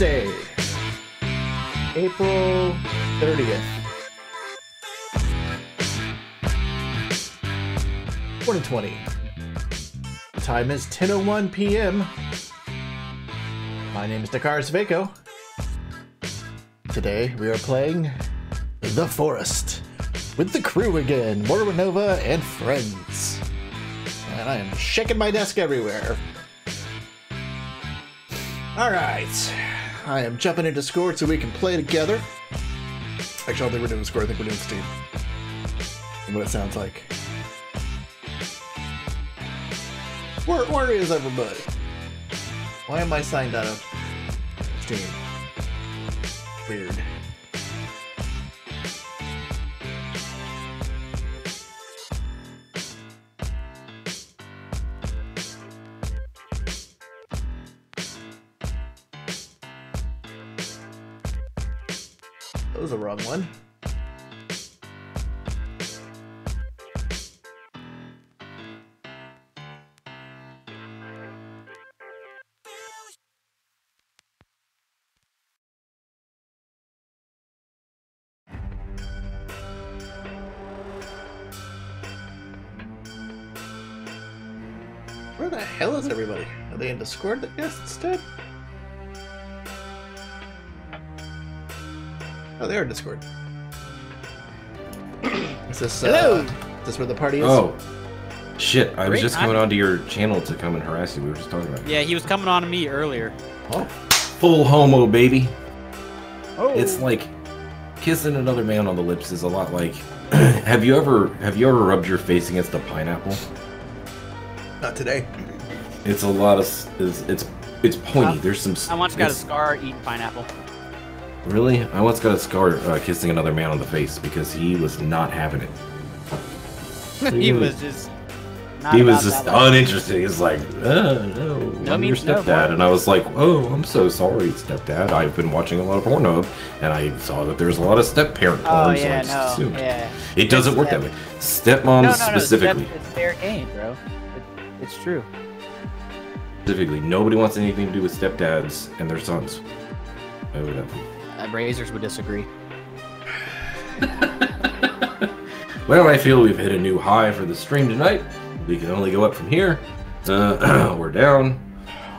Thursday, April 30th. 2020. Time is 10.01 p.m. My name is Dakar Vaco. Today we are playing The Forest with the crew again, Morwanova and friends. And I am shaking my desk everywhere. Alright. I am jumping into Discord so we can play together. Actually, I don't think we're doing Discord, I think we're doing Steam. And what it sounds like. Where, where is everybody? Why am I signed out of Steam? Weird. One. Where the hell is everybody? Are they in Discord? Yes, instead. Oh, they are in Discord. is this Hello. Uh, is this where the party is? Oh, shit! I was just coming I'm- onto your channel to come and harass you. We were just talking about it. Yeah, he was coming on to me earlier. Oh. Full homo, baby. Oh, It's like kissing another man on the lips is a lot like. have you ever have you ever rubbed your face against a pineapple? Not today. It's a lot of it's it's, it's pointy. Uh, There's some. s- I once got a scar eating pineapple. Really? I once got a scar uh, kissing another man on the face because he was not having it. he was just. Not he was just uninterested. He was like, uh, no, No I'm your means no, stepdad. and I was like, oh, I'm so sorry, stepdad. I've been watching a lot of Pornhub, and I saw that there's a lot of step parent porn. Oh so I yeah, just no, assumed. yeah. It doesn't work that way. Stepmoms no, no, no. specifically. It's, it's fair game, bro. It, it's true. Specifically, nobody wants anything to do with stepdads and their sons. Evidently. Uh, Razors would disagree. Well, I feel we've hit a new high for the stream tonight. We can only go up from here. Uh, we're down.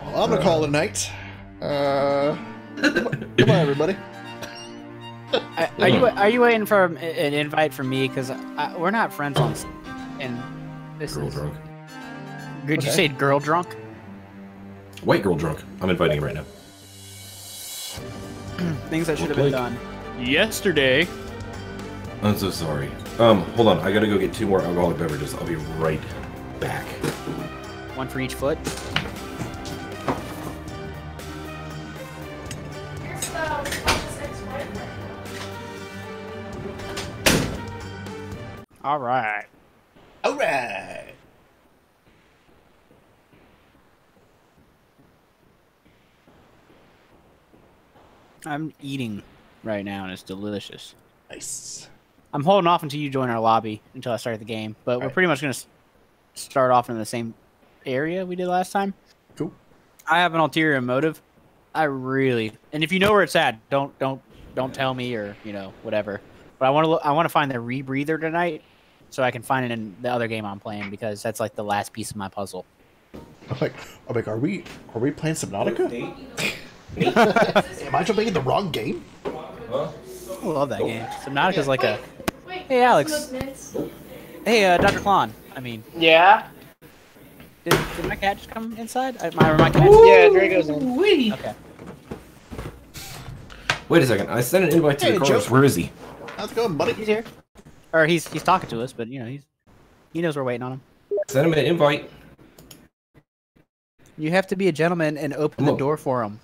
Well, I'm gonna call it a night. Uh, come on, everybody. I, are you are you waiting for an an invite from me? Because we're not friends on. And this Girl is. drunk. Did you Okay. say girl drunk? White girl drunk. I'm inviting him right now. Things that should have been like- done yesterday. I'm so sorry. Um, hold on. I gotta go get two more alcoholic beverages. I'll be right back. One for each foot. All right. All right. I'm eating right now, and it's delicious. Nice. I'm holding off until you join our lobby until I start the game, but we're Alright. pretty much gonna start off in the same area we did last time. Cool. I have an ulterior motive. I really, and if you know where it's at, don't don't don't tell me or you know whatever. But I want to I want to find the rebreather tonight, so I can find it in the other game I'm playing because that's like the last piece of my puzzle. I'm like, I'm like, are we are we playing Subnautica? Am I jumping in the wrong game? I love that game. Subnautica's like a Hey, Alex. hey uh, Dr. Klon. I mean, Yeah. did, did my cat just come inside? I, my my cat. Yeah, Drago's in. Okay. Wait a second. I sent an invite to Hey, the chorus. Where is he? How's it going, buddy? He's here. Or he's he's talking to us, but you know he's he knows we're waiting on him. Send him an invite. You have to be a gentleman and open Come the on. door for him.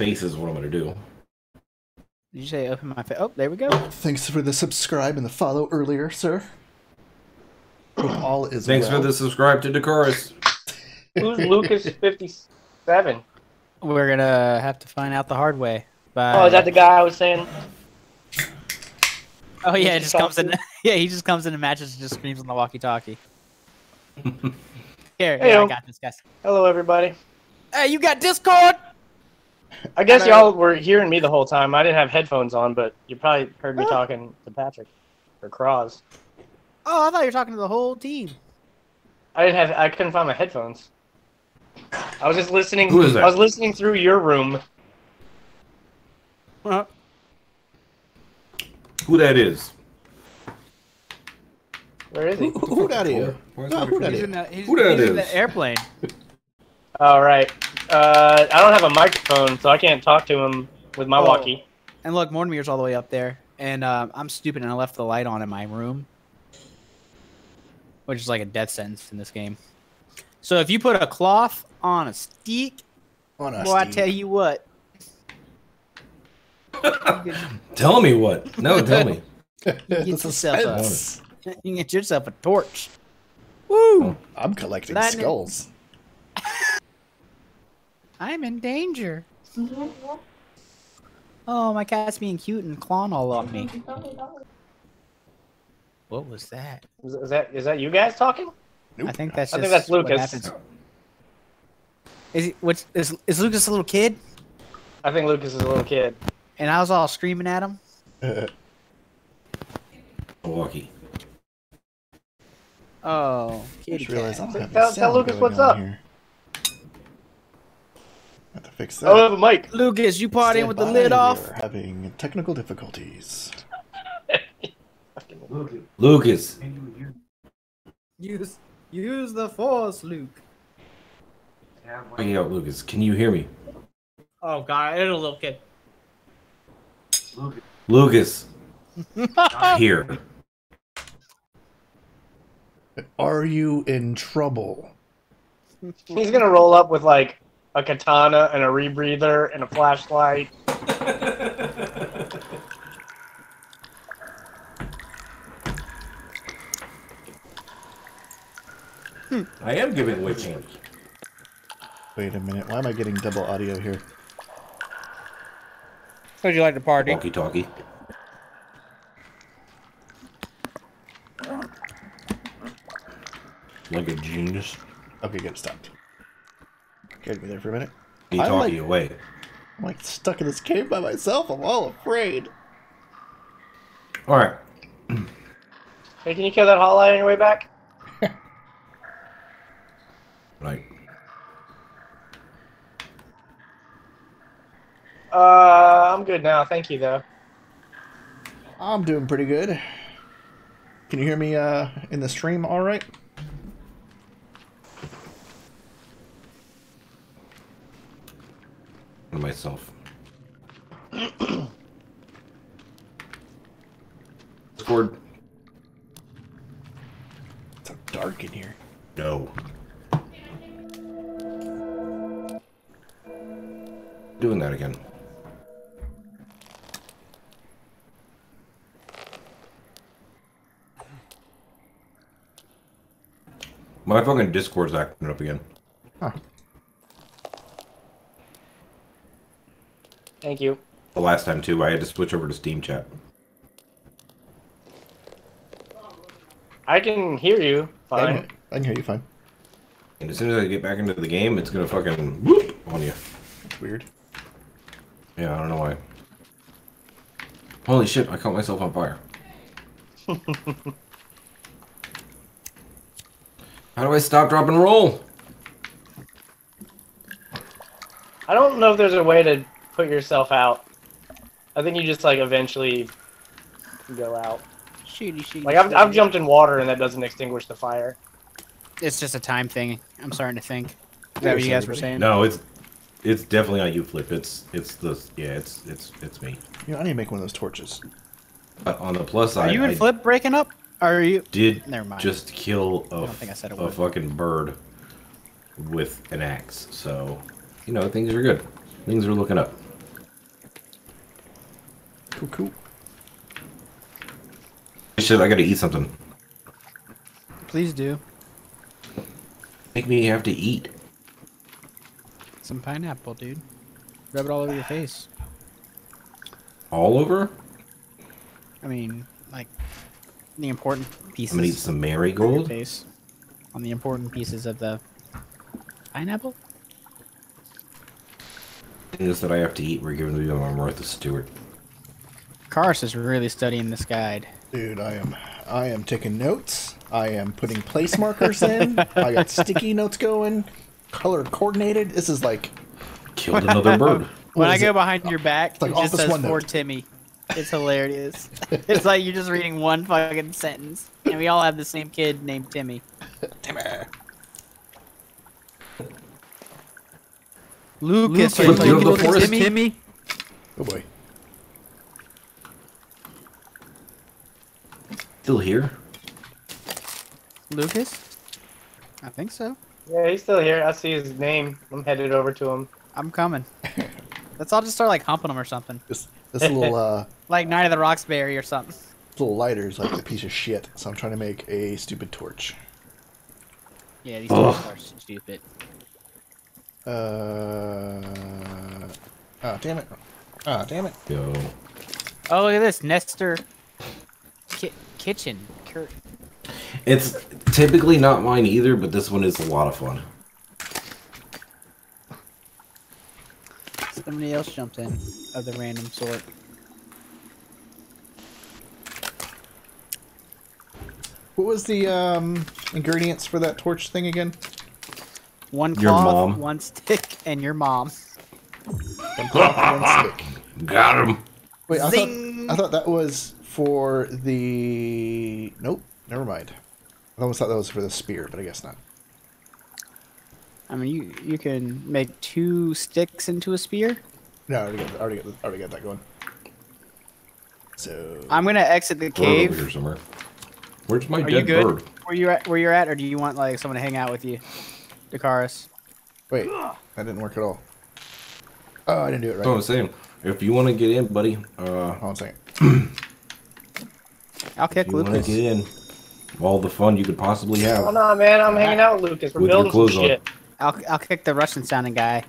Face is what I'm gonna do. Did you say open my face? Oh, there we go. Thanks for the subscribe and the follow earlier, sir. Hope all is Thanks well. for the subscribe to Dakarus. Who's Lucas fifty seven? We're gonna have to find out the hard way. By... Oh, is that the guy I was saying? Oh yeah, it just comes in. Yeah, he just comes in and matches and just screams on the walkie-talkie. Here, here, I um, got this, guys. Hello, everybody. Hey, you got Discord? I guess I y'all were hearing me the whole time. I didn't have headphones on, but you probably heard me Huh? talking to Patrick or Cross. Oh, I thought you were talking to the whole team. I didn't have. I couldn't find my headphones. I was just listening. Who is that? I was listening through your room. Uh, Who that is? Where is he? Who, who that is? Why is No, who that he's in the, he's, Who that he's in the airplane. All right. Uh, I don't have a microphone, so I can't talk to him with my Oh. walkie. And look, Mortimer's all the way up there, and um, I'm stupid and I left the light on in my room, which is like a death sentence in this game. So if you put a cloth on a stick, On a boy, I tell you what. Tell me what? No, tell me. the get yourself a- you can get yourself a torch. Woo! I'm collecting Lightning. skulls. I'm in danger. Mm-hmm. Oh, my cat's being cute and clawing all up me. What was that? Is, is that is that you guys talking? Nope. I think that's I just think that's what Lucas. happens. Is he, what's is, is Lucas a little kid? I think Lucas is a little kid. And I was all screaming at him. Milwaukee. Oh, I kitty just realized I cat. don't have Tell- tell Lucas what's up. Here. Have to fix I don't that. have a mic. Lucas, you partying with the by, lid we off? are having technical difficulties. Lucas. Use use the force, Luke. Hey, out, Lucas. Can you hear me? Oh god, it's a little kid. Lucas. Here. Are you in trouble? He's gonna roll up with like a katana and a rebreather and a flashlight. Hmm. I am giving away change. Wait a minute. Why am I getting double audio here? How'd you like to party? Walkie talkie. Like a genius. Okay, good. Stopped. Carried me there for a minute. He I talkie like- away. I'm like stuck in this cave by myself. I'm all afraid. All right. Hey, can you kill that hotline on your way back? Right. Uh, I'm good now. Thank you, though. I'm doing pretty good. Can you hear me uh, in the stream all right? Myself. Discord. It's so dark in here. No. Doing that again. My fucking Discord's acting up again. Huh. Thank you. The last time too, I had to switch over to Steam Chat. I can hear you I fine. can, I can hear you fine. And as soon as I get back into the game, it's gonna fucking whoop on you. It's weird. Yeah, I don't know why. Holy shit, I caught myself on fire. How do I stop, drop, and roll? I don't know if there's a way to put yourself out. I think you just like eventually go out. Shooty, shooty, Like I've, shooty. I've jumped in water and that doesn't extinguish the fire. It's just a time thing. I'm starting to think. Is that what you guys were saying? No, it's it's definitely not you, Flip. It's it's the yeah, it's it's it's me. You know, I need to make one of those torches. But on the plus Are side, you and I Flip breaking up? Are you? did Never mind. just kill a, think I said a a fucking bird with an axe. So you know things are good. Things are looking up. Cool, cool. Shit, I gotta eat something. Please do. Make me have to eat. Some pineapple, dude. Rub it all over your face. All over? I mean, like the important pieces. I'm gonna eat some of your marigold. face. On the important pieces of the pineapple. things that I have to eat were given to me by Martha Stewart. Karis is really studying this guide. Dude, I am I am taking notes. I am putting place markers in. I got sticky notes going, color coordinated. This is like Killed another bird. When I go it? behind your back, like it just Office says OneNote. for Timmy. It's hilarious. it's like you're just reading one fucking sentence, and we all have the same kid named Timmy. Timmy. Lucas, are you looking for Timmy? Timmy? Oh boy. Still here? Lucas? I think so. Yeah, he's still here. I see his name. I'm headed over to him. I'm coming. Let's all just start like humping him or something, This this little uh like Night of the Roxbury or something. little lighter is like a piece of shit. So I'm trying to make a stupid torch. Yeah, these Ugh. things are stupid. Uh oh damn it. Oh damn it. Yo. Oh, look at this Nestor ki- kitchen. Cur- It's typically not mine either, but this one is a lot of fun. Somebody else jumped in of the random sort. What was the um ingredients for that torch thing again? One Your cloth, mom. one stick, and your mom. One cloth, one stick. Got him. Wait, I thought I thought that was for the. Nope, never mind. I almost thought that was for the spear, but I guess not. I mean, you you can make two sticks into a spear. No, I already got, already got, already got that going. So I'm gonna exit the Bird over here cave. somewhere. Where's my Are you dead good? bird? Where you at? Where you're at, or do you want like someone to hang out with you, Dakarus? wait, that didn't work at all. Oh, I didn't do it right. what I'm saying. If you want to get in, buddy, uh, Hold on a second. I'll kick you want to Lucas. get in, all the fun you could possibly have. Oh no, man! I'm hanging out with Lucas. We're With your building some clothes on. shit. I'll I'll kick the Russian sounding guy.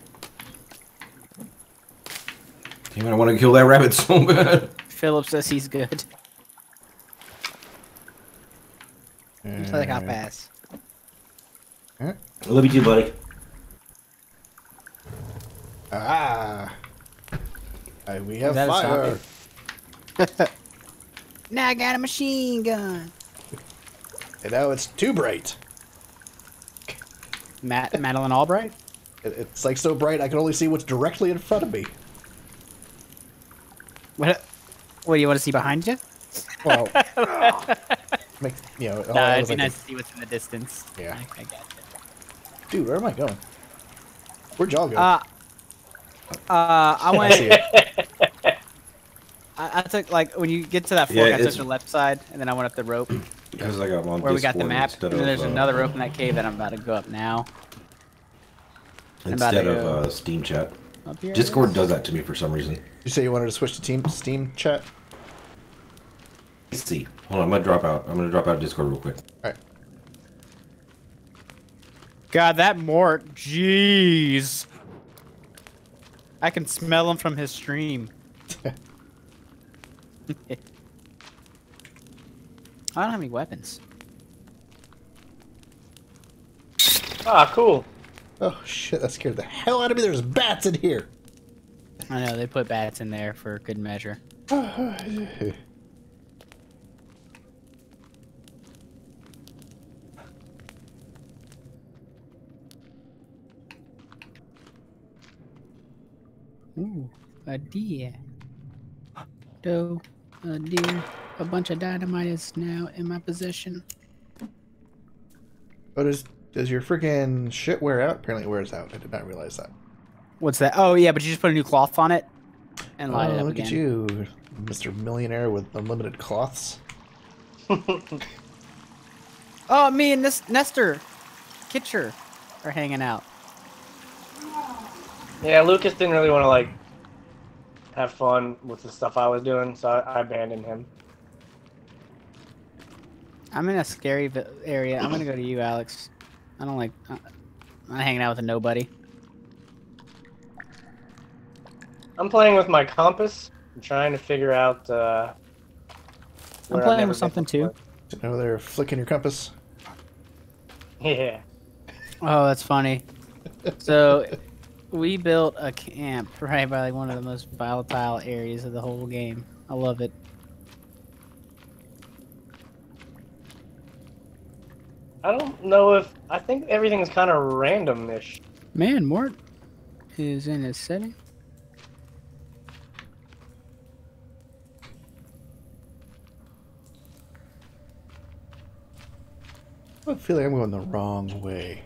Damn it, I want to kill that rabbit so bad. Philip says he's good. Looks like I'll Uh, pass. I love you too, buddy. Ah, Uh, we have Is that a fire. zombie? Now I got a machine gun. And now it's too bright. Matt Madeleine Albright. It, it's like so bright I can only see what's directly in front of me. What? What do you want to see behind you? Well, make, you know, Nah, I it'd be like, nice to see what's in the distance. Yeah. I, I got dude, where am I going? Where'd y'all go? you. Uh, uh, I I went. See it. I, I took like when you get to that fork, Yeah, I took it's- the left side, and then I went up the rope Because I got one where we got the map. And then there's another rope in that cave that I'm about to go up now. Instead of uh, Steam chat. Discord does that to me for some reason. You say you wanted to switch to team Steam chat? Let's see. Hold on, I'm gonna drop out. I'm gonna drop out of Discord real quick. All right. God, that mort. Jeez. I can smell him from his stream. I don't have any weapons. Ah, cool. Oh shit, that scared the hell out of me. There's bats in here. I know they put bats in there for good measure. Ooh, a deer. Doe, a deer. A bunch of dynamite is now in my possession. Oh, does does your freaking shit wear out? Apparently, it wears out. I did not realize that. What's that? Oh yeah, but you just put a new cloth on it and light oh, it up look again. at you, Mr. Millionaire with unlimited cloths. Oh, me and this Nestor Kitcher are hanging out. Yeah, Lucas didn't really want to like have fun with the stuff I was doing, so I, I abandoned him. I'm in a scary area. I'm gonna go to you, Alex. I don't like. Uh, I'm not hanging out with a nobody. I'm playing with my compass. I'm trying to figure out. Uh, I'm where I've playing with something too. Sitting over there flicking your compass. Yeah. Oh, that's funny. So, We built a camp right by like one of the most volatile areas of the whole game. I love it. I don't know if I think everything's kind of randomish. Man, Mort is in his setting. I feel like I'm going the wrong way.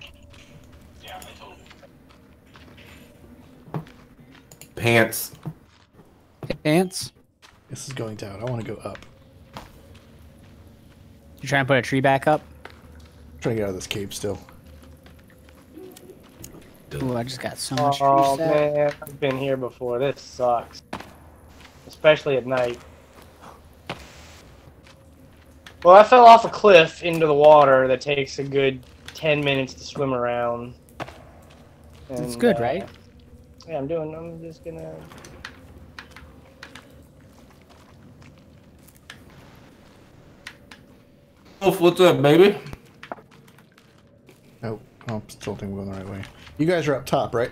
Pants. Pants? This is going down. I want to go up. You trying to put a tree back up? trying to get out of this cave still. Ooh, I just got so much Oh tree sap. man, I've been here before. This sucks, especially at night. Well, I fell off a cliff into the water that takes a good ten minutes to swim around. That's And, good, uh, right? Yeah, I'm doing. I'm just gonna. Wolf, what's up, baby? Nope. Oh, I'm still think we're going the right way. You guys are up top, right?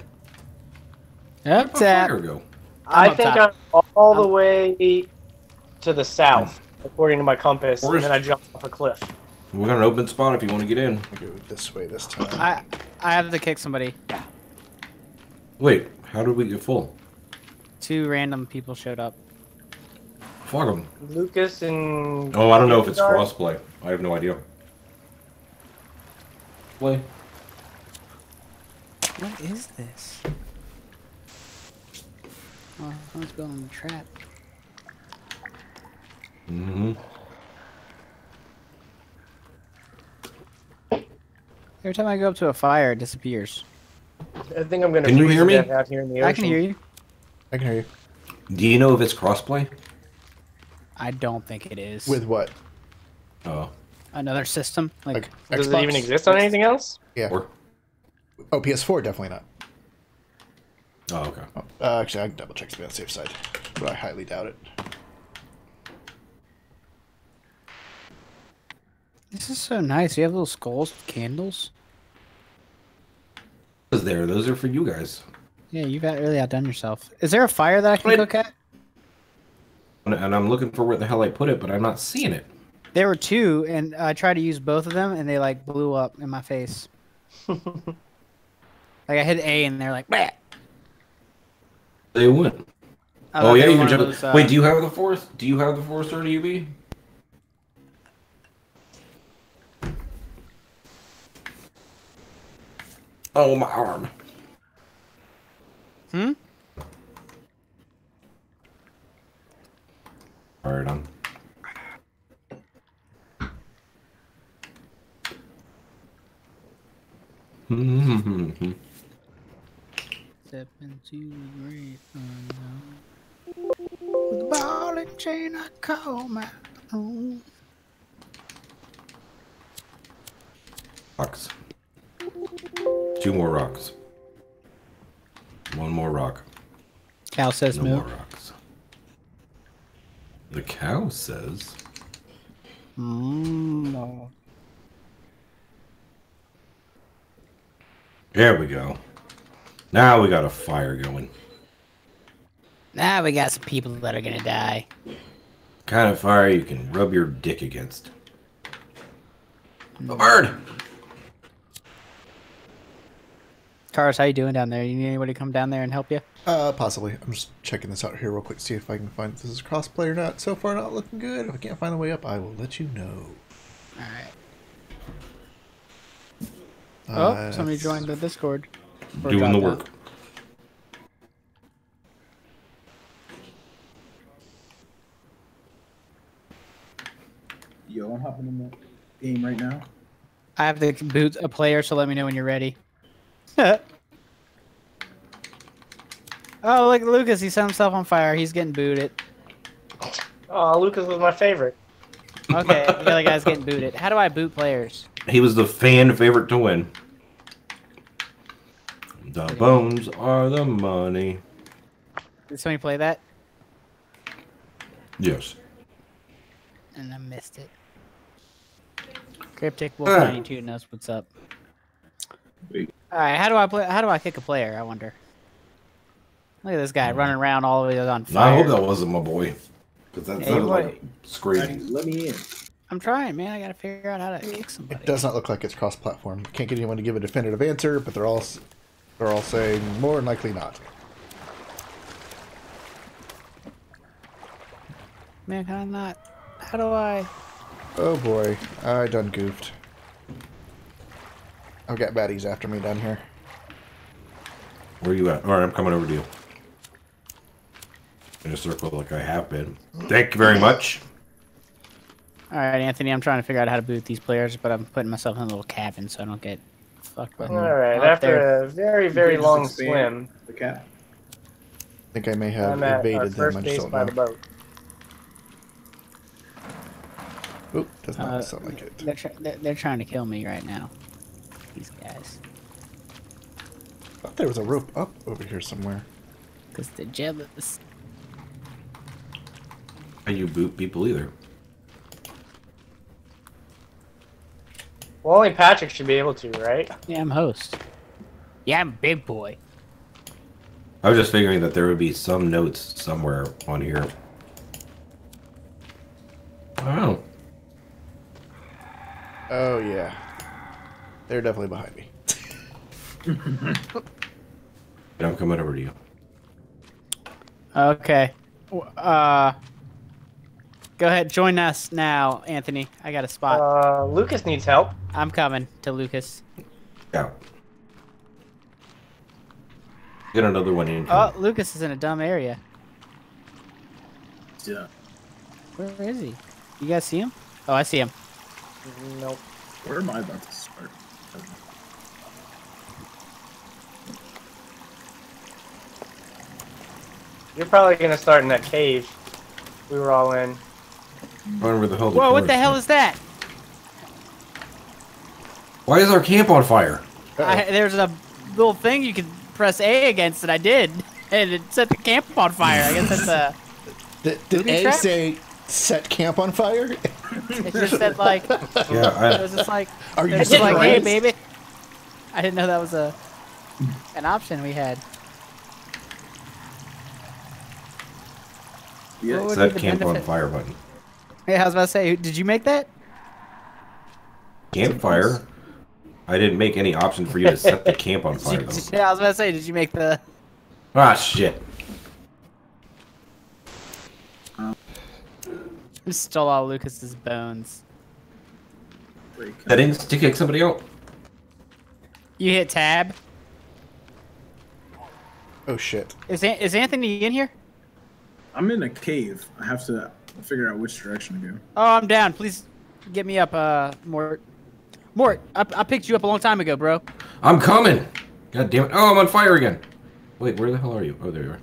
Up How'd tap. go? I up think top. I'm all the way to the south, hmm. according to my compass, and then I jumped off a cliff. We're got an open spot if you want to get in. I'll go this way this time. I I have to kick somebody. Yeah. Wait, how did we get full? Two random people showed up. Fuck them. Lucas and Oh, I don't know if it's crossplay. I have no idea. Play. What is this? Oh, someone's building a trap. Mm-hmm. Every time I go up to a fire, it disappears. I think I'm gonna. Can you hear to me? Out here in the ocean. I can hear you. I can hear you. Do you know if it's crossplay? I don't think it is. With what? Oh. another system, like, Like Does Xbox? it even exist on anything else? Yeah. Or Oh, PS4 definitely not. oh, okay. Oh, uh, actually, I can double check to be on the safe side, but I highly doubt it. this is so nice. You have little skulls with candles. Those there, those are for you guys. Yeah, you've really outdone yourself. Is there a fire that I can cook at? And, I'm looking for where the hell I put it, but I'm not seeing it. There were two, and I tried to use both of them, and they like blew up in my face. like I hit A, and they're like, Bah! They went. Oh yeah, you can jump. those, uh, Wait, do you have the fourth? Do you have the fourth third UV? Oh my arm. Hmm? All right, I'm. Mm-hmm. Step into the great unknown. With the ball and chain, I call my own. Rocks. Two more rocks. One more rock. Cal says No move. more rocks. The cow says. Mm, no. There we go. Now we got a fire going. Now we got some people that are gonna die. Kind of fire you can rub your dick against. A bird! Cars, how you doing down there? You need anybody to come down there and help you? Uh, possibly. I'm just checking this out here real quick, see if I can find if this is crossplay or not. So far, not looking good. If I can't find the way up, I will let you know. All right. Uh, Oh, somebody joined the Discord. Doing the dropped work. Yo, I'm hopping in the game right now. I have to boot a player, so let me know when you're ready. oh, look, Lucas, he set himself on fire. He's getting booted. Oh, Lucas was my favorite. Okay, the other guy's getting booted. How do I boot players? He was the fan favorite to win. The bones are the money. Did somebody play that? Yes. And I missed it. Cryptic Wolf Ah. 92 knows what's up. Wait. All right, how do I play? How do I kick a player? I wonder. Look at this guy running around all the way on fire. I hope that wasn't my boy. Because that Hey, sounded boy. like screaming. Let me in. I'm trying, man. I gotta figure out how to kick somebody. It does not look like it's cross-platform. Can't get anyone to give a definitive answer, but they're all they're all saying more than likely not. Man, can I not? How do I? Oh boy, I done goofed. I've got baddies after me down here. Where are you at? All right, I'm coming over to you. In a circle like I have been. Thank you very much. All right, Anthony. I'm trying to figure out how to boot these players, but I'm putting myself in a little cabin so I don't get fucked with. All right. After there. a very very long expand swim, The cap. I think I may have I'm at our them. first I just base don't by the boat. Oop, does not Uh, sound like it. They're, try- they're, they're trying to kill me right now. These guys, I thought there was a rope up over here somewhere. because they're jealous. How you boot people either? Well, only Patrick should be able to, right? Yeah, I'm host. Yeah, I'm big boy. I was just figuring that there would be some notes somewhere on here. Wow. Oh yeah, they're definitely behind me. and I'm coming over to you. Okay. Uh, go ahead. Join us now, Anthony. I got a spot. Uh, Lucas needs help. I'm coming to Lucas. Yeah. Get another one in. Oh, Lucas is in a dumb area. Yeah. Where is he? You guys see him? Oh, I see him. Nope. Where am I about to start? You're probably gonna start in that cave. We were all in. Where the hell the Whoa, what the hell is that? Why is our camp on fire? I, there's a little thing you can press A against, and I did, and it set the camp on fire. I guess that's a. Did, did A trap? say set camp on fire? It just said like yeah. it Yeah, was just like Are you just like hey surprised? baby. I didn't know that was a an option we had. Yeah. What I would set camp on fire button. Yeah, I was about to say, did you make that? Campfire. I didn't make any option for you to set the camp on fire. Though. yeah, I was about to say, did you make the? Ah, shit. You stole all Lucas's bones. Break. Settings to kick somebody out. You hit tab. Oh shit. Is An- is Anthony in here? I'm in a cave. I have to figure out which direction to go. Oh, I'm down. Please get me up, uh, Mort. Mort, I, I picked you up a long time ago, bro. I'm coming. God damn it. Oh, I'm on fire again. Wait, where the hell are you? Oh, there you are.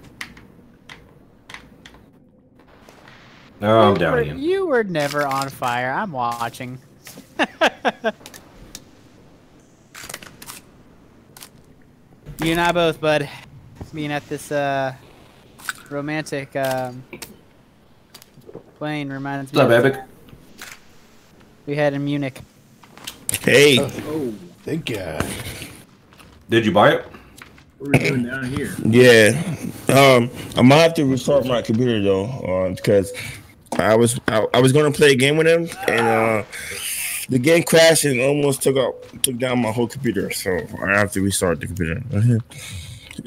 Oh, I'm down were, again. You were never on fire. I'm watching. you and I both, bud. Being at this uh, romantic um, plane reminds me What's up, of Epic? we had in Munich. Hey, Oh, Thank God. Did you buy it? what are we doing down here? yeah. Um, I'm gonna have to restart my computer though, uh, because I was I, I was gonna play a game with him, and uh, the game crashed and almost took out took down my whole computer. So I have to restart the computer.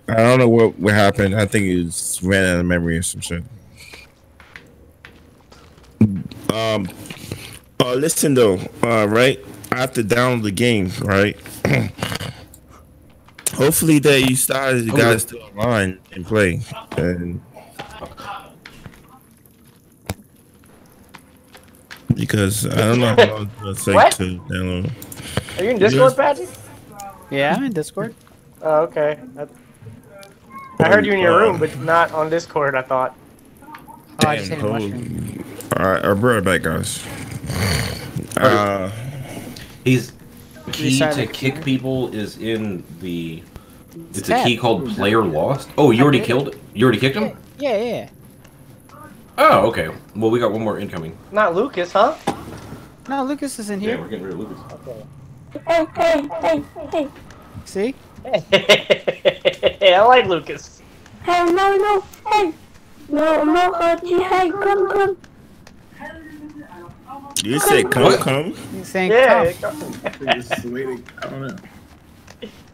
I don't know what what happened. I think it was ran out of memory or some shit. Um. Uh, listen though. Uh, right. I have to download the game. Right. Hopefully that you started, you guys still online and play. And because I don't know how long it's gonna take to download. Are you in Discord, Patrick? Yeah, I'm in Discord. Oh, okay. I, I heard you in your room, but not on Discord. I thought. Oh, I just Damn, hit a mushroom. All right, I'll be right back, guys. Uh, He's key to the kick people is in the. It's a key called Player Lost. Oh, you already killed. You already kicked him. Yeah, yeah. Oh, okay. Well, we got one more incoming. Not Lucas, huh? No, Lucas is in here. Yeah, here. we're getting rid of Lucas. Okay. Hey, hey, hey, hey. See? I like Lucas. Hey, no, no, hey. No, no, Haji, hey, come, come. You said come, What? come. He's saying, Yeah. come. I think this is the way to, I don't know.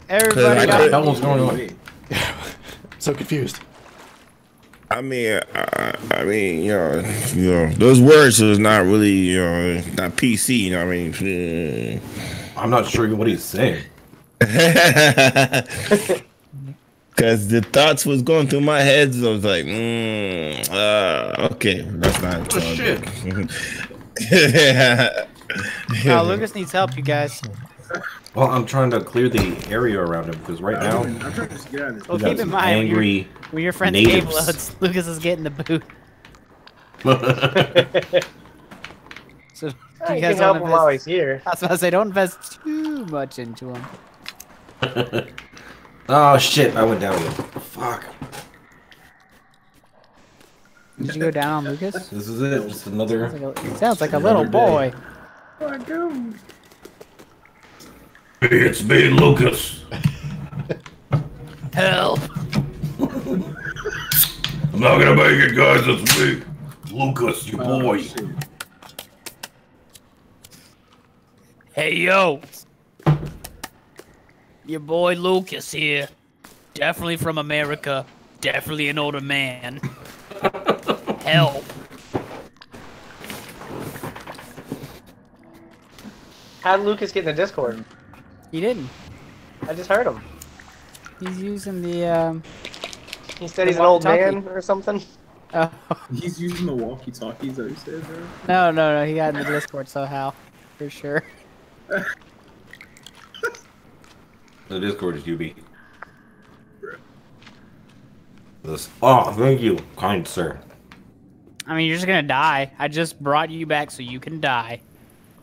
Everybody I What got the hell going on? So confused. I mean, uh, I, I mean, you know, you know, those words was not really, you know, not PC. You know, what I mean, I'm not sure what he's saying. because the thoughts was going through my head. So I was like, mm, uh, okay, that's not. Oh, shit. Oh, Lucas needs help, you guys. Well, I'm trying to clear the area around him because right now I'm trying to just get out of this. Well, keep in some mind, when you're- angry. When your friend's game Natives. loads, Lucas is getting the boot. So You you can guys help don't him while he's here. I was about to say, don't invest too much into him. oh shit! I went down again. Fuck. Did you go down on Lucas? This is it. Just another. Sounds like a, it sounds like a little boy. It's me, Lucas. Help! I'm not gonna make it, guys. It's me, Lucas, your Oh, boy. shit. Hey yo! Your boy Lucas here. Definitely from America. Definitely an older man. Help! How did Lucas get in the Discord? He didn't. I just heard him. He's using the um. He said he's an old man or something. Oh He's using the walkie-talkies that he said, bro. no no no! He got in the Discord somehow, for sure. The Discord is UB. This. Oh, thank you, kind sir. I mean, you're just gonna die. I just brought you back so you can die,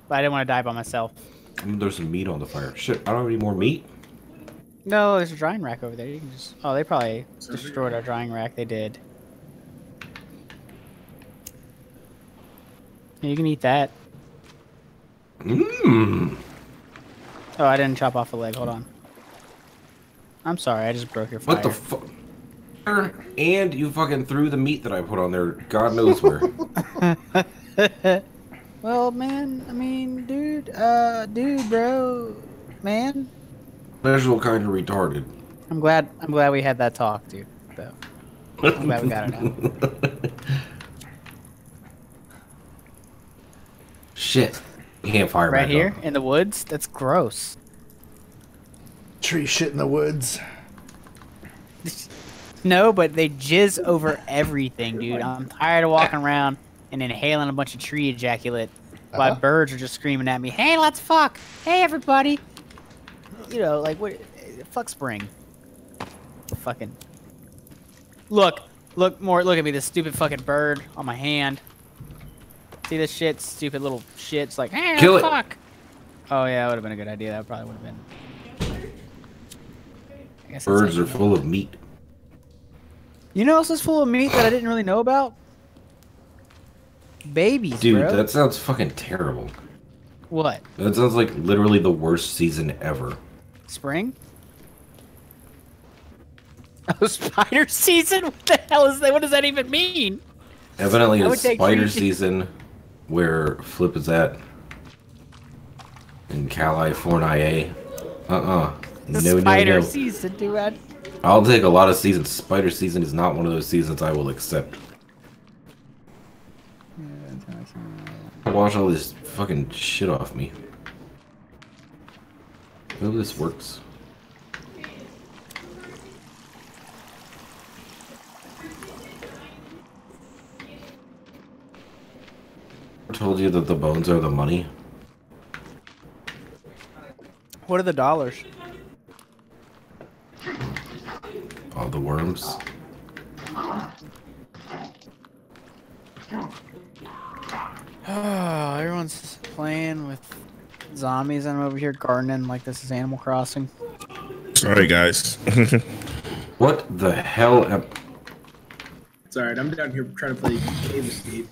but I didn't want to die by myself. Mm, There's some meat on the fire. Shit, I don't have any more meat. No, there's a drying rack over there. You can just. Oh, they probably destroyed our drying rack. They did. Yeah, You can eat that. Mmm. Oh, I didn't chop off a leg. Hold on. I'm sorry. I just broke your fire. What the fuck? And you fucking threw the meat that I put on there. God knows where. well, man. I mean, dude. Uh, dude, bro, man. Visual kind of retarded. I'm glad. I'm glad we had that talk, dude. Though. I'm glad we got it out. Shit. You can't fire Right here in the woods. That's gross. Tree shit in the woods. No, but they jizz over everything, dude. I'm tired of walking around and inhaling a bunch of tree ejaculate while Uh-huh. birds are just screaming at me, "Hey, let's fuck! Hey, everybody!" You know, like what? Fuck spring. Fucking. Look, look more. Look at me, this stupid fucking bird on my hand. See this shit, stupid little shit's like, "Hey, Kill let's it. fuck!" Oh yeah, that would have been a good idea. That probably would have been. I guess that's Birds are know. full of meat. You know what else is full of meat that I didn't really know about? Babies, Dude, bro. that sounds fucking terrible. What? That sounds like literally the worst season ever. Spring? Oh, spider season? What the hell is that? What does that even mean? Evidently, it's spider season where Flip is at in cali California. Uh-uh. The No, no, spider no. season, dude. I'll take a lot of seasons. Spider season is not one of those seasons I will accept. Wash all this fucking shit off me. Hope this works. I told you that the bones are the money. What are the dollars? All the worms. Oh, everyone's playing with zombies, and I'm over here gardening like this is Animal Crossing. Sorry, guys. What the hell am It's alright, I'm down here trying to play Cave Escape.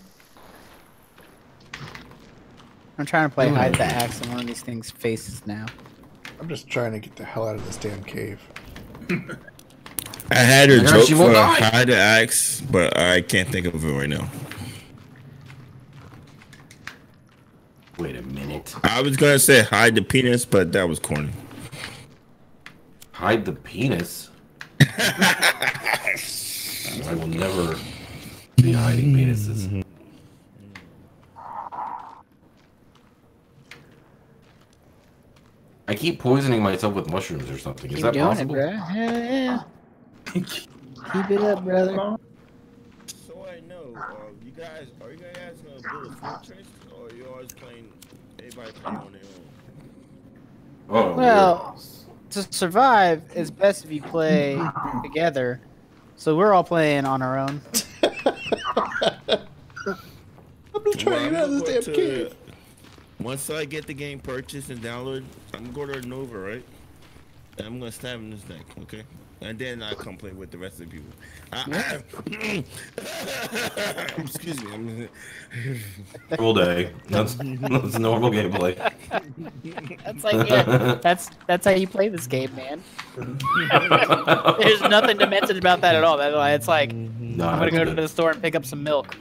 I'm trying to play hmm. hide the axe in one of these things' faces now. I'm just trying to get the hell out of this damn cave. I had a Yeah, joke she for will die. how to ask, but I can't think of it right now. Wait a minute. I was gonna say hide the penis, but that was corny. Hide the penis. I will never be hiding penises. I keep poisoning myself with mushrooms or something. Is Keep that doing possible? it, bro. Hell yeah. Keep it up, brother. So I know, uh, you guys are you guys gonna build a fortress, or you always playing everybody playing on their own? Oh, Well, to survive, it's best if you play together. So we're all playing on our own. I'm just trying to get out of this damn cave. Once I get the game purchased and downloaded, I'm gonna go to Nova, right? And I'm gonna stab him in his neck, okay? And then I come play with the rest of the people. Ah, I, mm. excuse me. I'm, day. That's that's normal gameplay. That's like yeah, that's that's how you play this game, man. There's nothing to demented about that at all. That's why it's like mm-hmm. I'm gonna go that's to the store and pick up some milk.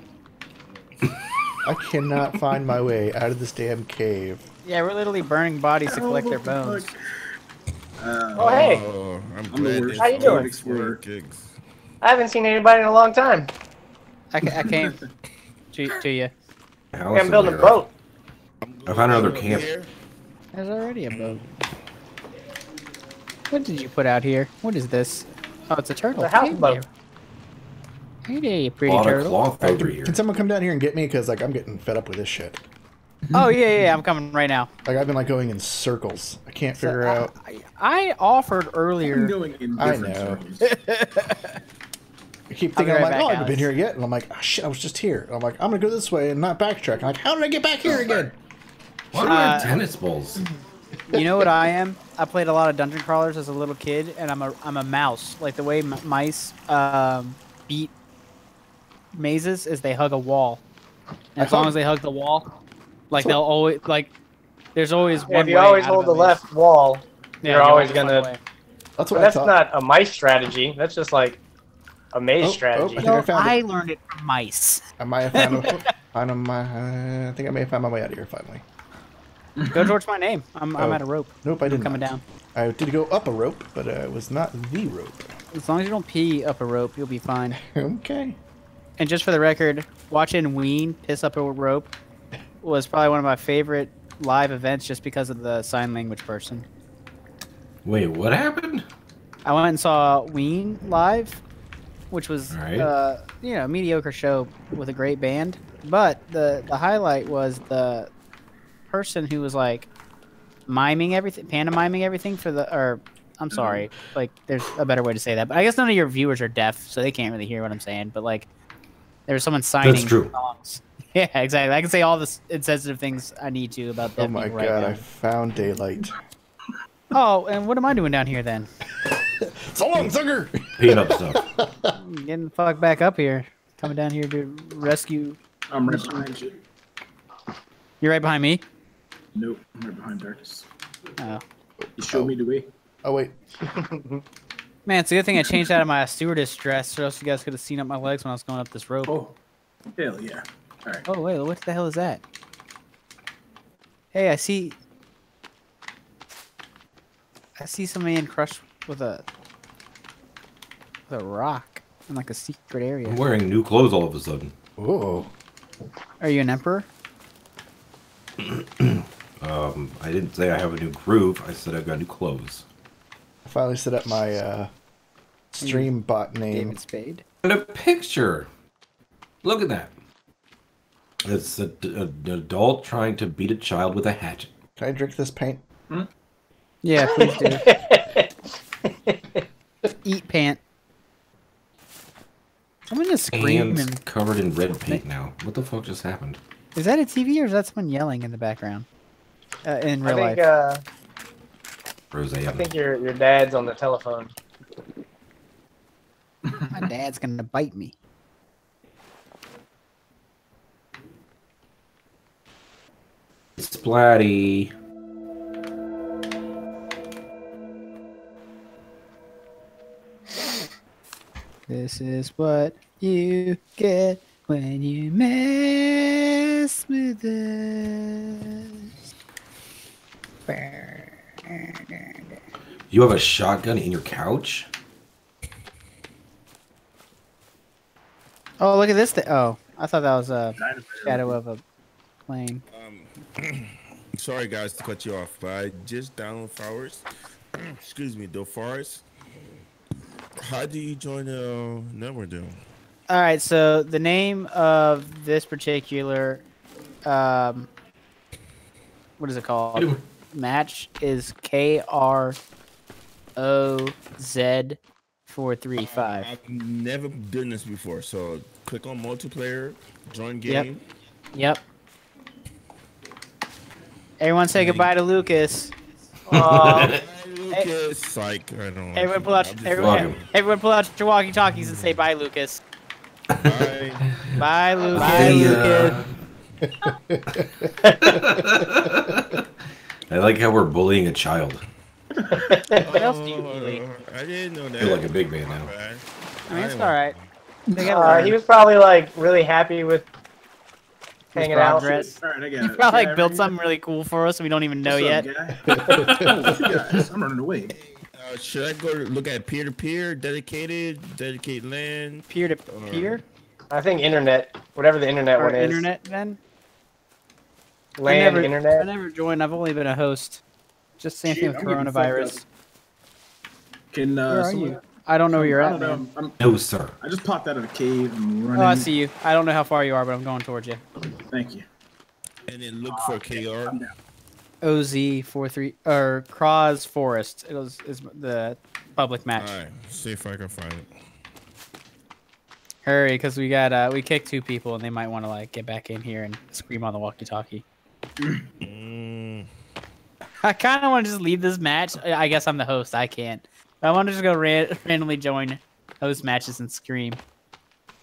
I cannot find my way out of this damn cave. Yeah, we're literally burning bodies to collect their oh, bones. Uh, Oh, hey. oh, I'm I'm the glad worst. How you doing? works for gigs. I haven't seen anybody in a long time. I, ca- I came to, to you. House I'm building a boat. I found another camp. here. There's already a boat. What did you put out here? What is this? Oh, it's a turtle. It's a Hey houseboat. there. Hey there, you A pretty lot of turtle. cloth over can, here. can someone come down here and get me? Because like I'm getting fed up with this shit. Oh yeah, yeah, yeah, I'm coming right now. Like I've been like going in circles. I can't So, figure I- out. I, I offered I'm earlier. going in I know. I keep I'll be thinking, I'm like, back, oh, I haven't been here yet, and I'm like, oh shit, I was just here. And I'm like, I'm gonna go this way and not backtrack. I'm like, how did I get back here again? What are I have Uh, tennis balls? You know what I am? I played a lot of dungeon crawlers as a little kid, and I'm a I'm a mouse. Like the way m- mice um, beat mazes is they hug a wall. And as long as they hug the wall, like they'll always like. There's always Yeah, one. if you way always hold the maze. left wall, Yeah, you're always gonna- way. That's but what that's I not a mice strategy. That's just like a maze Oh, oh, strategy. I I No, found I learned it from mice. I might have found, a, found a, my. I think I may have found my way out of here finally. Go towards my name. I'm, I'm Oh. at a rope. Nope, I I'm didn't. coming down. I did go up a rope, but uh, it was not the rope. As long as you don't pee up a rope, you'll be fine. okay. And just for the record, watching Ween piss up a rope was probably one of my favorite live events just because of the sign language person. Wait, what happened? I went and saw Ween live, which was Alright. uh, you know a mediocre show with a great band. But the the highlight was the person who was like miming everything, pantomiming everything for the or I'm sorry, like there's a better way to say that. But I guess none of your viewers are deaf, so they can't really hear what I'm saying. But like there was someone signing true. songs. Yeah, exactly. I can say all the insensitive things I need to about Oh deaf my people right god, now. I found daylight. Oh, and what am I doing down here then? So long, sucker! Peeing up stuff. Getting the fuck back up here. Coming down here to rescue. I'm right behind you. You're right behind me. Nope, I'm right behind Darkus. Oh. You showed me the way. Oh wait, Man, it's a good thing I changed out of my stewardess dress, or else you guys could have seen up my legs when I was going up this rope. Oh, hell yeah. All right. Oh wait, what the hell is that? Hey, I see. I see some man crushed with a with a rock in like a secret area. I'm wearing new clothes all of a sudden. Oh. Are you an emperor? Um, I didn't say I have a new groove. I said I've got new clothes. I finally set up my uh, stream bot name. David Spade. And a picture. Look at that. It's a, a- an adult trying to beat a child with a hatchet. Can I drink this paint? Yeah, please do. Eat pant. Someone just screaming. Hands covered in red paint now. What the fuck just happened? Is that a TV or is that someone yelling in the background? Uh, in I real think life. uh, Roseanne. I think your your dad's on the telephone. My dad's gonna bite me. Splatty. This is what you get when you mess with us. You have a shotgun in your couch? Oh, look at this thing. Oh, I thought that was a shadow of a plane. Um, Sorry guys to cut you off, but I just downloaded Forest. Excuse me, the Forest. How do you join the uh, network then? All right, so the name of this particular, um, what is it called? Match is K R O Z four three five. I've never done this before, so click on multiplayer, join game. Yep. game. Yep. Everyone say goodbye to Lucas. Aw, Hey, Lucas, psych. I don't. like Everyone pull out, I'm everyone, everyone pull out your walkie talkies and say bye, Lucas. Bye. Bye, Lucas. Bye, Lucas. I like how we're bullying a child. What else do you bully? Uh, I didn't know I that. feel like a big man now. I mean, it's all right. Uh, he was probably like really happy with hanging out. progress. All right, I got You it. probably Yeah, like built right something really cool for us. We don't even know What's yet. up, guy? oh, what you guys? I'm running away. Uh, should I go look at peer to peer, dedicated, dedicate land? Peer to peer I think internet, whatever the internet or one is. internet. Then I LAN, never, I never joined. I've only been a host. Just same thing with I'm coronavirus. Can uh, Where are someone- you? I don't know where you're I at. don't know. man. I'm, No, sir. I just popped out of a cave. I'm running. Oh, I see you. I don't know how far you are, but I'm going towards you. Thank you. And then look for KR. OZ four three or Cross Forest. It was is the public match. All right, see if I can find it. Hurry, because we got uh we kicked two people and they might want to like get back in here and scream on the walkie-talkie. Mm, I kind of want to just leave this match. I I guess I'm the host. I can't. I want to just go ran- randomly join host matches and scream.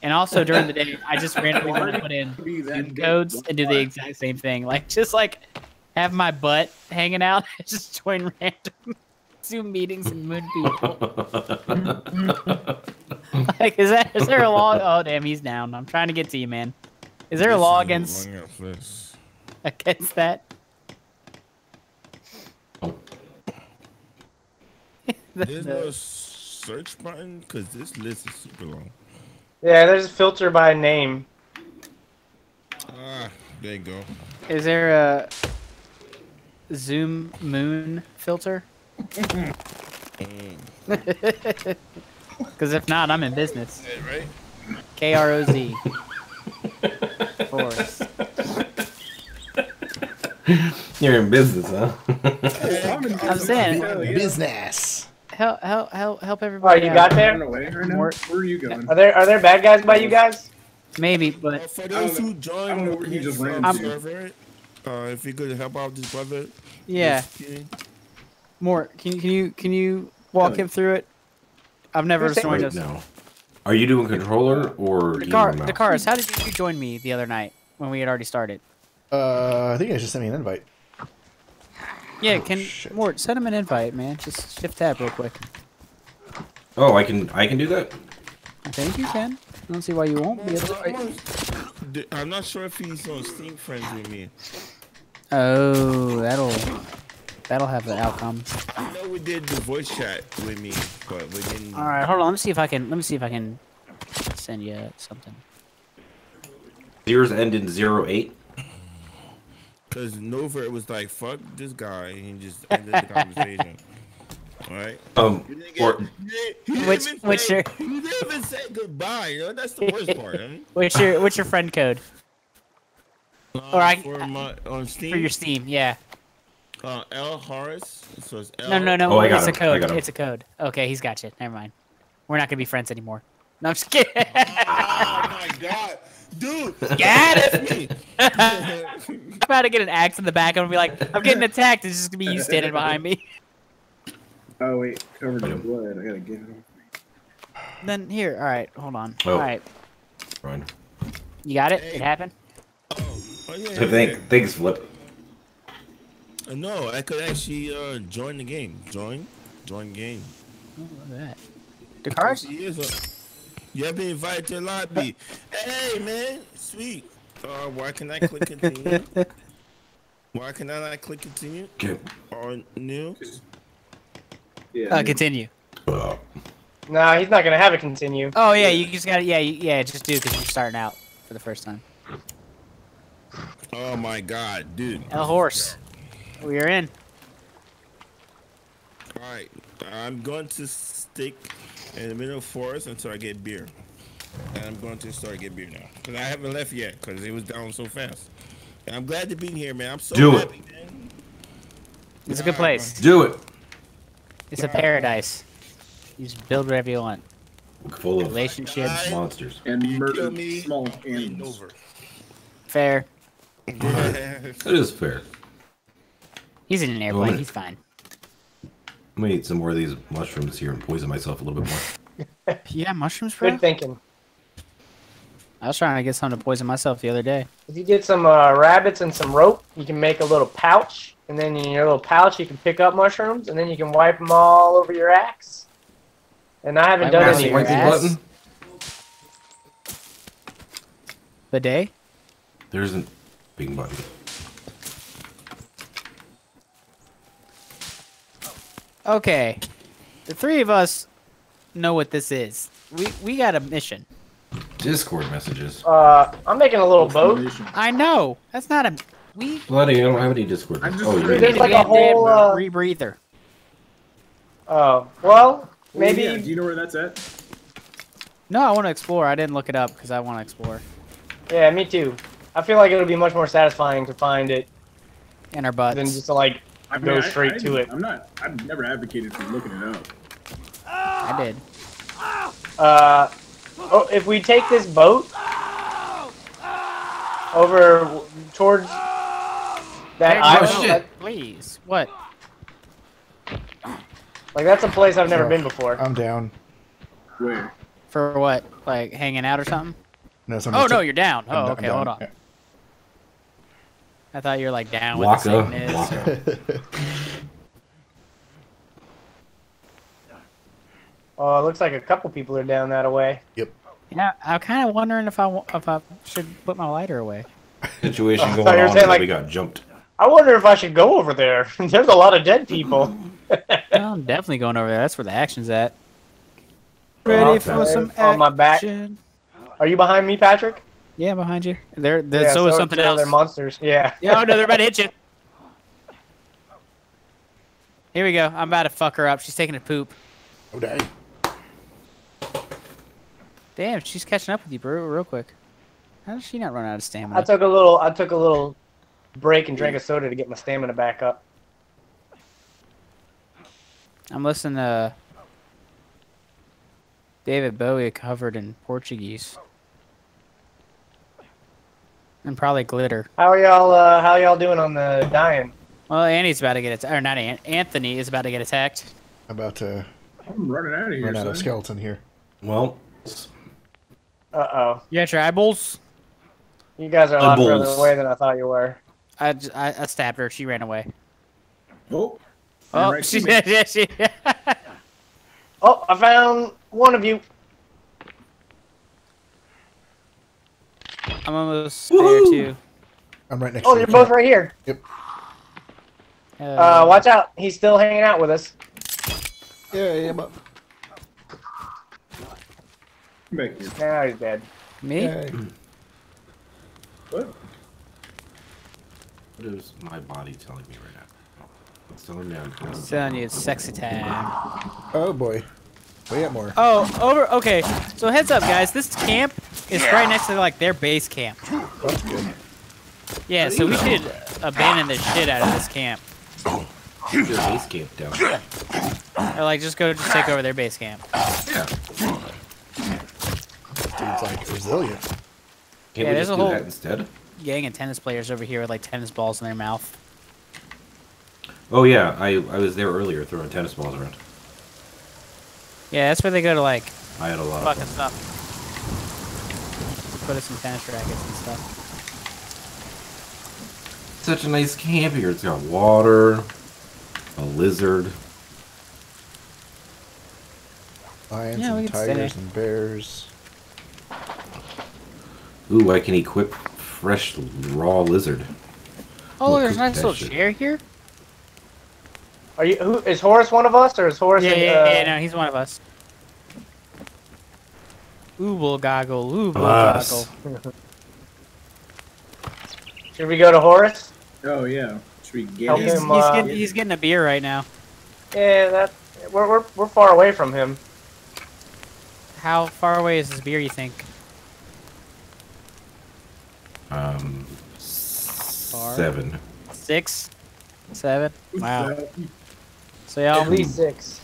And also during the day, I just randomly want to put in Be that Zoom good. codes and do the exact same thing. Like just like have my butt hanging out, just join random Zoom meetings and moon people. like is that is there a law? Oh damn, he's down. I'm trying to get to you, man. Is there a this law against long enough list. against that? The- There's no search button because this list is super long. Yeah, there's a filter by name. Ah, there you go. Is there a Zoom Moon filter? Because if not, I'm in business. Yeah, right? K R O Z. Forest. You're in business, huh? I'm saying, Business. Help, help, help, help Oh, everybody. you out. got I'm there? right Where are you going? Are there are there bad guys by you guys? Maybe, Well, but for those who join I know the where he just ran Farm to. server, uh, if you could help out this brother. yeah, this kid. more. Can you, can you, can you walk him through it? I've never Who's saying- joined Right us. now. Are you doing controller or do you Dakar, do? Dakarus, how did you join me the other night when we had already started? Uh, I think I just sent me an invite. Yeah, oh, can shit. Mort send him an invite, man? Just shift tab real quick. Oh, I can I can do that. I think you can. I don't see why you won't be able to. I'm on- D- I'm not sure if he's on Steam friends with me. Oh, that'll that'll have the outcome. I know we did the voice chat with me, but we didn't. All right, hold on. Let me see if I can. Let me see if I can send you something. Zeros end in zero eight. Because Nova was like, fuck this guy, and he just ended the conversation. Alright? Um, He didn't or get- he didn't- didn't Which- even which say- are- He didn't even say goodbye, you know? That's the worst part. I mean, What's your What's your friend code Or I- for my, on Steam, for your Steam? Yeah. uh, L Horace. So it's L. No, no, no. Oh, I got it's a him. I code. It's a code. Okay, he's got you. Never mind. We're not gonna be friends anymore. No, I'm just kidding. Oh my god. Dude! Get it! me! I'm about to get an axe in the back. I'm gonna be like, I'm getting attacked. It's just gonna be you standing behind me. Oh wait, covered in blood. I gotta get it off. Then here. All right, hold on. Oh. All right, Ryan. you got it. It happened. oh, yeah, I yeah. think thanks, Flip. Uh, No, I could actually uh, join the game. Join? Join game. Oh, look at that. The He is a- You have been invited to the lobby. hey, man. Sweet. Uh, why can I click continue? why can I not click continue? Okay. Or new? Yeah. Uh, continue. Uh, No, he's not gonna have it continue. Oh yeah, you just gotta yeah you, yeah just do because you're starting out for the first time. Oh my god, dude. A horse, we're in. Alright. I'm going to stick in the middle of forest until I get beer. And I'm going to start get beer now. Because I haven't left yet because it was down so fast. And I'm glad to be here, man. I'm so Do it. man. It's a good place. do it. It's a paradise. You just build whatever you want. Full of Relationships. monsters. And Kill murder me. small Ain't animals. over. Fair. It is fair. He's in an airplane. He's fine. I'm gonna eat some more of these mushrooms here and poison myself a little bit more. Yeah, mushrooms, bro. Good thinking. I was trying to get some to poison myself the other day. If you get some uh, rabbits and some rope, you can make a little pouch, and then in your little pouch you can pick up mushrooms, and then you can wipe them all over your axe. And I haven't Wipe done any over your the ass? button. The day. There isn't big button. Okay, the three of us know what this is. We we got a mission. Discord messages. Uh, I'm making a little boat. I know that's not a we. Bloody, I don't have any Discord. I messages. just Oh, you read There's like a had to have whole, uh, rebreather. Oh, well, Oh, maybe. yeah, Do you know where that's at? No, I want to explore. I didn't look it up because I want to explore Yeah, me too. I feel like it would be much more satisfying to find it in our butts. than just to like I go I- straight I to didn't- it. I'm not. I've never advocated for looking it up. I did. Uh, oh, if we take this boat over towards that Hey, island, shit. that- Please, what? like that's a place I've never Sure. been before. I'm down. Where? For what? Like hanging out or something? No, Oh no, you're down. I'm Oh, d- I'm okay, down. hold on. Yeah. I thought you were like down with Waka, the sickness. Oh, it looks like a couple people are down that way. Yep. Yeah, I'm kind of wondering if I if I should put my lighter away. Situation I going thought you were on saying, like- we got jumped. I wonder if I should go over there. There's a lot of dead people. Well, I'm definitely going over there. That's where the action's at. Ready okay. for some action. On my back. Are you behind me, Patrick? Yeah, behind you. There, there yeah, so is something so else. They're monsters. Yeah. Yeah, oh no, they're about to hit you. Here we go. I'm about to fuck her up. She's taking a poop. Oh, dang. Damn, she's catching up with you, bro, real quick. How does she not run out of stamina? I stamina? took a little. I took a little break and drank a soda to get my stamina back up. I'm listening to David Bowie covered in Portuguese. And probably glitter. How are y'all? Uh, how y'all doing on the dying? Well, Annie's about to get attacked. Or not An- Anthony is about to get attacked. I'm about to I'm running out of here. run out son. of skeleton here. Well, Uh oh. You got your eyeballs? You guys are a lot Eyeballs. further away than I thought you were. I I stabbed her. She ran away. Oh. Oh, right she to me. did. she, Oh, I found one of you. I'm almost there too. I'm right next Oh, to you. Oh, you're both right here. Uh, Uh, watch out. He's still hanging out with us. Yeah, yeah, but Come back here. Now he's dead. me? yeah. What? what is my body telling me right now? It's telling me I'm I'm telling you, it's sexy time. Oh boy. We got more. Oh, over. Okay, so heads up, guys. This camp is right next to like their base camp. That's good. Yeah, so we should abandon the shit out of this camp, Their base camp down. Or like just go just take over their base camp. Dude's like resilient. Can't Yeah, we there's just a do whole- that instead? Gang of tennis players over here with like tennis balls in their mouth. Oh yeah, I I was there earlier throwing tennis balls around. Yeah, that's where they go to like I had a lot fucking of fun. stuff. Put us some tennis rackets and stuff. Such a nice camp here. It's got water, a lizard. Lions Yeah, and tigers and bears. Ooh, I can equip fresh raw lizard. Oh, Look there's a nice little shit. chair here. Are you? Who is Horace? One of us, or is Horace? Yeah, in, yeah, uh, yeah, no, he's one of us. Ooble goggle, ooble goggle. Should we go to Horace? Oh yeah. Should we get Help it? He's, him, he's uh, getting, he's getting a beer right now. Yeah, that we're we're we're far away from him. How far away is this beer, you think? Um, Far. seven. Six? Seven? Wow. Uh, So y'all, At least six.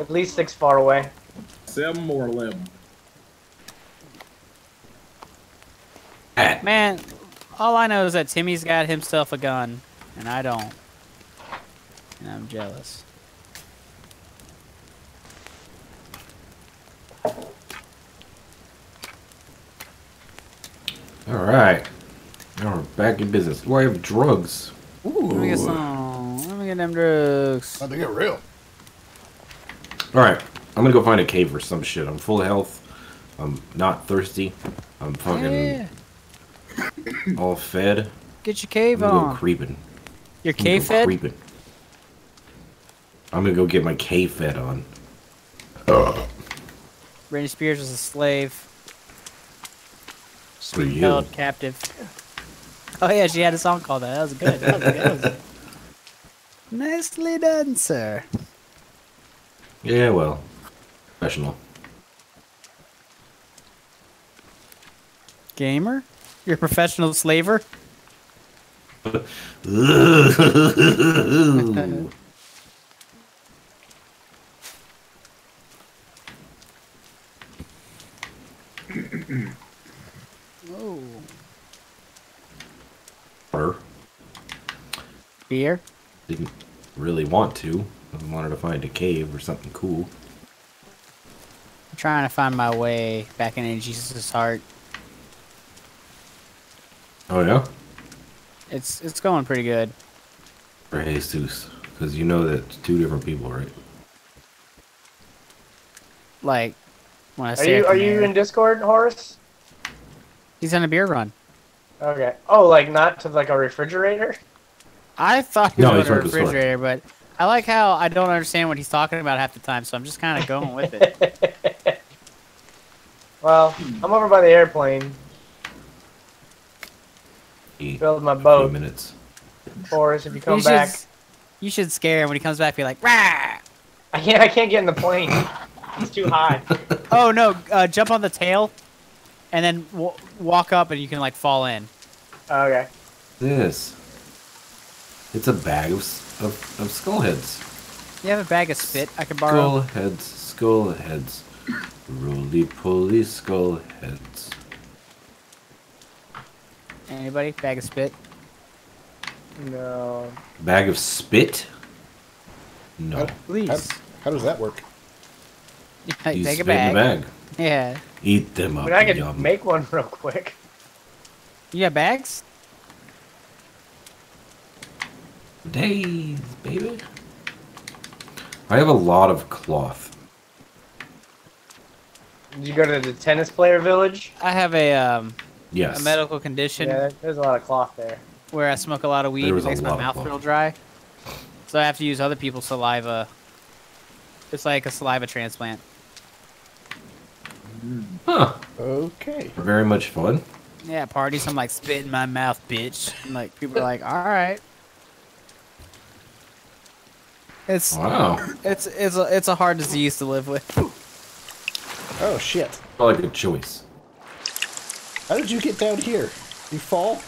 At least six far away. Seven more eleven. Man, all I know is that Timmy's got himself a gun, and I don't. And I'm jealous. all right. Now we're back in business. Do I have drugs? Let me get Ooh. some. Let me get them drugs. About to get real. All right. I'm gonna go find a cave or some shit. I'm full of health. I'm not thirsty. I'm fucking Yeah, all fed. get your I'm cave gonna go on. creeping. Your I'm gonna cave go fed? Creeping. I'm gonna go get my cave fed on. Britney Spears was a slave. For Sweet held captive. Oh yeah, she had a song called that. That was good. That was good. That was good. Nicely done, sir. Yeah, well, professional. Gamer? You're a professional slaver? Oh. Or Beer? Didn't really want to. I wanted to find a cave or something cool. I'm trying to find my way back into Jesus' heart. Oh yeah, It's it's going pretty good. for Jesus, because you know that two different people, right? Like when I Are you are you in Discord, Horace? He's on a beer run. Okay. Oh, like not to like a refrigerator? I thought he No, was he's a right the refrigerator, but I like how I don't understand what he's talking about half the time, so I'm just kind of going with it. Well, I'm over by the airplane. Eat Build my a few boat. minutes. Horace, if you come you back. Should, you should scare him when he comes back. Be like, Rah! I can't I can't get in the plane. It's too high. oh no, uh, jump on the tail, and then w- walk up, and you can like fall in. Okay. This. It's a bag of of, of skull heads. You have a bag of spit I can borrow. Skull heads, skull heads, roly poly skull heads. Anybody? Bag of spit. No. Bag of spit? No. How, Please. how does that work? You Take spit a bag. in the bag. Yeah. Eat them up. mean I could yum. make one real quick. You got bags? Days, baby. I have a lot of cloth. Did you go to the tennis player village? I have a um Yes. a medical condition Yeah, there's a lot of cloth there. where I smoke a lot of weed. It makes my mouth blood. real dry. So I have to use other people's saliva. It's like a saliva transplant. Huh. Okay. Very much fun. Yeah, parties. I'm like spit in my mouth, bitch. And like people are like, all right. It's Wow. it's it's a it's a hard disease to live with. Oh shit. Probably a good choice. How did you get down here? You fall?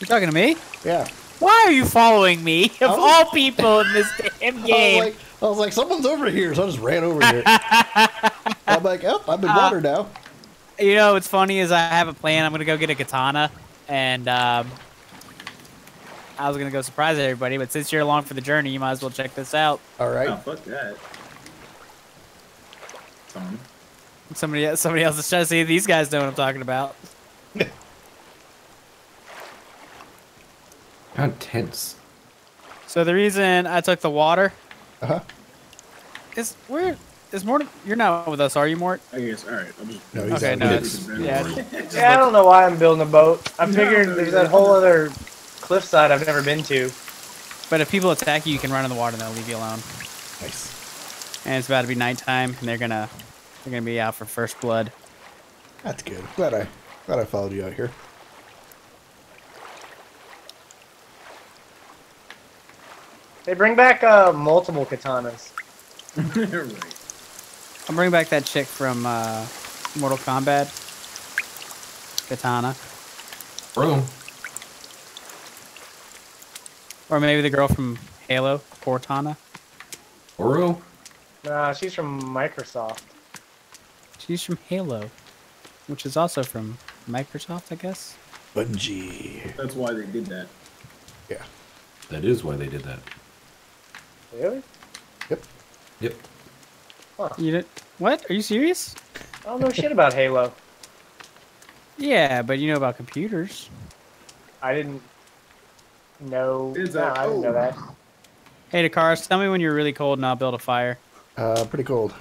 You talking to me? Yeah. Why are you following me? Of was- all people in this damn game. I was game. like, I was like, someone's over here, so I just ran over here. I'm like, oh, I'm in water now. You know what's funny is I have a plan. I'm gonna go get a katana, and um, I was gonna go surprise everybody. But since you're along for the journey, you might as well check this out. All right. Oh, fuck that. Tom. Somebody else, somebody else is trying to see these guys know what I'm talking about. How intense. So the reason I took the water Uh huh. is where is Mort? You're not with us, are you, Mort? I guess. All right. I'll just. No, he's Okay, out. no, it's, yeah. Yeah, I don't know why I'm building a boat. I No, figuring no, there's you that don't. whole other cliffside I've never been to. But if people attack you, you can run in the water and they'll leave you alone. Nice. And it's about to be nighttime, and they're gonna they're gonna be out for first blood. That's good. Glad I glad I followed you out here. They bring back uh, multiple katanas. right. I'm bringing back that chick from uh, Mortal Kombat, Katana, Bro. Or maybe the girl from Halo, Cortana. Oro? Nah, she's from Microsoft. She's from Halo, which is also from Microsoft, I guess. Bungie. That's why they did that. Yeah. That is why they did that. Really? Yep. Yep. You did what? Are you serious? I don't know shit about Halo. Yeah, but you know about computers. I didn't know. Is no, that- I didn't know oh. that. Hey, Dakarus, tell me when you're really cold and I'll build a fire. Uh, pretty cold.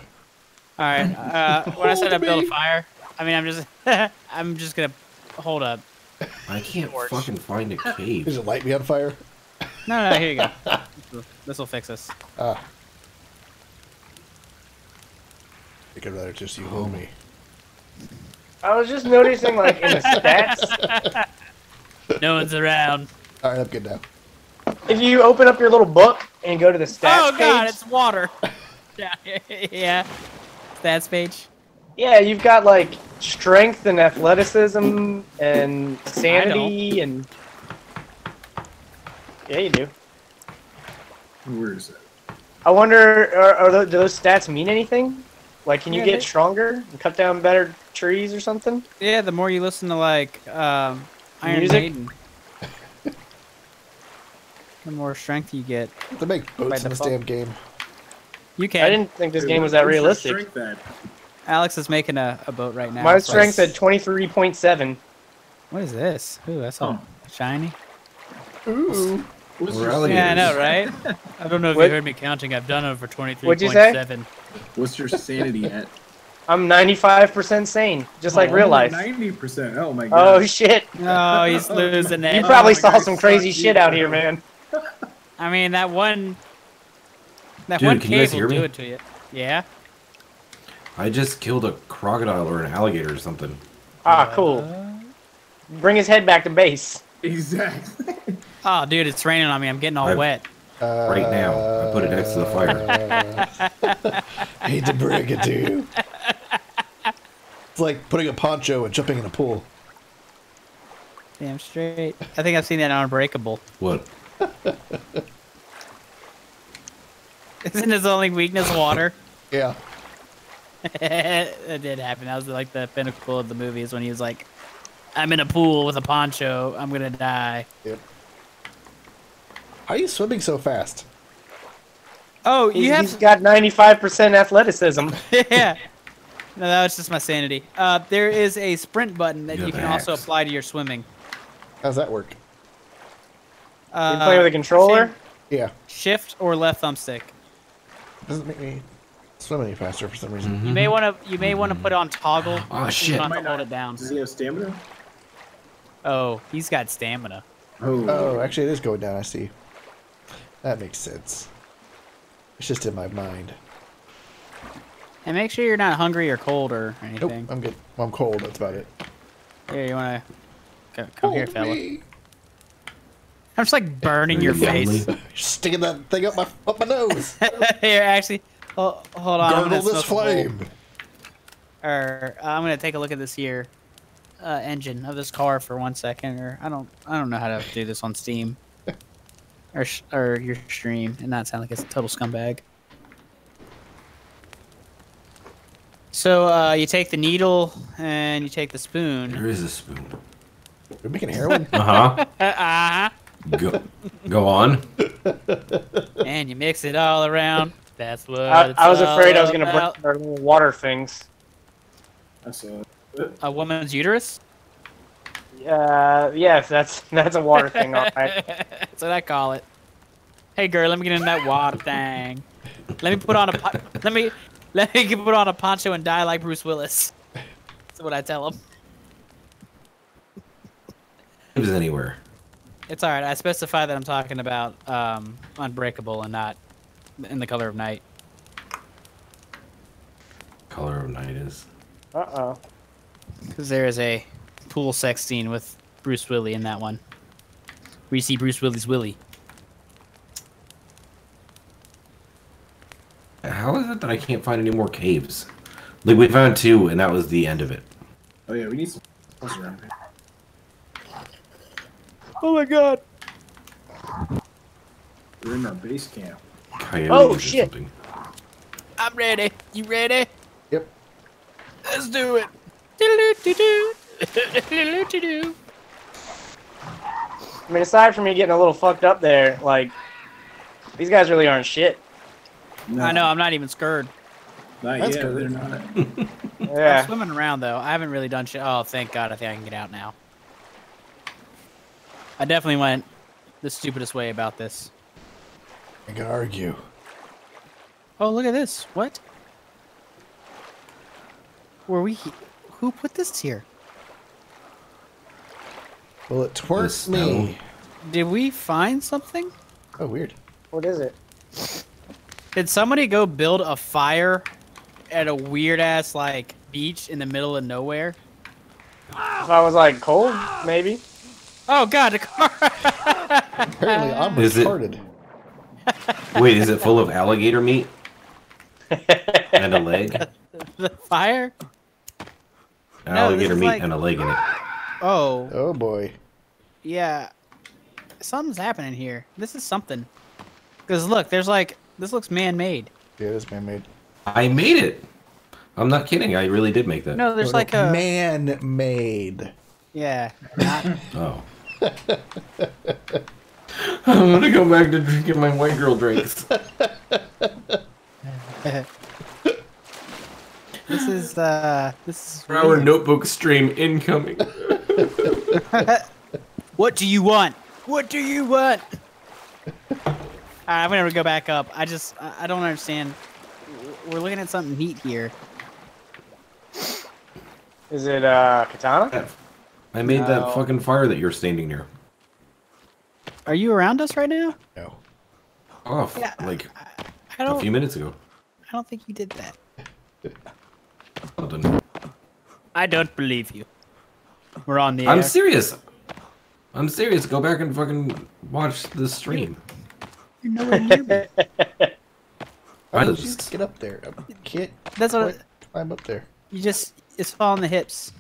All right. Uh, when I said I build a fire, I mean I'm just I'm just gonna hold up. I can't Torch. fucking find a Does cave. it light me on fire? No, no, here you go. This will fix us. Ah. I think I'd rather just you hold me. I was just noticing, like, in the stats, No one's around. All right, I'm good now. if you open up your little book and go to the stats oh God, page, it's water. yeah, yeah. Stats page. yeah, you've got, like, strength and athleticism and sanity and. Yeah, you do. Where is it? I wonder, are, are those, do those stats mean anything? Like, can you Yeah, get they- stronger and cut down better trees or something? Yeah, the more you listen to like um, Iron Music? Maiden, the more strength you get. To make boats in this default. damn game. You can. I didn't think this Hey, game was that realistic. Alex is making a, a boat right now. My so- strength at 23.7. What is this? Ooh, that's all shiny. Ooh. What's We're your. Yeah, I know, right? I don't know if What- you heard me counting. I've done it for twenty-three What'd you say? what's your sanity at? I'm 95% sane, just like oh, real life. Ninety percent. Oh my god. Oh shit! Oh, he's losing it. You probably oh my saw God, some crazy shit out here, man. I mean, that one. That Dude, one can you guys cave hear will me? do it to you. Yeah. I just killed a crocodile or an alligator or something. Ah, cool. Bring his head back to base. exactly. Oh, dude, it's raining on me. I'm getting all I've- wet. Uh, Right now. I put it next to the fire. hate to break it to you. It's like putting a poncho and jumping in a pool. Damn straight. I think I've seen that on Unbreakable. What? Isn't his only weakness water? Yeah. that did happen. That was like the pinnacle of the movie is when he was like, I'm in a pool with a poncho. I'm going to die. Yep. How are you swimming so fast? Oh, He's, you have. he's got 95% athleticism. yeah. No, that was just my sanity. Uh, there is a sprint button that You you have can also apply to your swimming. How's that work? Uh, You play with a controller? same- Yeah. Shift or left thumbstick. Doesn't make me swim any faster for some reason. You may want to. You may want to put it on toggle. Oh, shit. don't Might to hold it down. Does he have stamina? Oh, he's got stamina. Oh. Oh, actually, it is going down. I see. That makes sense. It's just in my mind. And make sure you're not hungry or cold or anything. Nope, anything. I'm good. Well, I'm cold. That's about it. Here, you want to come here, fella. me. I'm just like burning your face. Sticking that thing up my up my nose. here, actually, hold, hold on. I'm Gargle gonna this smoke bowl. flame. Or uh, I'm gonna take a look at this here uh, engine of this car for one second. Or I don't, I don't know how to do this on Steam or sh- or your stream and not sound like it's a total scumbag. So uh, you take the needle and you take the spoon. There is a spoon. We're making heroin. Uh huh. uh-huh. Go, go on. and you mix it all around. That's what I, it's I was afraid I was going to about. break our little water things. I saw. a woman's uterus. Uh, yes, that's that's a water thing, all right. That's what I call it. Hey girl, let me get in that water thing. Let me put on a. Let me Let me put on a poncho and die like Bruce Willis. That's what I tell him. Caves anywhere. It's all right. I specify that I'm talking about um, Unbreakable and not In the Color of Night. Color of night is. Uh oh. Because there is a pool sex scene with Bruce Willie in that one. We see Bruce Willie's Willie. How is it that I can't find any more caves? Like we found two, and that was the end of it. Oh yeah, we need some around here. Oh my god. We're in our base camp. Coyotes Oh, shit. something. I'm ready. You ready? Yep. Let's do it. I mean, aside from me getting a little fucked up there, like these guys really aren't shit. No, I know. I'm not even scared. Not That's yet. good. They're not. I'm Yeah. swimming around though. I haven't really done shit. Oh, thank God. I think I can get out now. I definitely went the stupidest way about this. I can argue. Oh, look at this. What? Were we? Who put this here? Well, it twerks snow. me. Did we find something? Oh, weird. What is it? Did somebody go build a fire at a weird ass like beach in the middle of nowhere? If I was like cold, maybe. Oh God, the car! Apparently, I'm Is it- Wait, is it full of alligator meat and a leg? the fire? No, alligator this meat like- and a leg in it. Oh, Oh boy. yeah. Something's happening here. This is something. Cause look, there's like this looks man-made. Yeah, it is man-made. I made it. I'm not kidding. I really did make that. No, there's like a man-made. yeah. Not, Oh. I'm gonna go back to drinking my white girl drinks. this is uh this is For our weird. notebook stream incoming. What do you want? What do you want? Alright, I'm gonna go back up. I just I I don't understand. We're looking at something neat here. Is it uh katana? I made No. that fucking fire that you're standing near. Are you around us right now? No. Off Yeah, like I a don't. few minutes ago. I don't think you did that. Well done. I don't believe you. We're on the I'm air. serious. I'm serious. Go back and fucking watch the stream. You're nowhere near me. Why I did you just- get up there? I can't That's what quite climb up there. you just. It's fall on the hips,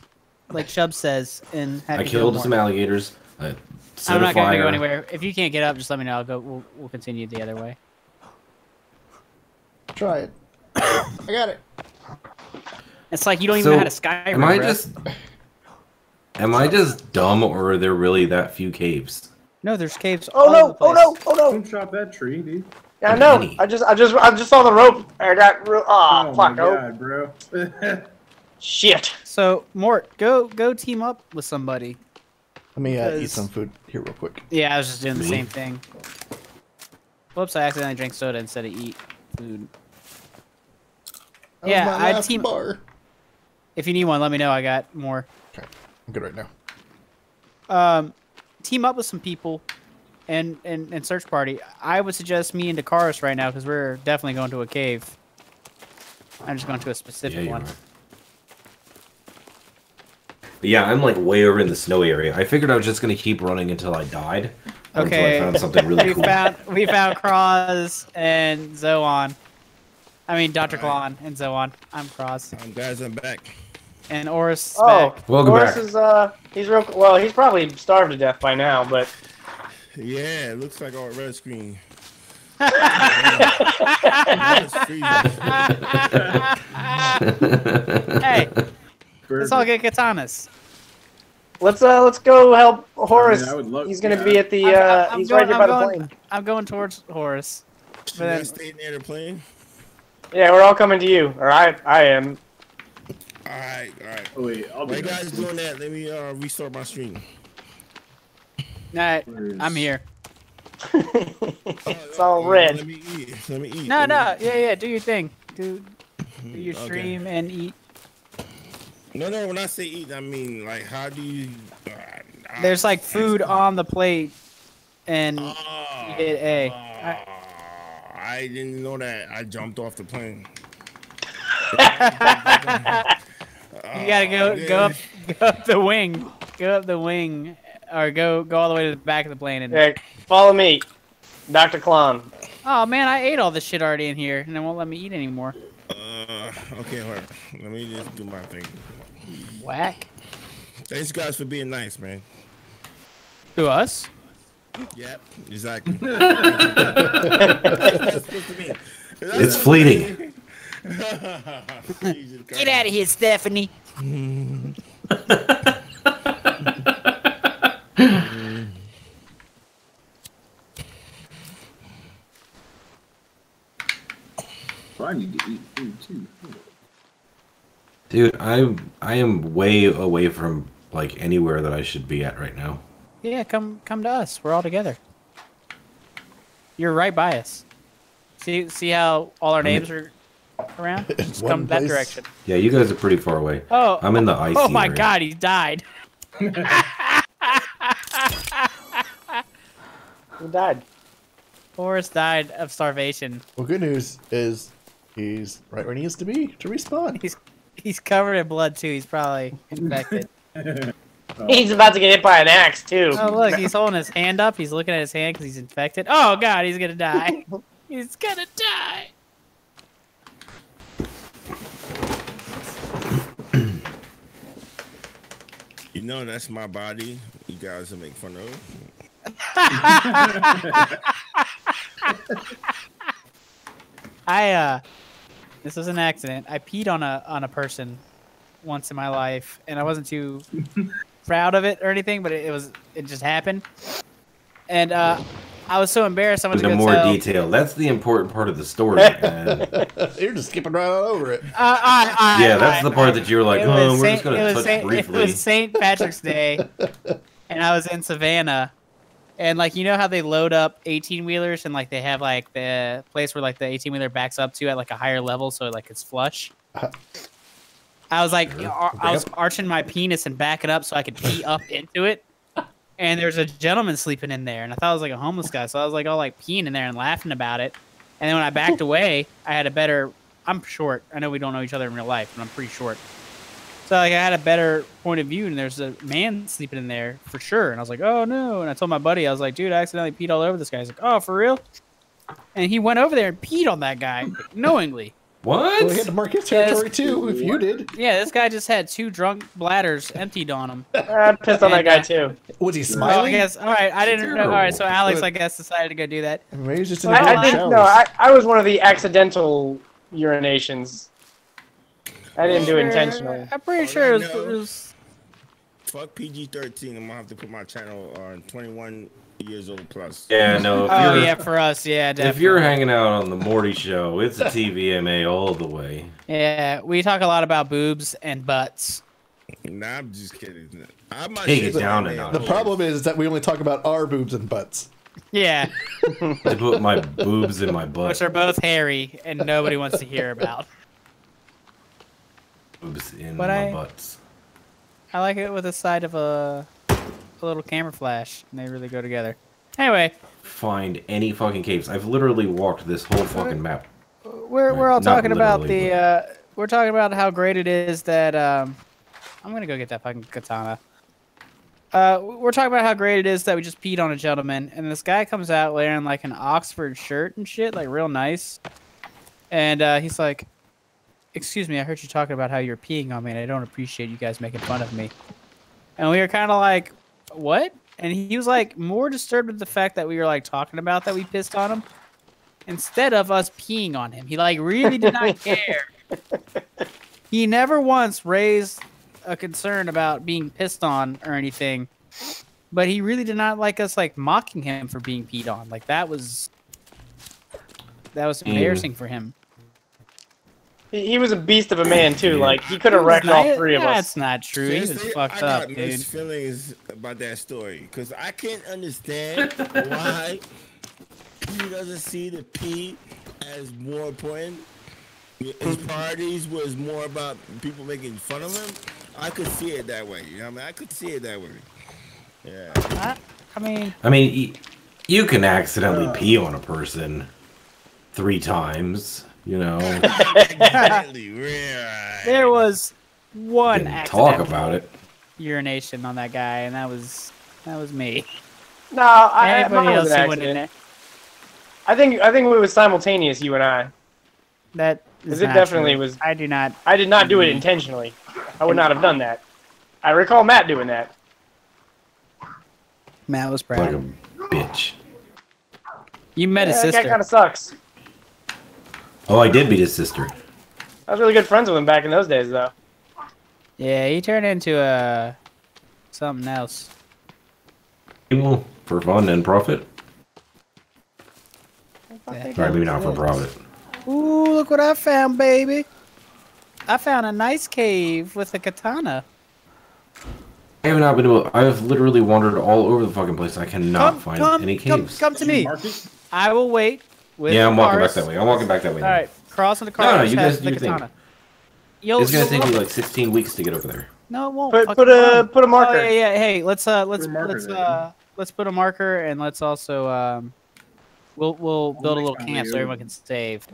like Shub says. in. And I killed Gilmore. some alligators. I set I'm not gonna go anywhere. If you can't get up, just let me know. I'll go. We'll, we'll continue the other way. Try it. I got it. It's like you don't even So, know how to Skyrim. Am I bro. just? Am I just dumb, or are there really that few caves? No, there's caves. Oh all no! over the Oh no! Oh no! Don't chop that tree, dude. Yeah, I know. I just, I just, I just saw the rope. I got. Real, oh, oh fuck! my Oh, god, bro. shit! So Mort, go go team up with somebody. Let me uh, eat some food here real quick. Yeah, I was just doing the same thing. Whoops! I accidentally drank soda instead of eat food. That Yeah, I'd team- bar. If you need one, let me know. I got more. Okay, I'm good right now. Um, team up with some people, and and and search party. I would suggest me and Dakarus right now because we're definitely going to a cave. I'm just going to a specific Yeah, one. are. But yeah, I'm like way over in the snowy area. I figured I was just gonna keep running until I died. Okay. Until I found something really we cool. found we found Cross and Zoan. I mean Dr. Klon and Zoan. I'm Cross. Um, guys, I'm back. And Oris Oh, back. Welcome Boris back. is uh, he's real. Well, he's probably starved to death by now, but Yeah, it looks like our red screen. It's freezing. hey, let's all get katanas. let's uh, let's go help Horace. I would love- he's gonna yeah. be at the. I'm- Uh, I'm he's going- right here I'm by the plane. I'm going towards Horace. You But guys staying near the plane? Yeah, we're all coming to you. All right, I, I am. All right, all right. Oh wait, I'll be you guys back. doing that, let me uh, restart my stream. All right, Where is- I'm here. it's all Uh, red. Let me eat. Let me eat. No, Let no, eat. yeah, yeah, do your thing. Do You Okay. stream and eat. No, no. When I say eat, I mean like how do you? Uh, There's like food on the plate, and Oh, you hit A. oh, I didn't know that. I jumped off the plane. You gotta go go up go up the wing, go up the wing, or go go all the way to the back of the plane. And Hey, follow me, Dr. Klon. oh man, I ate all this shit already in here, and they won't let me eat anymore. Uh, okay, hold on. Let me just do my thing. Whack Thanks, guys, for being nice, man. to us. Yep, exactly. That's supposed to mean. That's It's fleeting. Get out of here, Stephanie. I need to eat food too. Dude, I I am way away from like anywhere that I should be at right now. Yeah, come come to us. We're all together. You're right by us. See see how all our names are around? Just one come that direction. Yeah, you guys are pretty far away. Oh, I'm in the ice. oh my area. god, he died. he died? Forrest died of starvation. Well, good news is he's right where he needs to be to respawn. He's he's covered in blood too. He's probably infected. He's about to get hit by an axe too. oh look, he's holding his hand up. He's looking at his hand because he's infected. Oh god, he's gonna die. he's gonna die. You know that's my body. You guys will make fun of. I uh this was an accident. I peed on a on a person once in my life and I wasn't too proud of it or anything, but it, it was it just happened. And uh I was so embarrassed I went to Into go more tell, detail. That's the important part of the story. man. You're just skipping right on over it. Uh, I, I, yeah, that's I- the part that you're like, oh, was we're Saint- just gonna it touch Saint- briefly. It was St. Patrick's Day, and I was in Savannah, and like you know how they load up eighteen wheelers and like they have like the place where like the eighteen wheeler backs up to at like a higher level, so like it's flush. Uh-huh. I was like, ar- I was arching my penis and backing up so I could pee up into it. And there's a gentleman sleeping in there, and I thought it was like a homeless guy, so I was like all like peeing in there and laughing about it. And then when I backed away, I had a better. I'm short. I know we don't know each other in real life, but I'm pretty short. So like I had a better point of view, and there's a man sleeping in there for sure. And I was like, oh no! And I told my buddy, I was like, dude, I accidentally peed all over this guy. He's like, oh for real? And he went over there and peed on that guy knowingly. what? Well, he had to mark his Yeah, territory that's- too. If you did, Yeah, this guy just had two drunk bladders emptied on him. I pissed on that guy too. was he Oh, I smiling? guess. All right, I didn't know. All right, so Alex, Good. I guess, decided to go do that. Maybe he's just in I, the I golden didn't. showers. No, I, I was one of the accidental urinations. I didn't do it intentionally. I'm pretty All sure it was, know- it was. Fuck PG thirteen. I'm gonna have to put my channel on 21 years old plus. Yeah, no. If Oh you're, yeah, for us, yeah, definitely. if you're hanging out on the Morty Show, it's a TVMA all the way. Yeah, we talk a lot about boobs and butts. Nah, I'm just kidding. I'm not Take it down a notch. the problem is that we only talk about our boobs and butts. Yeah, I put my boobs in my butt. which are both hairy and nobody wants to hear about. Boobs in But my I- butts. I like it with a side of a, a little camera flash, and they really go together. Anyway, Find any fucking caves. I've literally walked this whole fucking map. we're we're all Not talking about the uh, we're talking about how great it is that um, I'm gonna go get that fucking katana. Uh, we're talking about how great it is that we just peed on a gentleman, and this guy comes out wearing like an Oxford shirt and shit, like real nice. And uh, he's like, "Excuse me, I heard you talking about how you're peeing on me, and I don't appreciate you guys making fun of me." And we were kind of like, "What?" And he was like more disturbed with the fact that we were like talking about that we pissed on him instead of us peeing on him. He like really did not care. He never once raised a concern about being pissed on or anything. But he really did not like us like mocking him for being peed on. Like that was that was mm. embarrassing for him. He, he was a beast of a man too. Yeah. Like he could have wrecked all three of us. That's not true. He was Seriously, fucked I got up, mixed dude. feelings about that story because I can't understand why he doesn't see the P as more important his parties was more about people making fun of him. I could see it that way. You know what I mean? I could see it that way. Yeah. I, I mean, I mean, you can accidentally uh. pee on a person three times. You know, Exactly. There was one and talk about it. urination on that guy, and that was that was me. No, I, Everybody mine else was an went in accident. there. I think I think it was simultaneous, you and I. That is it definitely true. was. I do not. I did not do it mm-hmm. intentionally. I would not have done that. I recall Matt doing that. Matt was proud. Like a bitch. you met his Yeah, that guy sister. kind of sucks. Oh, I did beat his sister. I was really good friends with him back in those days, though. Yeah, he turned into uh something else. People for fun and profit. Yeah. Sorry, maybe not for profit. Ooh, look what I found, baby! I found a nice cave with a katana. I have not been able. I have literally wandered all over the fucking place. I cannot Come, find come, any come, caves. come to me. I will wait. With yeah, I'm walking cars. back that way. I'm walking back that way. All right, cross in the car. No, no, you have guys do the your thing. katana. You'll, It's gonna take me like 16 weeks to get over there. No, it won't. Put fucking put a run. put a marker. Oh, yeah, yeah. Hey, let's uh, let's Put a marker let's there. uh, let's put a marker and let's also um, we'll we'll build a little camp so everyone can save.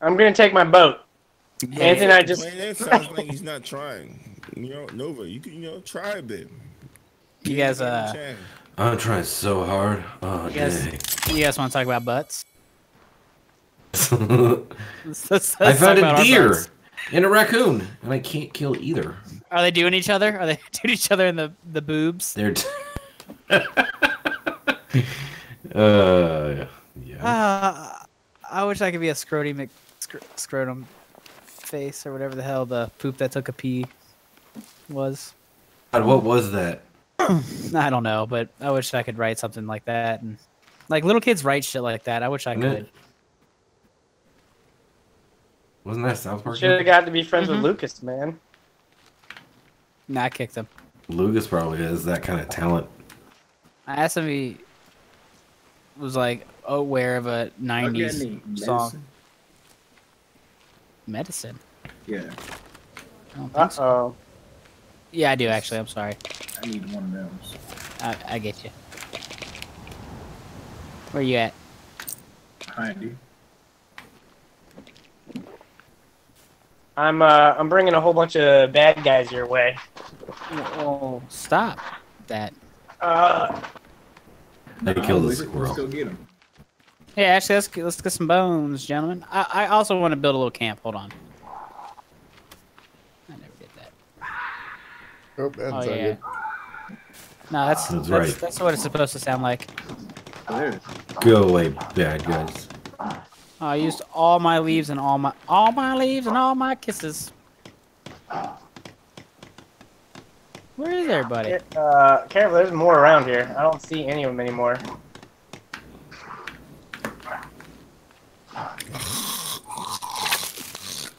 I'm gonna take my boat. Anthony, I just Playing that sounds like he's not trying. You know, Nova, you can you know try a bit. You guys, Give it a uh, chance. I'm trying so hard. Oh, You guys- dang. you guys want to talk about butts? Let's- let's- I found a deer and a raccoon, and I can't kill either. Are they doing each other? Are they doing each other in the the boobs? They're. Uh, yeah. Uh, I wish I could be a scroty Mc, scr- scrotum face or whatever the hell the poop that took a pee was. God, what was that? I don't know, but I wish I could write something like that. And like little kids write shit like that. I wish I could. it? Wasn't that South Park? should have got to be friends Mhm. with Lucas, man. Nah, I kicked him. Lucas probably has that kind of talent. I asked him he was like aware of a Not '90s any song. medicine? Medicine. Yeah, I don't Uh oh. Yeah, I do actually. I'm sorry. I need one of those. I, I get you. Where you at? Behind you. I'm uh I'm bringing a whole bunch of bad guys your way. Well, stop that. Uh, I killed a Let's- squirrel. Let's get him. Yeah, actually, let's get- let's get some bones, gentlemen. I, I also want to build a little camp. Hold on. I never did that. Oh, that's Oh yeah. good. No, that's That's that's, right. that's what it's supposed to sound like. Go away, bad guys. I used all my leaves and all my all my leaves and all my kisses. Where is everybody? uh, careful. There's more around here. I don't see any of them anymore.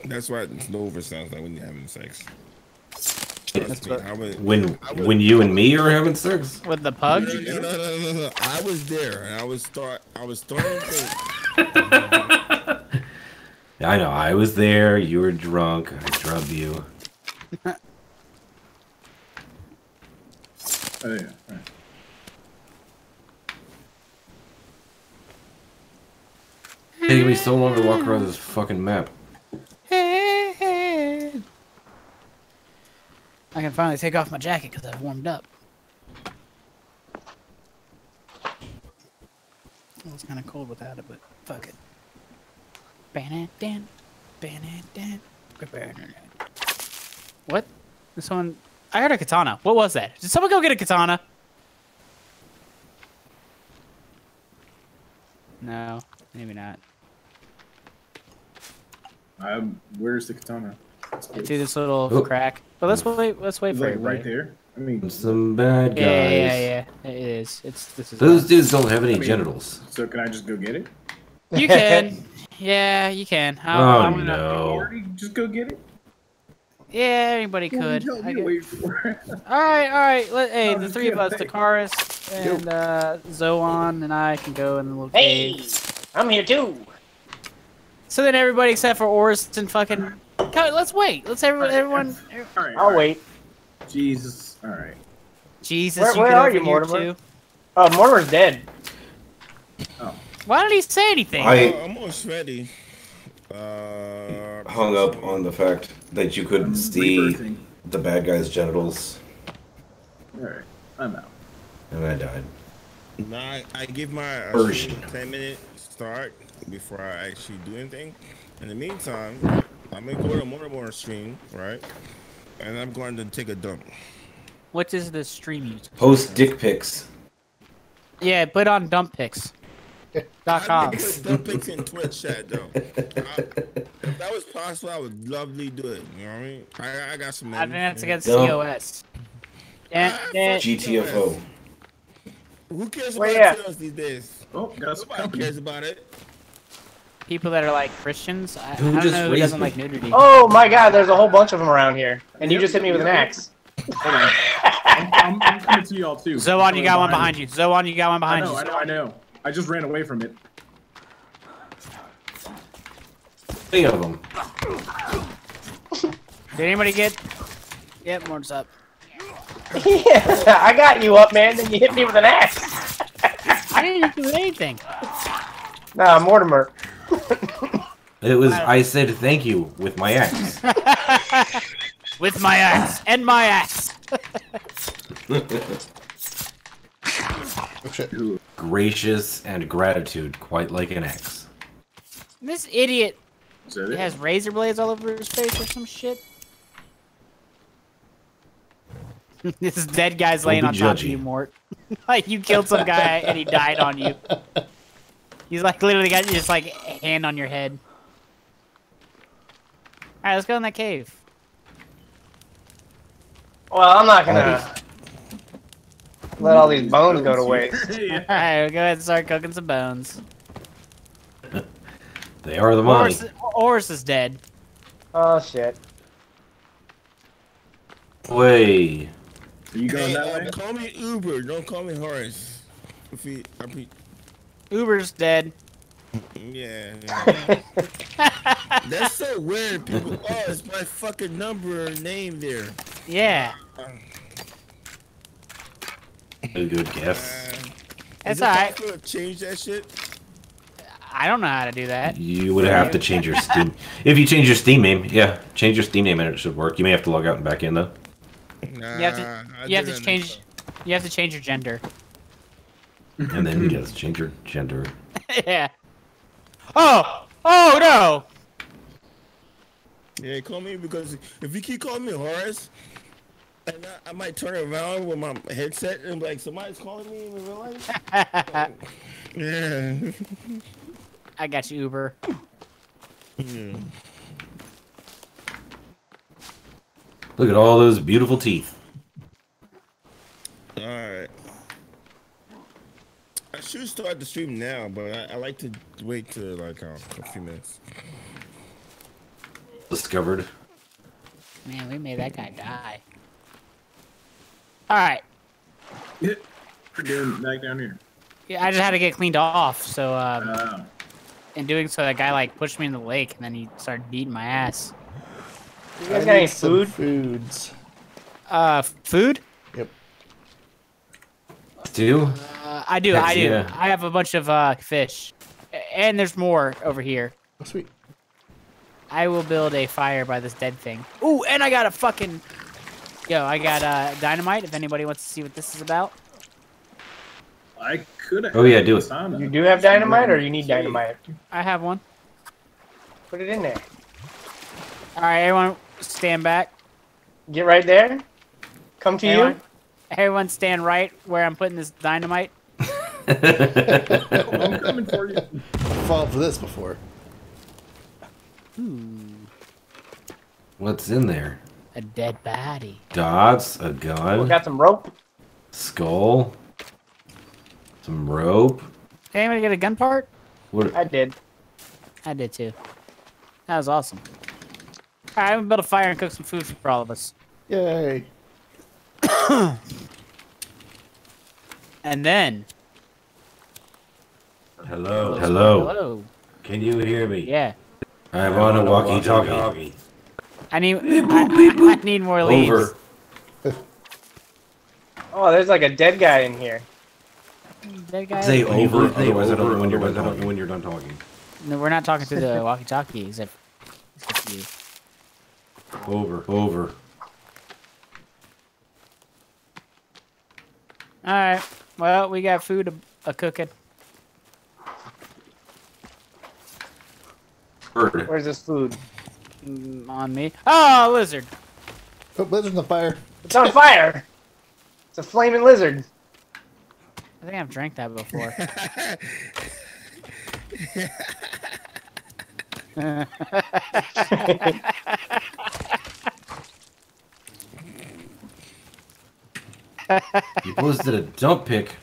That's why Nova sounds like when you're having sex. Trust me, I would, When when you and me are having sex, With the pug? No, no, no, no, no, no. I was there, and I was start. I was starting to. I know I was there. You were drunk. I drubbed you. Oh yeah. Right. Taking me so long to walk around this fucking map. I can finally take off my jacket because I've warmed up. Well, it's kind of cold without it, but fuck it. Ban-it-dan, ban-it-dan. What? This one... I heard a katana. What was that? Did someone go get a katana? No, maybe not. Um, where's the katana? Let's go. Through this little Oh. crack. But let's wait. Let's wait It's for like everybody. right there. I mean, Some bad guys. Yeah, yeah, yeah, yeah. It is. It's this is. Those dudes don't have any I mean- genitals. so can I just go get it? You can. Yeah, you can. I, Oh, I'm gonna- no. Just go get it. Yeah, anybody What could. the hell I you get- wait for? All right, all right. Let, hey, the three of us, okay. Dakarus and uh, Zoan and I can go in the little Hey, cave. I'm here too. So then everybody except for Oris and fucking. Come, let's wait. Let's everyone. Alright, everyone. All right. I'll wait. Jesus. All right. Jesus, Where- you where get are over you, Mortimer? too. Oh, Mortimer's dead. Why did he say anything? I Uh, I'm almost ready. Uh, hung up on the fact that you couldn't see Rebirthing. the bad guy's genitals, All right. I'm out. and I died. Nah, I, I give my uh, Version. 10 minute start before I actually do anything. In the meantime, I'm gonna go to Mortimer stream, right? And I'm going to take a dump. What is the stream you? Post dick pics. Yeah, put on dump pics. Dot com. I put dump pics in Twitch chat though. I, if that was possible, I would lovely do it. You know what I mean? I, I got some. I think that's against Dump. COS. And, Ah, and, GTFO. Who cares about you at? These days? Oh, got Nobody company. cares about it. People that are like Christians. I, I Who don't just know who doesn't me? like nudity. Oh my God, there's a whole bunch of them around here, and you just hit me with an axe. I'm, I'm, I'm coming to y'all too. Zoan, you got one behind you. Zoan, you got one I behind know, you. I know, I know. I just ran away from it. Three of them. Did anybody get? Yep, Mort's up. yeah, I got you up, man. Then you hit me with an axe. I didn't do anything. Nah, Mortimer. It was. I said thank you with my axe. With my axe and my axe. Oh. Gracious and gratitude, quite like an axe. This idiot it? has razor blades all over his face or some shit. this is dead guy's laying be on top of you, Mort. like you killed some guy and he died on you. He's like literally got just like hand on your head. All right, let's go in that cave. Well, I'm not gonna let all these bones go to waste. All yeah. right, we'll go ahead and start cooking some bones. They are the money. Oris, Oris is dead. Oh shit. Way. Are you going Hey, that uh, way? call me Uber. Don't call me Horace. If he, I pre- Uber's dead. yeah, yeah. That's so weird. People, oh, it's my fucking number or name there. Yeah, A good guess. Uh, That's is it alright. possible Change that shit. I don't know how to do that. You would have to change your Steam. If you change your Steam name, yeah, change your Steam name and it should work. You may have to log out and back in though. Nah, You have to, I you have to didn't. change, you have to change your gender. And then you just change your gender. yeah. Oh, oh no. Yeah, call me because if you keep calling me Horace, and I, I might turn around with my headset and be like, somebody's calling me in real life. yeah. I got you, Uber. yeah. Look at all those beautiful teeth. All right. I should start the stream now, but I, I like to wait to like uh, a few minutes. Discovered. Man, we made that guy die. All right. We're doing back down here. Yeah, I just had to get cleaned off. So, um, Uh, in doing so, that guy like pushed me in the lake, and then he started beating my ass. You guys I got any food? Foods. Uh, food? Yep. Stew? Uh, I do. Heck I do. yeah. I have a bunch of uh fish, and there's more over here. Oh sweet. I will build a fire by this dead thing. Ooh, and I got a fucking. Yo, I got uh dynamite. If anybody wants to see what this is about. I could. Oh, yeah, do it. Sauna. You do have dynamite, or you need dynamite? I have one. Put it in there. All right, everyone, stand back. Get right there. Come to you. Everyone, everyone stand right where I'm putting this dynamite. I'm coming for you. I've fallen for this before. Hmm. What's in there? A dead body. Dots, a gun. We got some rope. skull, some rope. Did anybody get a gun part? What? I did. I did too. That was awesome. All I'm gonna build a fire and cook some food for all of us. Yay. And then. Hello. Hello. Hello. Can you hear me? Yeah. I'm on a walkie-talkie. I need. I, I, I need more leads. Over. Oh, there's like a dead guy in here. That guy- Say over, Say otherwise I don't over, know when you're done talking. When you're done talking. No, we're not talking to the walkie-talkie. Except, except you. Over. Over. All right. Well, we got food a, a cooking. Bird. Where's this food? Mm, on me. Oh, lizard. Put blizzard in the fire. It's on fire. It's a flaming lizard. I think I've drank that before. You posted a dump pic.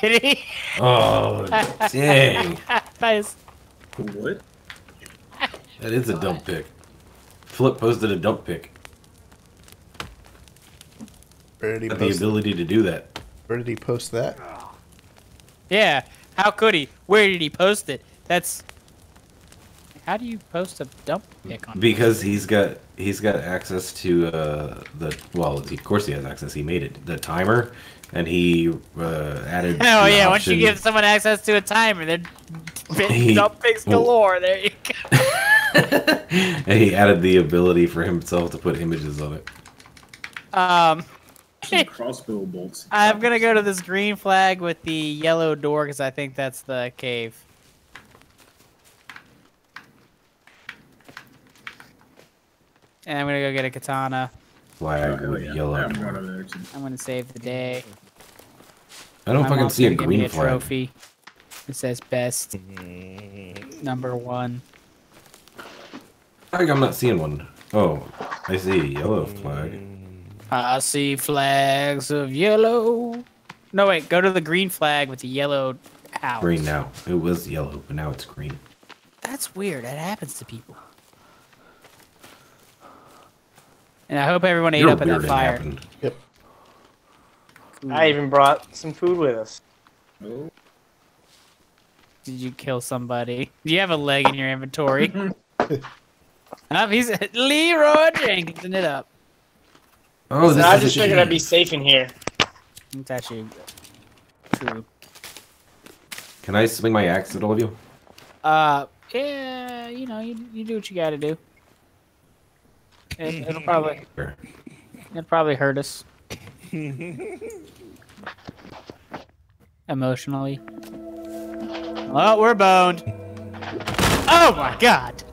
Did he? Oh, dang. Nice. What? That is a dump pic. Flip posted a dump pic. Where did he Got the post? ability to do that. Where did he post that? Yeah. How could he? Where did he post it? That's. How do you post a dump pic on? Because he's got he's got access to uh, the well, of course he has access. He made it the timer, and he uh, added. Oh the yeah, once you give someone access to a timer, then He- dump pics well- galore. There you go. and he added the ability for himself to put images on it. Um, crossbow bolts. I'm gonna go to this green flag with the yellow door because I think that's the cave. And I'm gonna go get a katana. Flag Oh, with yeah. yellow. I'm going over there too. I'm gonna save the day. I don't My fucking mom's see a gonna green flag. Trophy. It says best. Number one. Flag, I'm not seeing one. Oh, I see a yellow flag. I see flags of yellow. No wait, go to the green flag with the yellow house. Green now. It was yellow, but now it's green. That's weird. That happens to people. And I hope everyone ate You're up at that fire. happened. Yep. I even brought some food with us. Oh, Did you kill somebody? Do you have a leg in your inventory? oh, he's Leroy Jenkins it up. Oh, So I this just is figured I'd be safe in here. It's actually true. Can I swing my axe at all of you? Uh, yeah, you know, you, you do what you gotta do. It, it'll probably it'll probably hurt us emotionally. Oh, we're boned. Oh my god!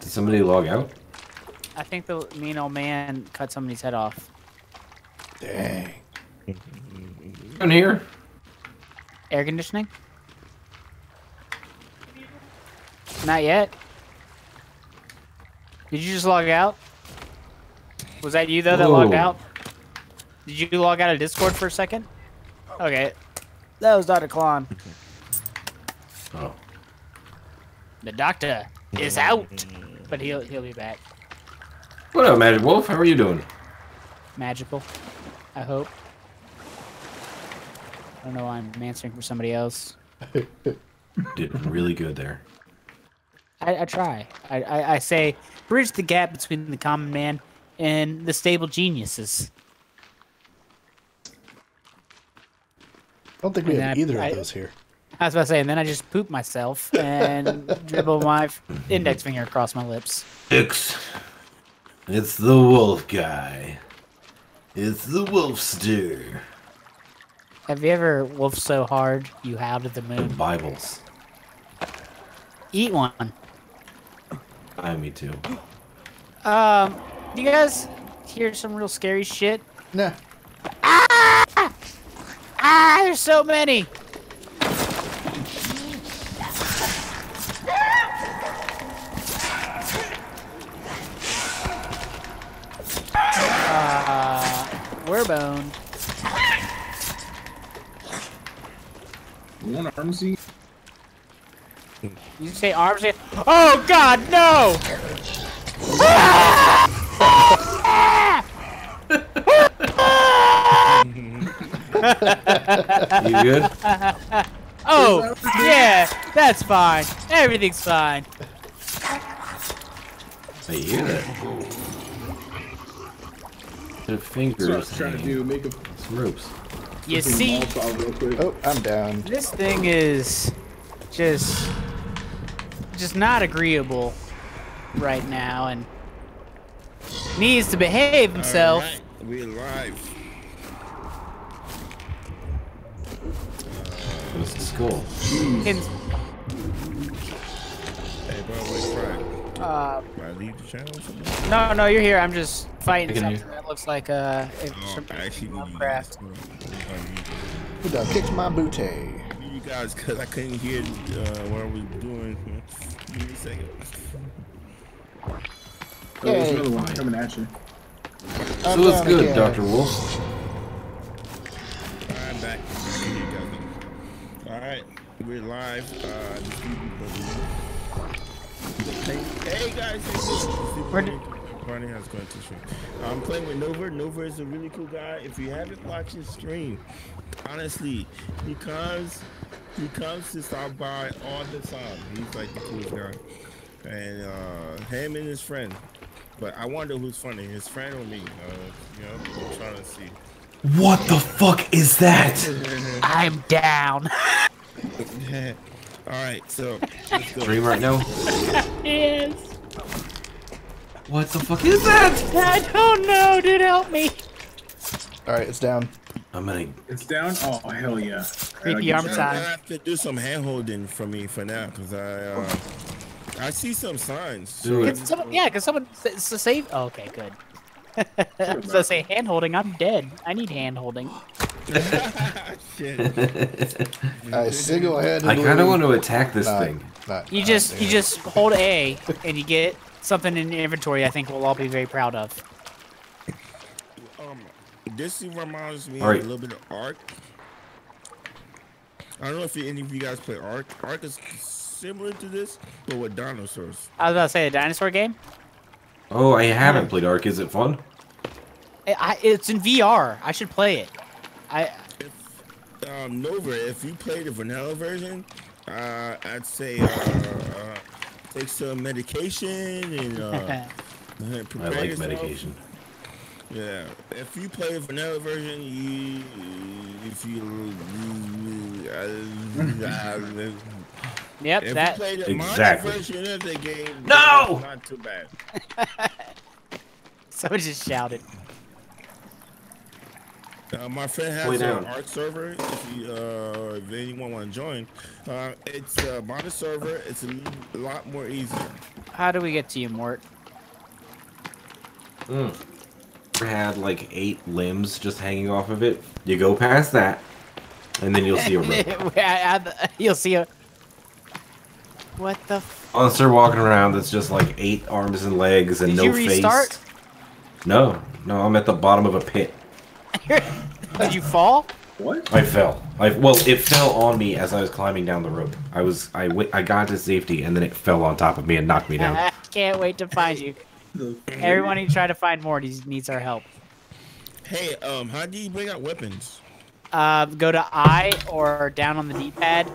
Did somebody log out? I think the mean old man cut somebody's head off. Dang. In here. Air conditioning? Not yet. Did you just log out? Was that you though that logged out? Did you log out of Discord for a second? Okay. That was Dr. Klon. Oh. The doctor is mm. out. But he'll he'll be back. What up, Magic Wolf? How are you doing? Magical. I hope. I don't know why I'm answering for somebody else. Did really good there. I, I try. I, I, I say bridge the gap between the common man and the stable geniuses. I don't think we And have either I- of those here. I was about to say, and then I just poop myself and dribble my index finger across my lips. It's it's the wolf guy. It's the wolfster. Have you ever wolfed so hard you howled at the The moon? Bibles. Eat one. I me too. Um, do you guys hear some real scary shit? Nah. Ah, Ah! there's so many. Uh, we're boned. you want Armsy? You say arms? Oh God, no! You good? Oh, yeah, that's fine. Everything's fine. I hear that. The That's what I fingers was trying to do. Make a Some ropes. You some see, Molotov real quick. Oh, I'm down. this thing is just, just not agreeable right now, and needs to behave himself. Alright, We're live. This is cool. Can, Hey, bro, what's right? uh, I leave the channel or no, no, you're here. I'm just fighting can hear something that looks like uh, it's Oh, some I actually need you Who done kicked my booty? Need you guys, cause I couldn't hear uh, what I was doing. Give me a second. Oh, there's another one coming at you. I'm So it's good, again. Dr. Wolf. I'm back. I can hear you guys now. All right, we're live. Uh, Hey, hey guys, hey, Where Super Party has going to stream. I'm playing with Nova. Nova is a really cool guy. If you haven't watched his stream, honestly, he comes, he comes to stop by all the time. He's like the coolest guy, and uh, him and his friend. But I wonder who's funny, his friend or me. Uh, you know, I'm trying to see. What the fuck is that? I'm down. all right, so let's go. Dream right now? yes. What the fuck is that? I don't know, dude. Help me. All right, it's down. I'm gonna. It's down. Oh hell yeah! Creepy Alright, arm I'll get You're time. gonna have to do some hand holding for me for now, cause I uh, I see some signs. Do Can it. someone, yeah, cause someone s- s- save? Oh, okay, good. so say hand holding. I'm dead. I need hand holding. Shit. I single-handedly. I kind of want to attack this Not- thing. not- You not just you it. just hold A and you get something in your inventory. I think we'll all be very proud of. This reminds me All right. a little bit of Ark. I don't know if any of you guys play Ark. Ark is similar to this, but with dinosaurs. I was about to say a dinosaur game. Oh, I haven't played Ark. Is it fun? I, I, it's in VR. I should play it. I Um, Nova, if you play the vanilla version, uh, I'd say uh, uh, take some medication and uh, I like yourself. medication. Yeah, if you play the vanilla version, you if you uh, yep if that you play the Exactly. modern version of the game, No! not too bad. someone just shouted. Uh, my friend has an Ark server. If you, uh, if anyone want to join, uh, it's a modern server. It's a lot more easier. How do we get to you, Mort? Mm. Had like eight limbs just hanging off of it. You go past that, and then you'll see a rope. You'll see a. What the? F- Monster walking around that's just like eight arms and legs and Did no you restart? face. No, no, I'm at the bottom of a pit. Did you fall? What? I fell. I well, it fell on me as I was climbing down the rope. I was I went I got to safety and then it fell on top of me and knocked me down. I can't wait to find you. Everyone who try to find Mort he needs our help. Hey, um, how do you bring out weapons? Uh, go to I or down on the D-pad.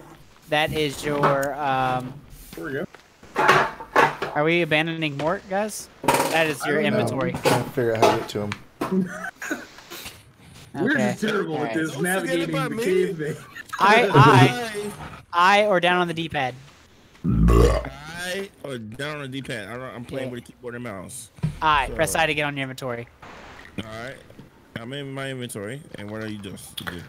That is your. Um, There we go. are we abandoning Mort, guys? That is your I don't know. inventory. I'm trying to figure out how to get to him. We're Okay. just terrible Alright. with this Don't navigating about the me. cave thing. I, I, I or down on the D-pad. I or down on the D-pad. I don't, I'm playing Yeah. with a keyboard and mouse. I. So- Press I to get on your inventory. All right. I'm in my inventory, and what are you doing? You do?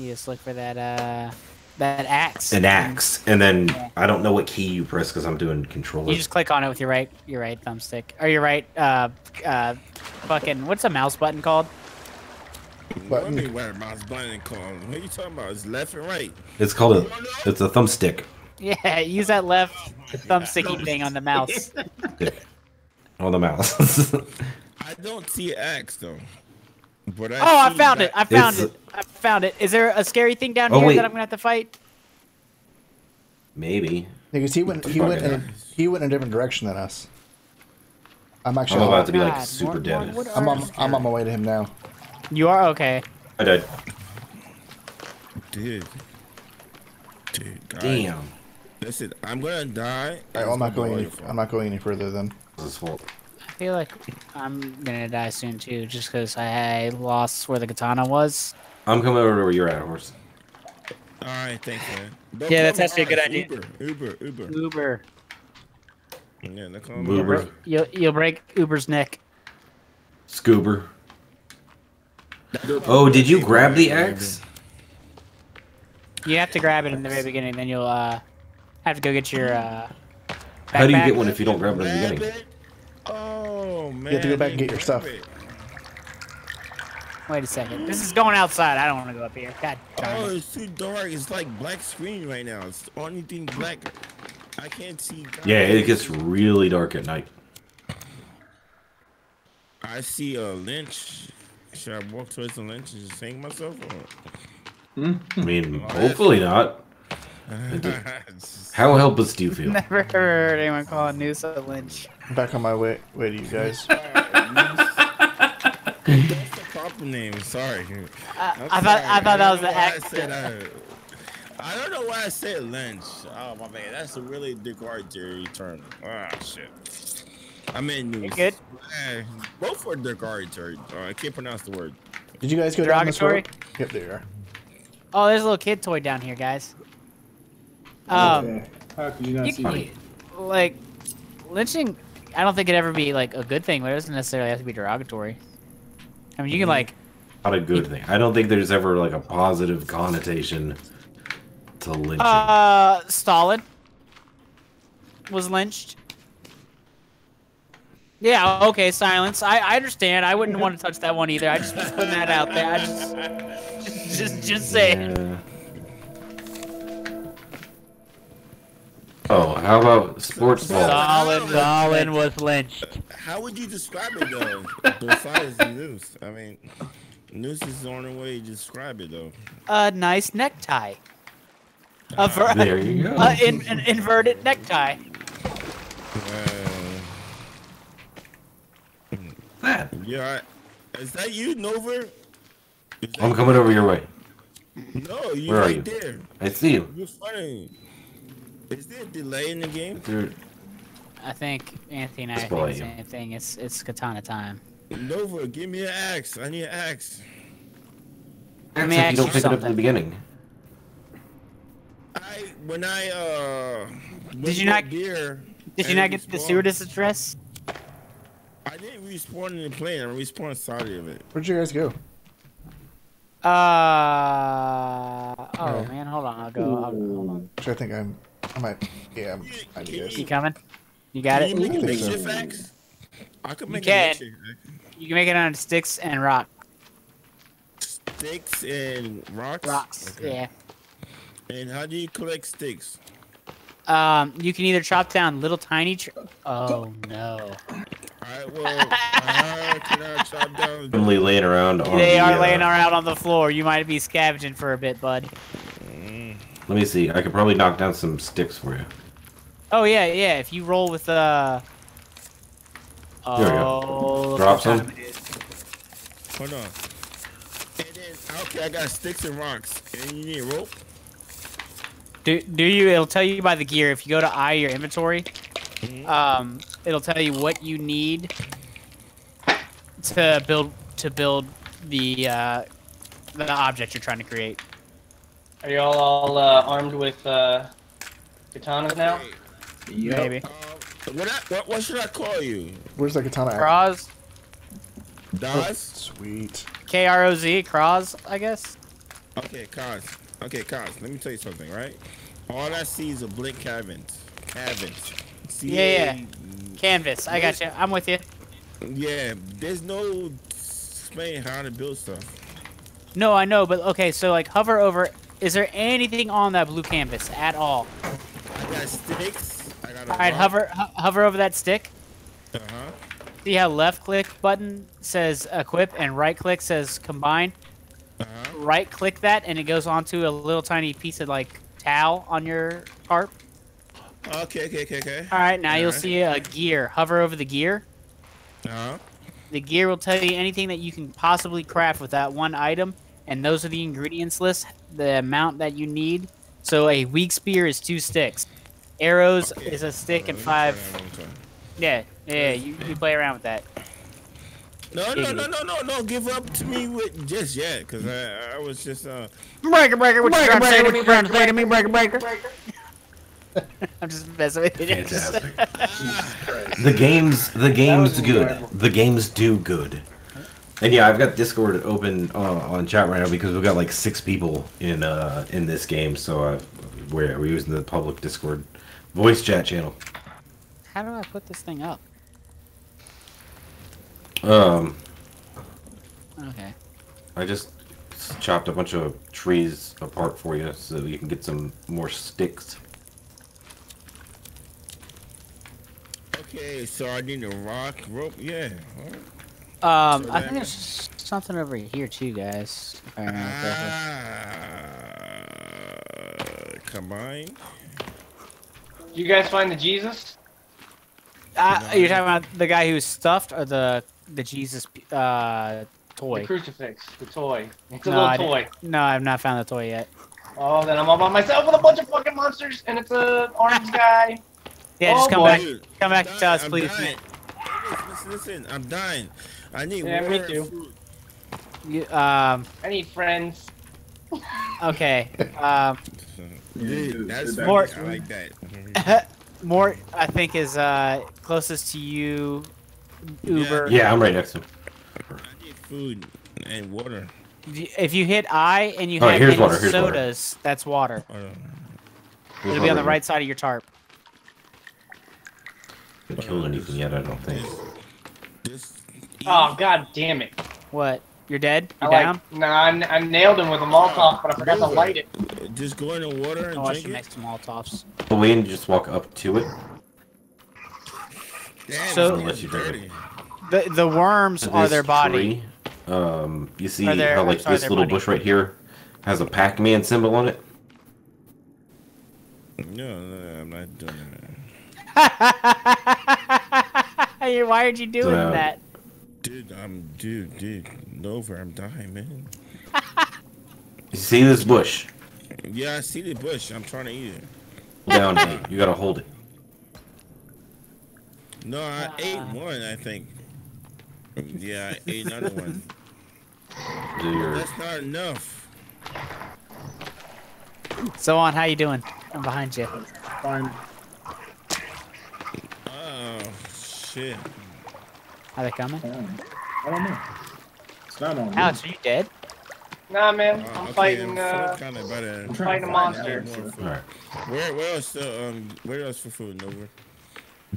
You just look for that uh, that axe. An axe, and then I don't know what key you press because I'm doing controller. You just click on it with your right your right thumbstick or your right uh uh fucking what's a mouse button called? What Button. do you mean where mouse button called? What are you talking about? It's left and right. It's called a it's a thumbstick. Yeah, use that left thumbsticky thing on the mouse. Stick on the mouse. I don't see an axe though. But I Oh, I found it! I found It's- it! I found it. Is there a scary thing down Oh, here wait. that I'm gonna have to fight? Maybe. Because he went he went in a, he went in a different direction than us. I'm I'm actually about to be like God, super more- dead. more- I'm on I'm on my way to him now. You are okay. I died. Dude. Dude, guys. Damn. Listen, I'm gonna die. Alright, well, I'm not going any, I'm not going any further then. This is fault. I feel like I'm gonna die soon too, just because I lost where the katana was. I'm coming over to where you're at, horse. Alright, thanks, man. Don't Yeah, that's actually a good idea. Uber, Uber, Uber. Uber, Yeah, don't call me Uber. You'll you'll break Uber's neck. Scoober. Oh, did you grab the axe? You have to grab it in the very beginning, then you'll uh have to go get your uh. How do you get one if you don't grab it in the beginning? Oh man. You have to go back and get your stuff. Wait a second. This is going outside. I don't want to go up here. God darn Oh, it's too dark. It's like black screen right now. It's the only thing black. I can't see. Yeah, it gets really dark at night. I see a lynch. Should I walk towards the lynch and just hang myself? I mean, hopefully not. Or... How helpless do you feel? Never heard anyone call a noose a lynch. Back on my way way to you guys. That's the proper name. Sorry. I, I'm I thought I thought that was know the why I act. said I, I don't know why I said lynch. Oh my man, that's a really derogatory term. Ah shit. I meant news. You're good. Eh, both were derogatory. Oh, I can't pronounce the word. Did you guys go down this Derogatory? road? Yep, there you are. Oh, there's a little kid toy down here, guys. Um, Okay. How could you not you- see you- like lynching. I don't think it'd ever be like a good thing, but it doesn't necessarily have to be derogatory. I mean, you can like Not a good thing. I don't think there's ever like a positive connotation to lynching. uh Stalin was lynched. Yeah, okay, silence. I, I understand. I wouldn't want to touch that one either. I just was putting that out there. I just just just, just saying. Yeah. Oh, how about sports ball? Stalin, Stalin was lynched. How would you describe it though? Besides the noose, I mean, noose is the only way you describe it though. A nice necktie. A ver- There you go. uh, in, an inverted necktie. Uh, yeah, I, is that you, Nova? That I'm coming over your way. No, you Where are right you? there. I see you. You're funny. Is there a delay in the game? Dude, I think Anthony and I Just think the same thing. It's it's katana time. Nova, give me an axe. I need an axe. Let me Except ask you don't you pick it up in the beginning. I when I uh. Did you not- Gear, Did you not get the respawn- stewardess address? I didn't respawn in the plane. I respawned side of it. Where'd you guys go? Uh oh man, hold on. I'll go. I'll, hold on. Which I think I'm. I might. Yeah, I'm, I Can you. You coming? You got Can it. you make a think so. axe? I could make can. a makeshift. You can make it on sticks and rock Sticks and rocks. rocks. Okay. Yeah. And how do you collect sticks? Um, you can either chop down little tiny. Tr- oh no. Alright, well, how can I chop down? Only laying around on They the, are uh, laying around on the floor. You might be scavenging for a bit, bud. Let me see. I could probably knock down some sticks for you. Oh yeah, yeah. If you roll with uh. Here we go. Oh, look Drop some. time it is. Hold on. And then, okay, I got sticks and rocks. And you need rope? Do do you? It'll tell you by the gear. If you go to I your inventory, um, it'll tell you what you need to build to build the uh, the object you're trying to create. Are y'all all uh, armed with uh, katanas now? Maybe. Uh, what, I, what, what should I call you? Where's the katana? at? Croz, Daz? Sweet. K R O Z, Croz, I guess. Okay, Kaz. Okay, Kaz, let me tell you something, right? All I see is a blank cabins. Cabins. Yeah, yeah. Canvas. I got you. I'm with you. Yeah, there's no explain how to build stuff. No, I know, but okay. So like, hover over. Is there anything on that blue canvas at all? I got sticks. I got a All right, rock. hover ho- hover over that stick. Uh-huh. See how left click button says equip and right click says combine. Uh-huh. Right click that and it goes onto a little tiny piece of like towel on your tarp. Okay, okay, okay, okay. All right, now you'll Alright. see a gear. Hover over the gear. Uh-huh. The gear will tell you anything that you can possibly craft with that one item, and those are the ingredients list, the amount that you need. So a weak spear is two sticks. Arrows Okay. is a stick and Let me try five. that one time. Yeah, yeah, you, you play around with that. No, no, no, no, no, no. Give up to me with just yet, cause I, I was just uh. Breaker, breaker, what you trying to say to me? Trying to say to me, breaker, breaker. I'm just messing with you. Fantastic. the games, the games good. The games do good. And yeah, I've got Discord open uh, on chat right now because we've got like six people in uh, in this game. So uh, we're we're using the public Discord voice chat channel. How do I put this thing up? Um, Okay. I just chopped a bunch of trees apart for you so you can get some more sticks. Okay, so I need a rock rope. Yeah. Alright. Um, I think there's something over here too, guys. If I remember correctly. Ah, combine. Did you guys find the Jesus? Uh, you're talking about the guy who's stuffed or the the Jesus uh, toy? The crucifix, the toy. It's a No, little toy. No, I've not found the toy yet. Oh, then I'm all by myself with a bunch of fucking monsters, and it's a orange guy. Yeah, just Oh, come boy. back. Come back I'm to us, please. I'm dying. Listen, listen, I'm dying. I need Yeah, me water and too. You, um, I need friends. okay. Um, Dude, dude, that's sit back. More- I like that. Mort, I think, is uh closest to you. Uber. Yeah, I'm right next to him. I need food and water. If you hit I and you All right, have here's any water, here's water. sodas, that's water. Hold. It'll be on the right side of your tarp. Haven't killed anything yet, I don't think. This. Oh god damn it! What? You're dead? I You like, down? nah, I, I nailed him with a Molotov, but I forgot to light it. Just go in the water and Oh, drink it. make some Molotovs. The way and just walk up to it. Damn, So- Unless you drink dirty. The the worms are their body. tree, um, you see Are their- how like sorry, this little buddy. bush right here has a Pac-Man symbol on it. No, no, I'm not doing that. Why are you doing So- that? Dude, I'm dude, dude, over. I'm dying, man. You see this bush? Yeah, I see the bush. I'm trying to eat it. Down here. You gotta hold it. No, I Ah. ate one. I think. Yeah, I ate another one. Do your- That's not enough. So on, how you doing? I'm behind you. Fine. Oh shit. Are they coming? Fine. I don't know. It's not on me. Alex, are you dead? Nah, man, Uh, I'm okay, fighting. I'm Uh, kind of better. I'm trying fighting to a monster. Alex, so- All right. Where, where else? Uh, um, where else for food? Nowhere.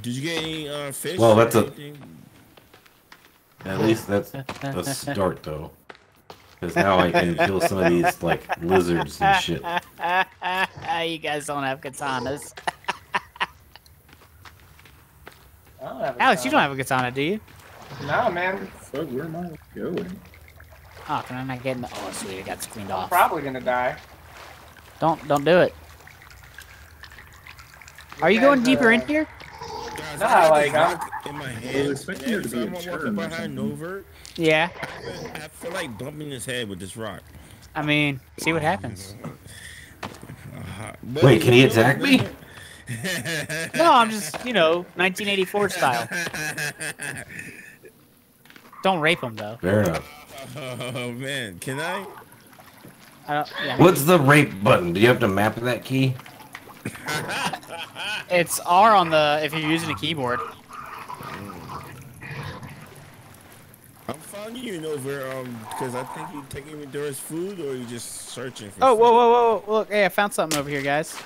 Did you get any uh, fish? Well, that's a- At least that's a start, though. Because now I can kill some of these like lizards and shit. you guys don't have katanas. Don't have Alex, you don't have a katana, do you? Nah, man, Fuck, where am I going? Oh, can I not get in the... Oh, sweet, I got screened I'm off. probably gonna die. Don't, don't do it. Are you going deeper in uh, here? Guys, Nah, I like, I'm- in my I was hand. expecting there to be a walking turn behind something. over, Yeah. I feel like bumping his head with this rock. I mean, see what happens. Uh-huh. Wait, can he attack me? No, I'm just, you know, 1984 style. Don't rape him, though. Fair enough. Oh man, can I? I don't, yeah. What's the rape button? Do you have to map that key? It's R on the, if you're using a keyboard. I'm following you over um because I think you're taking me towards food or you just searching for. Oh, food? whoa, whoa, whoa, look, hey, I found something over here, guys.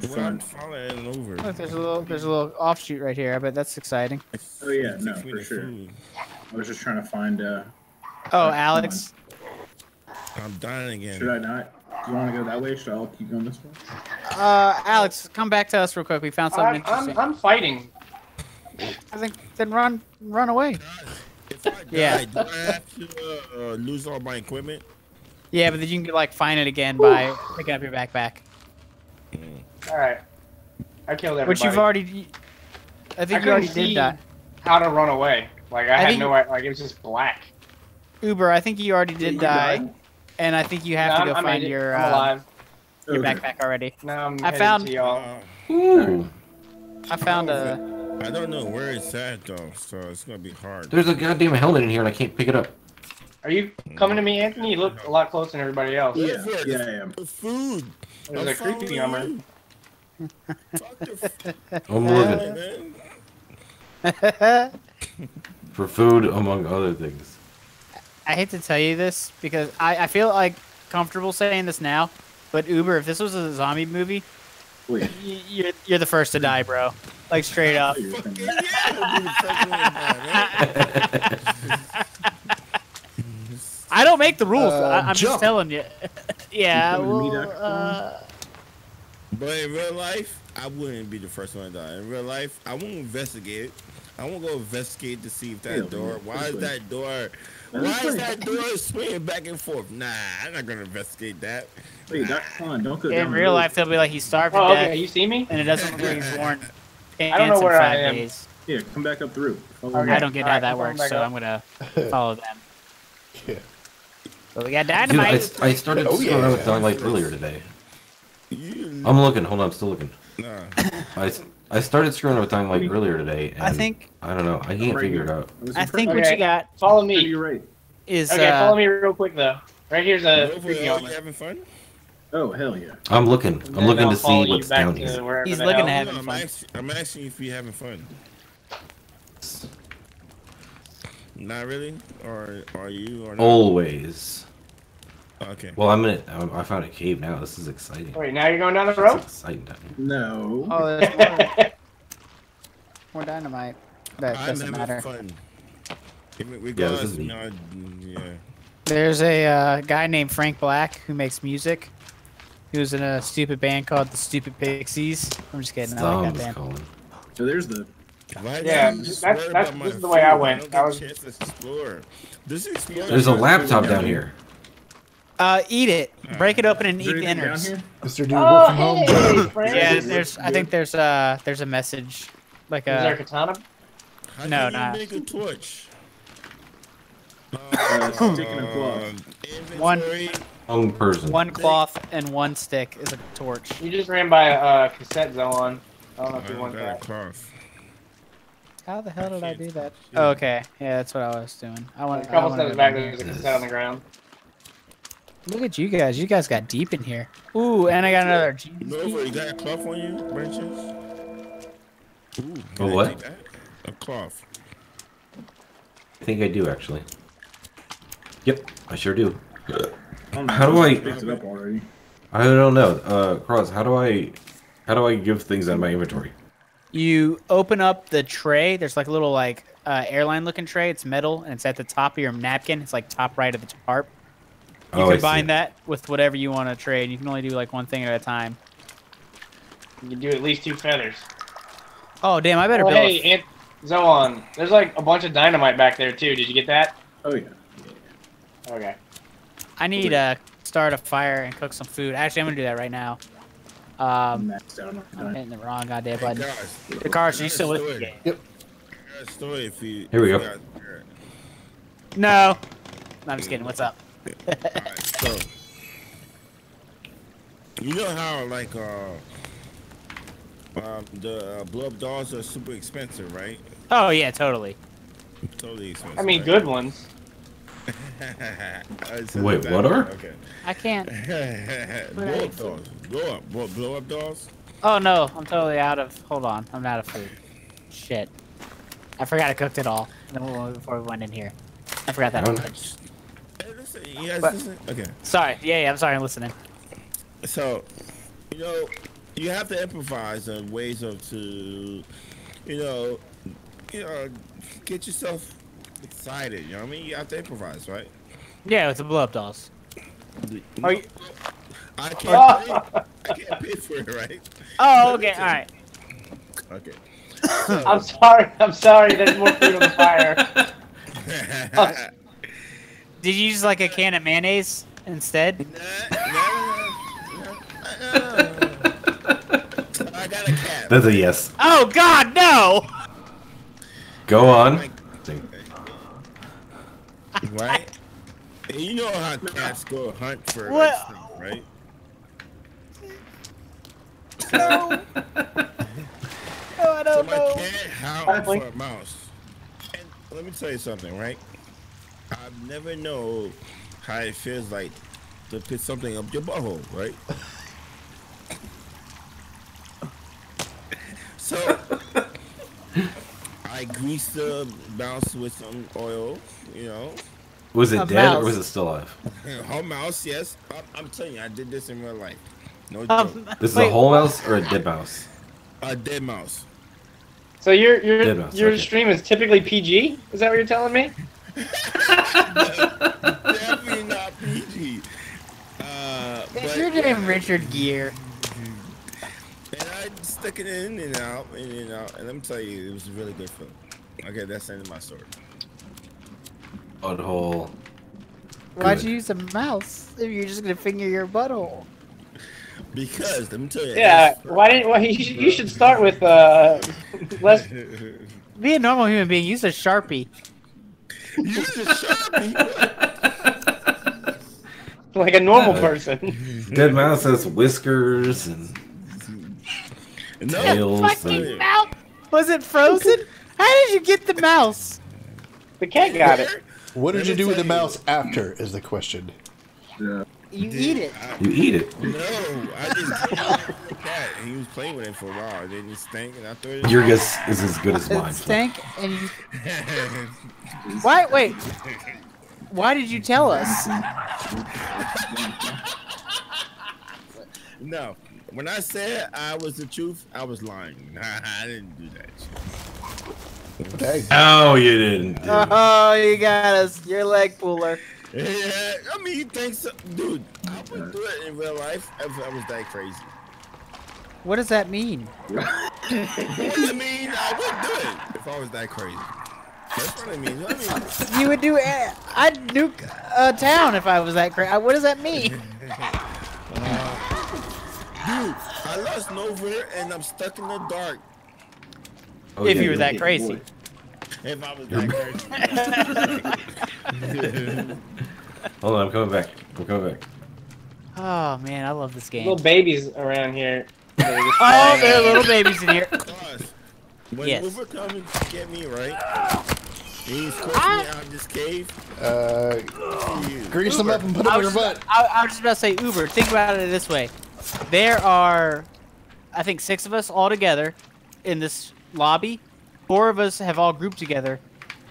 Where'd you Well, I'm over. Look, there's a little, there's a little offshoot right here. I bet that's exciting. Oh, yeah, no, for sure. food. I was just trying to find. uh Oh, Alex. I'm dying again. Should. I not? Do you want to go that way? Should I keep going this way? Uh, Alex, come back to us real quick. We found something I'm, interesting. I'm, I'm fighting. I think then run, run away. If I die, Yeah. do I have to uh, lose all my equipment? Yeah, but then you can like find it again by picking up your backpack. All right. I killed everybody. Which you've already. I think I you already couldn't did that. how to run away. Like I, I had think- no idea. Like it was just black. Uber, I think you already did You die, died? and I think you have No, to I'm- go I made find your I'm uh, alive. your Okay. backpack already. No, I'm I found- to y'all. Uh, Ooh. I found a. I don't know where it's at though, so it's gonna be hard. There's a goddamn helmet in here and I can't pick it up. Are you coming to me, Anthony? You look a lot closer than everybody else. Yeah, Look for yeah, the- I am. the food. There's I'm a creepy armor. I'm looking man. for food among other things. I hate to tell you this because I, I feel like comfortable saying this now, but Uber, if this was a zombie movie, Wait. y- you're you're the first to die, bro. Like straight up. You're Fucking thinking- yeah, it'll be the first one to die, man. I don't make the rules. Uh, I, I'm jump. just telling you. yeah. You coming to me, Well, uh, But in real life, I wouldn't be the first one to die. In real life, I won't investigate it. I won't go investigate to see if that Hell, door. man. Why is that door? Why is that door swinging back and forth? Nah, I'm not gonna investigate that. Wait, Dr. Khan, don't go in down real road. life, they'll be like he's starved to Oh, death, okay. You see me? and it doesn't look like he's worn I don't know pants in where I am. days. Yeah, come back up through. Okay. I don't get how Alright, that works, so up. I'm gonna follow them. Yeah. But we got Dude, I, dynamite. I started Oh, screwing around with yeah. Dying Light earlier today. You, I'm looking. Hold on, I'm still looking. nah. I, s- I started screwing around with Dying Light earlier today. And I think I don't know. I can't Right figure it out. I think front what you got Follow me. You're right. is Okay, uh, follow me real quick though. Right here's a Over creepy you having fun? Oh, hell yeah. I'm looking. I'm then looking I'll to see what's down here. He's looking hell- at- having I'm, fun. ask- I'm asking if you're having fun. Not really, or are you? Or not? Always. Okay. Well, I'm in. it. I I found a cave now. This is exciting. Wait, now you're going down the It's road? exciting. down. No. Oh, there's more, more dynamite. That I'm doesn't matter. fun. Even this is neat. no, yeah. There's a uh, guy named Frank Black who makes music. He was in a stupid band called the Stupid Pixies. I'm just kidding. I like that band. calling. So there's the. Why Yeah, did you just that's- that's- this is the way I went. don't That get a was- to explore. This explore. There's a laptop down here. Uh, eat it. Break it open and eat the innards. Mr. Dude, Oh, work from home. hey, friend. Yeah, there's. I think there's uh there's a message, like there a a. katana? How No, do you not- make a torch? Uh, stick and a cloth. Um, One- person. One cloth and one stick is a torch. You just ran by a uh, cassette zone. I don't know if you want that. cloth. How the hell did I can't do that? Oh, okay, yeah, that's what I was doing. I A want. couple I steps wanted back, to- there's a cassette on the ground. Look at you guys. You guys got deep in here. Ooh, and I got another. Nova, you got a cloth on you, by any chance? Ooh, A what? A cloth. I think I do actually. Yep, I sure do. How do I- Picked it up already. I don't know. Uh, Cross, how do I, how do I give things out of my inventory? You open up the tray. There's like a little like uh, airline looking tray. It's metal and it's at the top of your napkin. It's like top right of the tarp. You Oh, combine that with whatever you want to trade. You can only do like one thing at a time. You can do at least two feathers. Oh damn! I better Oh, build. hey, Ant- Zoan, there's like a bunch of dynamite back there too. Did you get that? Oh, yeah. Okay. I need to start a fire and cook some food. Actually, I'm gonna do that right now. I'm Um, maxed out on I'm hitting the wrong goddamn Hey, button. guys, The cars, are you still a with me? Yep. I got a story if you. Here we if go. you guys. No. No, I'm just kidding. What's up? Alright, so you know how like uh um, the uh, blow up dolls are super expensive, right? Oh yeah, totally. Totally expensive. I mean, right? good ones. Wait, what are? Okay. I can't. blow up dolls. Blow up. Blow, blow up dolls. Oh no, I'm totally out of. Hold on, I'm out of food. Shit. I forgot I cooked it all before we went in here. I forgot that. I don't- Hey, listen, you guys What? listen? Okay. Sorry. Yeah, yeah. I'm sorry. I'm listening. So, you know, you have to improvise on ways of to, you know, you know, get yourself excited. You know what I mean? You have to improvise, right? Yeah, with the blow up dolls. Are you? I can't. Oh. Pay, I can't pay for it, right? Oh, okay. All right. Okay. I'm sorry. I'm sorry. There's more food on the fire. Oh. Did you use like a can of mayonnaise instead? I got a cat. That's a yes. Oh God, no! Go on. right? You know how cats go hunt for What? like, stuff, right? No. Oh, I So don't my know. cat howled Probably. for a mouse. And let me tell you something, right? I've never know how it feels like to put something up your butthole, right? so I greased the mouse with some oil, you know. Was it A dead or was it still alive? Whole mouse, yes. I'm, I'm telling you, I did this in real life. No joke. Um, This is wait, a whole mouse or a dead mouse? a dead mouse. So your your Dead mouse, your okay. stream is typically PG? Is that what you're telling me? Definitely not PG. Uh, Is but, your name Richard Gere? And I stuck it in and out, in and out, and let me tell you, it was a really good film. Okay, that's the end of my story. Butthole. Why'd Good. you use a mouse if you're just gonna finger your butthole? Because let me tell you, Yeah. Why didn't? Why you should, you should start with uh less Be a normal human being. Use a sharpie. You just shot me. like a normal uh, person. Dead mouse has whiskers and No, tails. Fucking And... mouse. Was it frozen? How did you get the mouse? The cat got it. What did you do with the mouse after? Is the question. Yeah. You eat it. You eat it. No, I just gave it the cat, and he was playing with it for a while. Then he stank, and I threw it. Your guess is as good as mine. It mine. stank and you. Why? Wait. Why did you tell us? no, when I said I was the truth, I was lying. Nah, I didn't do that. Shit. Dang. Oh, you didn't. dude. Oh, you got us. Your leg puller. Yeah, I mean, you think so, dude? I wouldn't do it in real life if I was that crazy. What does that mean? What do you mean? I wouldn't do it if I was that crazy. That's what I mean. I mean, You would do. eh, I'd nuke a town if I was that crazy. What does that mean? dude, I lost Nova and I'm stuck in the dark. Oh, if yeah, you were that Boy. crazy. If I was that crazy. Hold on, I'm coming back. I'm coming back. Oh man, I love this game. Little babies around here. that are just Oh, there are little babies in here. Plus, when Yes. Nova come and get me, right? He escorts me out of this cave. Uh, You. grease them up and put them I in your just, butt. I, I was just about to say Uber. Think about it this way: there are, I think, six of us all together in this lobby. Four of us have all grouped together.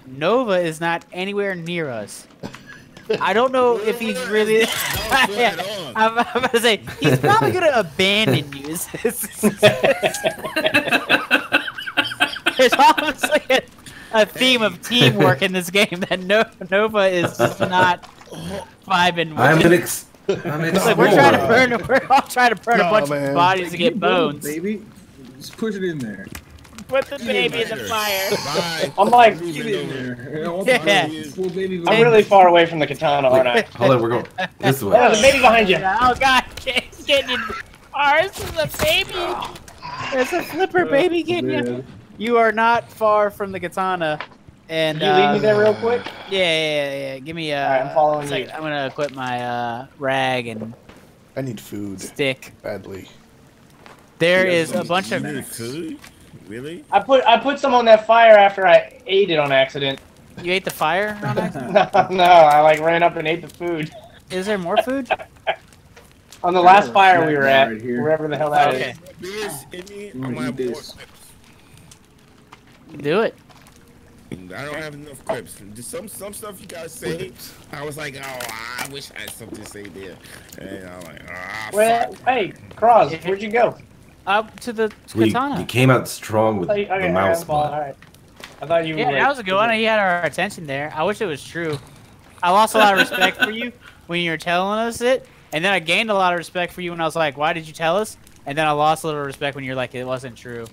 Nova is not anywhere near us. I don't know if he's really. Don't put it on. I'm, I'm about to say he's probably gonna abandon you. There's honestly a, a theme of teamwork in this game that no, Nova is just not vibing with. I'm an ex. I'm It's like we're trying to burn. We're all trying to burn a bunch man. of bodies to get Keep going, bones. baby. Just push it in there. Put the baby in the fire. Bye. I'm like- Get in there. I want Yeah. the full baby. I'm really far away from the katana, aren't I? Hold on, we're going this Oh, way. there's a baby behind you. Oh god, it's getting in the Ours is a baby. There's a flipper oh, baby getting you. Man. You are not far from the katana. And Can you leave uh, me there real quick? Yeah, yeah, yeah, yeah. Give me uh Alright, I'm following a second. you. I'm gonna equip my uh rag and I need food stick. badly. There Yeah, is a bunch of food? Really? I put I put some on that fire after I ate it on accident. you ate the fire on accident? no, no, I like ran up and ate the food. Is there more food? On the last fire we were at, right here. wherever the hell that is. Okay. Beers in me. I'm I gonna might eat have more this. clips. Do it. I don't have enough clips. Just some some stuff you guys say. I was like, oh, I wish I had something to say there. And I'm like, ah, Where, fuck. hey, Cross, where'd you go? Up to the We, katana. you came out strong with thought you, the okay, mouse alright, well, blood. alright. I thought you Yeah, were that was a good one. He had our attention there. I wish it was true. I lost a lot of respect for you when you were telling us it, and then I gained a lot of respect for you when I was like, "Why did you tell us?" And then I lost a little respect when you're like, "It wasn't true."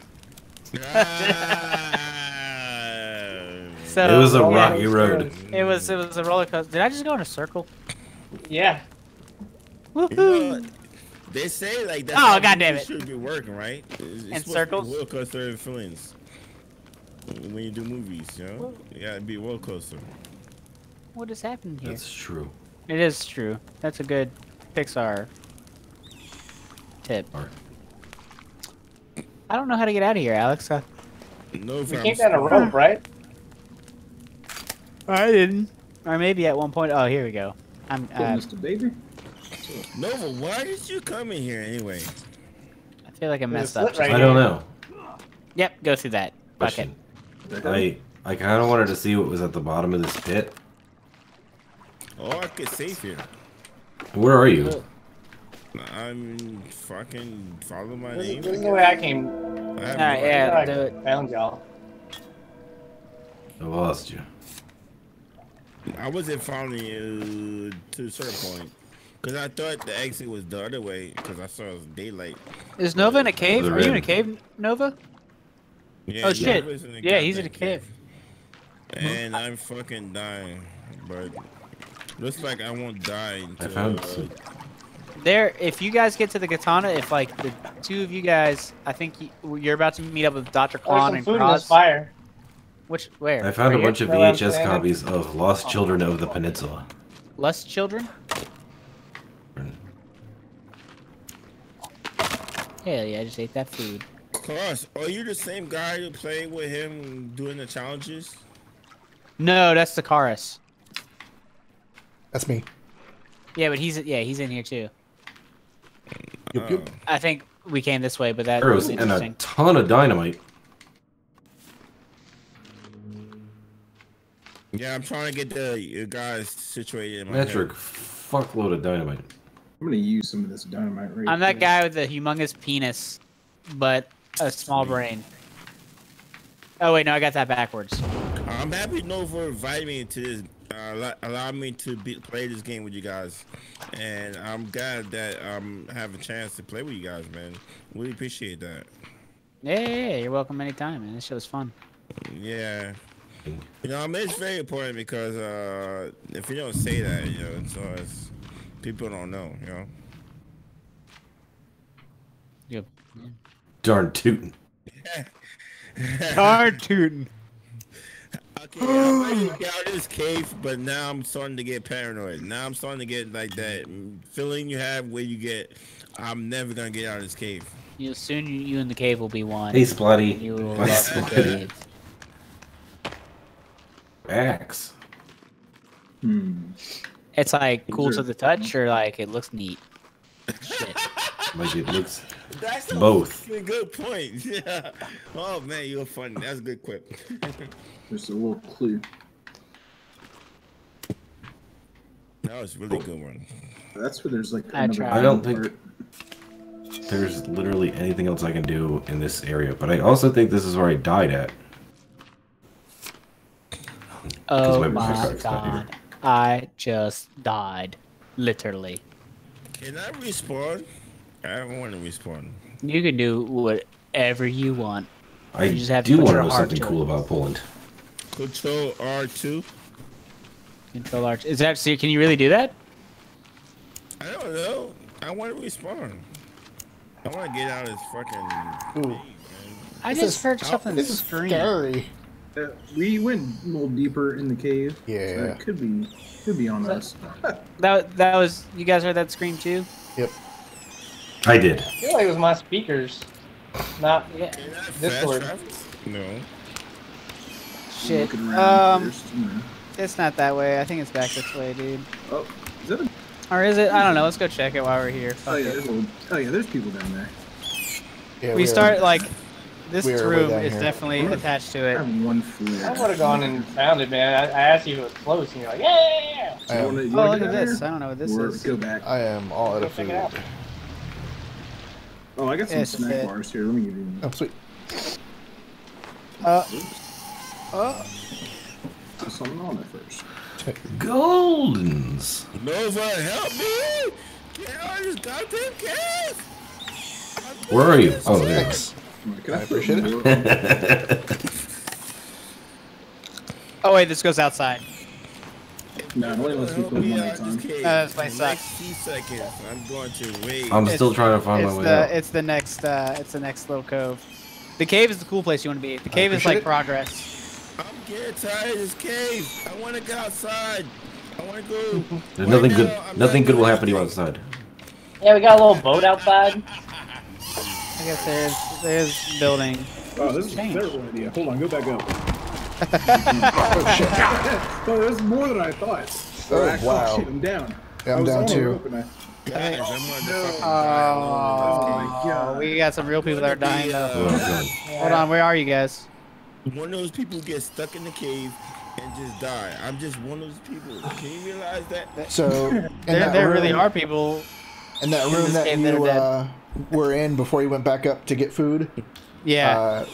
So It was a rocky it road. It was it was a roller coaster. Did I just go in a circle? Yeah. You know Woohoo! what? They say like that. Oh, God damn it. Should be working, right? It's, it's In supposed to be circles? Roller coaster feelings. When you do movies, you know, you gotta be a roller coaster. What is happening here? That's true. It is true. That's a good Pixar tip. Or- I don't know how to get out of here, Alex. Uh, No, You fam. came down a rope, right? I didn't. Or maybe at one point. Oh, here we go. I'm. Good, Uh, Mr. Baby. Nova, why did you come in here anyway? I feel like I messed up. right I don't know. Yep, go through that bucket. I I kind of wanted to see what was at the bottom of this pit. Oh, I get safe here. Where are you? I'm fucking follow my This name. is- this is the way I came. I have All no yeah, I do it. found y'all. I lost you. I wasn't following you to a certain point. Because I thought the exit was the other way. Because I saw it was daylight. Is Nova in a cave? They're you in a cave, Nova? Yeah, Oh, shit. Nova's in the Yeah, he's in a goddamn cave. And I'm fucking dying. But looks like I won't die I until. found uh, some. There, if you guys get to the katana, if like the two of you guys, I think you, you're about to meet up with Dr. There's Klon and food in this Cross. fire. Which where? I found a bunch here? of VHS copies of Lost Children of the Peninsula. Lost children. Hell yeah, I just ate that food. Cross, are you the same guy who played with him doing the challenges? No, that's the Chorus. That's me. Yeah, but he's yeah he's in here too. Yup, yup. I think we came this way, but that Arrows was and a interesting. ton of dynamite. Yeah, I'm trying to get the you guys situated in my Metric, head. fuckload of dynamite. I'm gonna use some of this dynamite right I'm that here. guy with the humongous penis, but a small brain. Oh wait, no, I got that backwards. I'm happy Nova invited me to this, uh, allow- allow me to be, play this game with you guys, and I'm glad that um have a chance to play with you guys, man. Really appreciate that. Yeah, yeah, yeah, you're welcome anytime, man. This show's fun. Yeah. You know, I mean, it's very important because uh, if you don't say that, you know, it's, uh, it's people don't know, you know. Yep. Darn tootin'. Cartoon. Okay, I'm ready to get out of this cave, but now I'm starting to get paranoid. Now I'm starting to get like that feeling you have where you get, I'm never gonna get out of this cave. You soon you, you and the cave will be one. He's bloody. You will Bye, love the cave. Axe. Hmm. It's like cool to the touch, or like it looks neat. Shit. Like it looks. That's Both. A good point. Yeah. Oh man, you're funny. That's a good quip. Just a little clue. that was a really good one. That's where there's like I. I don't part. think- There's literally anything else I can do in this area, but I also think this is where I died at. Oh my my backpack's not here. god. I just died. Literally. Can I respawn? I don't want to respawn. You can do whatever you want. I You just have to do put want to know something cool about Poland. Control R2. Control arch. Is that so? Can you really do that? I don't know. I want to respawn. I want to get out of this fucking. Ooh. cave, man. I This just is- heard something This is scream. scary. Uh, we went a little deeper in the cave. so Yeah. that could be could be on us. That that was you guys heard that scream too? Yep. I did. I feel like it was my speakers. Not. Yeah. Can I Discord. No. Shit. Um, it's not that way. I think it's back this way, dude. Oh, is that a? Or is it? I don't know. Let's go check it while we're here. Oh yeah, it. there's a little, oh yeah, there's people down there. Yeah, We are- start like this we are way room is here. definitely attached to it. have one I would have gone and found it, man. I, I asked you if it was close, and you're like, yeah, yeah, yeah. Do you I wanna, Oh, look at down this. I don't know what this or is. go back. I am all out Go of check food. It out. Oh, I got some Yes, snack okay. bars here. Let me give you. Oh, sweet. Uh, uh, Put something on there first. Goldens. Nova, help me! Get out of this goddamn cave! Where are you? Oh, there. Thanks. I'm like, Can I I, appreciate it. oh wait, this goes outside. No, it only lets me put Help me one at a out time. this cave. This place The sucks. next few seconds, I'm going to wait. I'm It's- still trying to find my way the out. it's the next uh it's the next little cove. The cave is the cool place you want to be. The cave is like it. progress. I'm getting tired of this cave. I want to go outside. I want to go. There's Right nothing now, good. I'm Nothing good will happen to you outside. Yeah, we got a little boat outside. I guess there's there's building. Oh, this is a terrible idea. Hold on, go back up. Oh shit. Oh, there's more than I thought. Oh, wow. shit, I'm down. Yeah, I'm I was down too. rope and I- Guys, I'm on Oh, God. we got some real people that are dying. though. Oh, Hold on, where are you guys? One of those people get stuck in the cave and just die. I'm just one of those people. Can you realize that? So There, that there really are people. in that room this that game that you uh, were in before you went back up to get food. Yeah. Uh,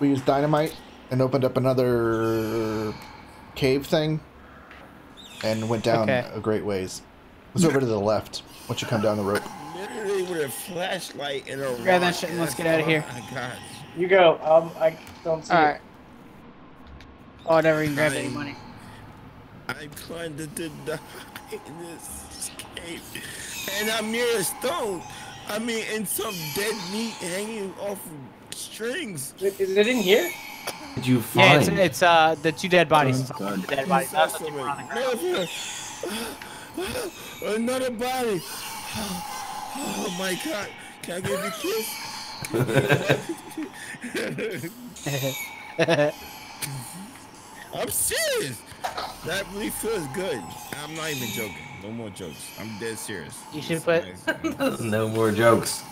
we used dynamite and opened up another cave thing, and went down Okay. a great ways. It's over to the left once you come down the rope. Literally with a flashlight and a Grab that shit and and let's get out of here. I got. You go. Um, I don't see All it. right. Oh, I never even grabbed any I'm- money. I'm trying to, to die in this cave, and I'm near a stone. I mean, and some dead meat hanging off of strings. Is it in here? Did you Yeah, it's, it's uh the two dead bodies. Oh, God. Dead bodies. That's what people are on the ground. Never. Another body. Oh my god. Can I give you a kiss? I'm serious. That really feels good. I'm not even joking. No more jokes. I'm dead serious. You should put- no more jokes.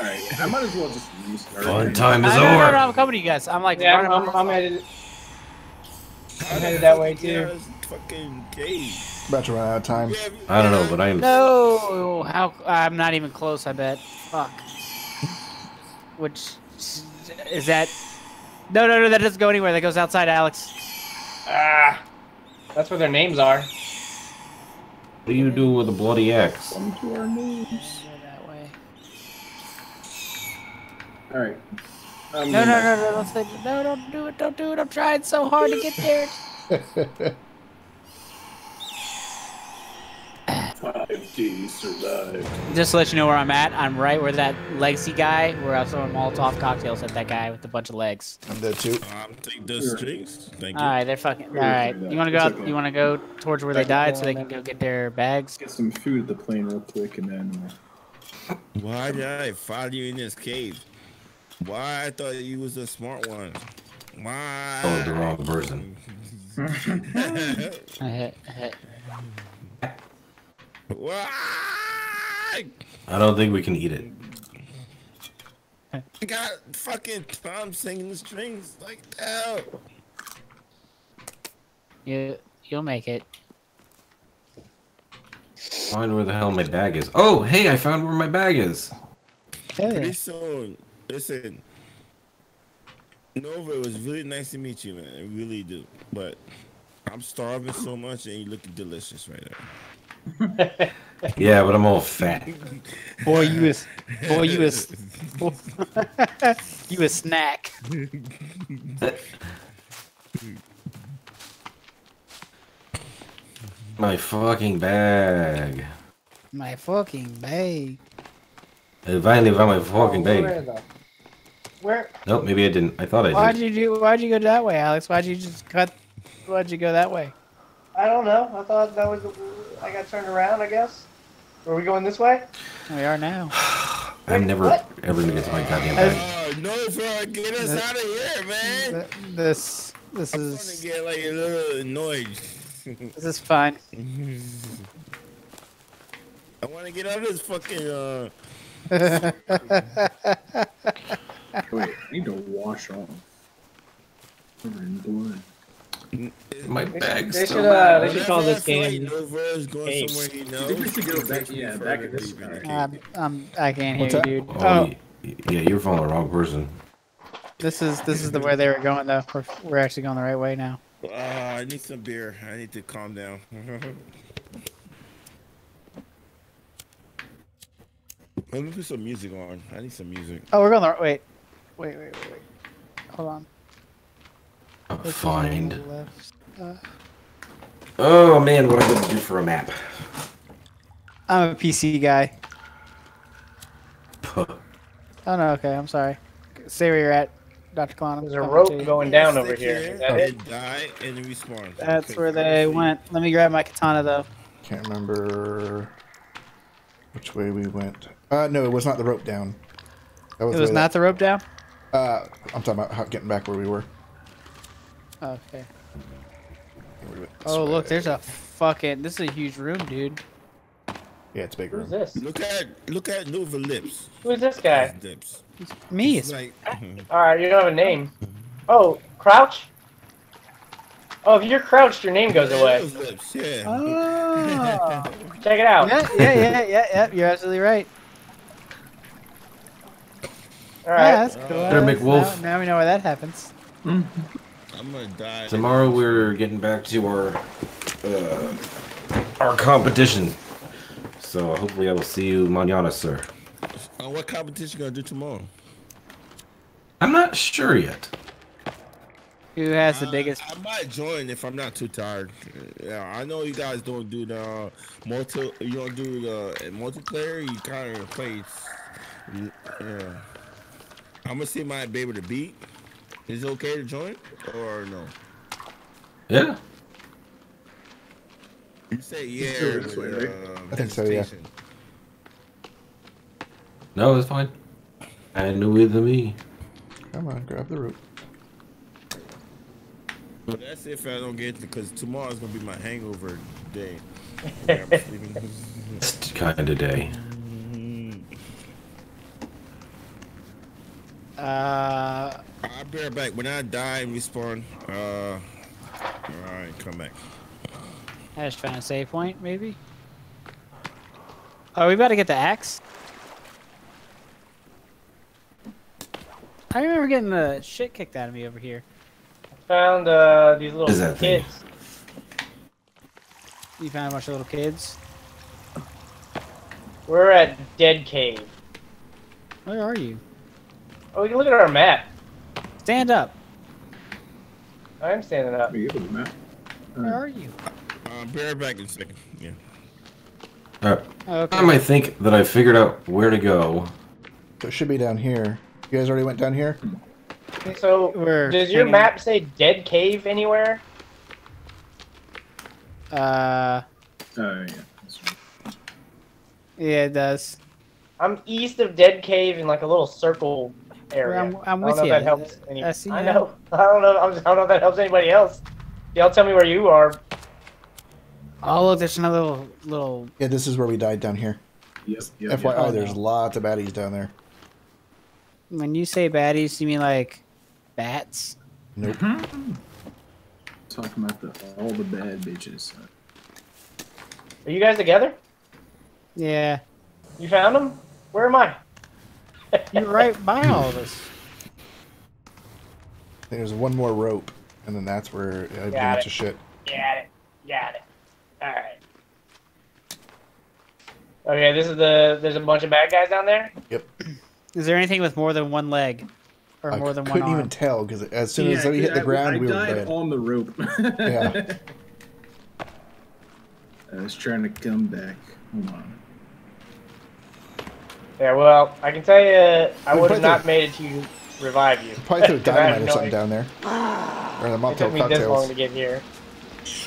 Alright, I might as well just restart. Fun time is Uh, no, no, no, over. I'm coming to you guys. I'm like, Yeah, running I'm, my- I'm headed. How the headed that way, you get out too. Fucking cave. About to run out of time. I don't know, but I am. No, how? I'm not even close. I bet. Fuck. Which is that? No, no, no. That doesn't go anywhere. That goes outside, Alex. Ah, that's where their names are. What do you do with a bloody axe? Come to our news. Go that way. Alright. Um, No, no, no, no. Don't say, no, don't do it. Don't do it. I'm trying so hard to get there. Five days survived. Just to let you know where I'm at. I'm right where that legacy guy, where I was throwing Molotov cocktails at that guy with a bunch of legs. I'm there too. Um, take the Sure. strings. Thank All you. right, they're fucking. All Sure, right, sure, you want to go? Out, okay. You want to go towards where they died so they can go get their bags? Get some food at the plane real quick and then. Uh, Why did I follow you in this cave? Why I thought you was a smart one? Why? Oh, the wrong person. Why? I don't think we can eat it. I got fucking Tom singing the strings like that. you you'll make it. Find where the hell my bag is. Oh, hey, I found where my bag is. Hey. Pretty soon, listen. Nova, it was really nice to meet you, man. I really do. But I'm starving so much, and you looking delicious right now. Yeah, but I'm all fat. Boy, you is boy, you is you a snack. My fucking bag. My fucking bag. I finally found my fucking Where bag. The- Where? Nope, maybe I didn't. I thought I Why'd did. you do? Why'd you go that way, Alex? Why'd you just cut? Why'd you go that way? I don't know. I thought that was. I got turned around. I guess. Are we going this way? We are now. I'm never What? ever gonna get to my goddamn As- bag. Oh, Nova, get us out of here, man. Th- This this I'm starting is to get like a little annoyed. this is fine. I want to get out of this fucking. uh wait, I need to wash off. Covered in blood. My They bag's should, still uh, there. they should call this game Nova is going Hey. somewhere he. I think we should go back- yeah, back in to this leave in the guy. cave. Um, um, I can't hear What's you, dude. Oh, Oh, yeah, you're following the wrong person. this is this is the where they were going though. We're, we're actually going the right way now. Uh, I need some beer. I need to calm down. Let me put some music on. I need some music. Oh, we're going the right. Wait, wait, wait, wait, wait. Hold on. Uh, Find. on the left. Uh, Oh man, what am I gonna do for a map? I'm a PC guy. Puh. Oh no, okay, I'm sorry. Stay where you're at, Dr. Clown. There's a rope going down over here. here. Is that and it? Die and respawn. That's Okay, where fine. they went. Let me grab my katana though. Can't remember which way we went. Uh, no, it was not the rope down. That It was way not the rope down. That- uh, I'm talking about how, getting back where we were. Okay. We went Oh look, there's a fucking. This is a huge room, dude. Yeah, it's a big Who's this? Look at look at Nova lips. Who's this guy? His lips. Me. It's It's like All right, you don't have a name. Oh, crouch. Oh, if you're crouched, your name goes away. Lips, yeah. Oh. Check it out. yeah, yeah, yeah, yeah, yeah. You're absolutely right. All Yeah, that's cool. Better That's- McWolf. Now, now we know why that happens. I'm gonna die. Tomorrow we're getting back to our uh, our competition. So hopefully I will see you mañana, sir. Uh, what competition you gonna do tomorrow? I'm not sure yet. Who has the biggest? I might join if I'm not too tired. Yeah, I know you guys don't do the uh, multi. You don't do the multiplayer. You kind of play. Yeah. I'm gonna see my be able to beat. Is it okay to join or no? Yeah. You say yeah. do way, with, right? uh, I think so, yeah. No, it's fine. And with me. Come on, grab the rope. But that's if I don't get it because tomorrow's gonna be my hangover day. Yeah, I'm sleeping. It's kind of day. Uh, I'll be right back. When I die and respawn, uh, alright, come back. I just found a save point, maybe. Are we about to get the axe? I remember getting the shit kicked out of me over here. Found uh, these little Is that thing? kids. You found a bunch of little kids. We're at Dead Cave. Where are you? Oh, we can look at our map. Stand up. I'm standing up. We get. Where are you? Uh, be right back in a second. Yeah. Alright. Okay. I might think that I figured out where to go. So it should be down here. You guys already went down here? So, We're does your hanging- map say Dead Cave anywhere? Uh, Oh yeah. Right. yeah, it does. I'm east of Dead Cave in like a little circle area. I'm- I'm I with don't know you. if that helps any- I see I that. know. I don't know. I'm- I don't know if that helps anybody else. Y'all tell me where you are. Oh, look, there's another little, little. Yeah, this is where we died down here. Yes. yep FYI, Oh, there's lots of baddies down there. When you say baddies, you mean like bats? Nope. Mm-hmm. Talking about the all the bad bitches. Are you guys together? Yeah, You found them? Where am I? You're right by all of us. There's one more rope, and then that's where I Got bunch it. of shit. Got it. Got it. All right. Okay, this is the. There's a bunch of bad guys down there. Yep. Is there anything with more than one leg, or I more than one I couldn't even tell because as soon as we hit the ground, I we were died dead. on the rope. Yeah. I was trying to come back. Hold on. Yeah. Well, I can tell you, I would have not made it to revive you. Probably threw 'Cause I have dynamite or something idea. down there. Or the It Montauk took me this long to get here.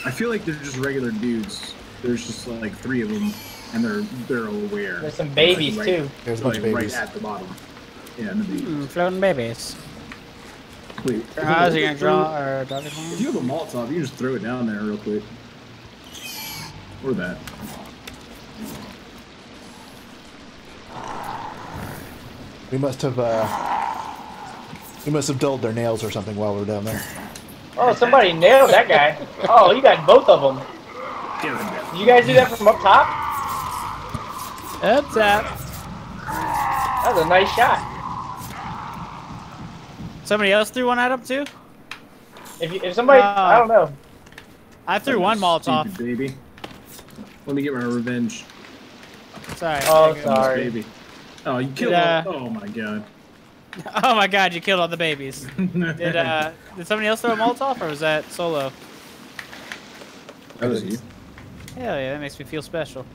I feel like they're just regular dudes. There's just like three of them, and they're they're aware. There's some Like, babies right- too. There's a bunch Like, of right babies. at the bottom. Yeah, and the babies. Mm, floating babies. Wait, How's he gonna draw or Dr. If you have a Molotov, you can just throw it down there real quick. Or that. We must have uh, we must have dulled their nails or something while we were down there. Oh, somebody nailed that guy. Oh, you got both of them. Get him there. Did you guys do that from up top? Up top. That was a nice shot. Somebody else threw one at him too. If you, if somebody, Ah. I don't know. I threw one Molotov. Stupid baby. Let me get my revenge. Sorry. Oh, there you go. sorry. Baby. Oh, you killed Yeah. all- Oh my god. Oh my God! You killed all the babies. Did uh? Did somebody else throw a Molotov, or was that solo? That was you. Hell yeah, that makes me feel special.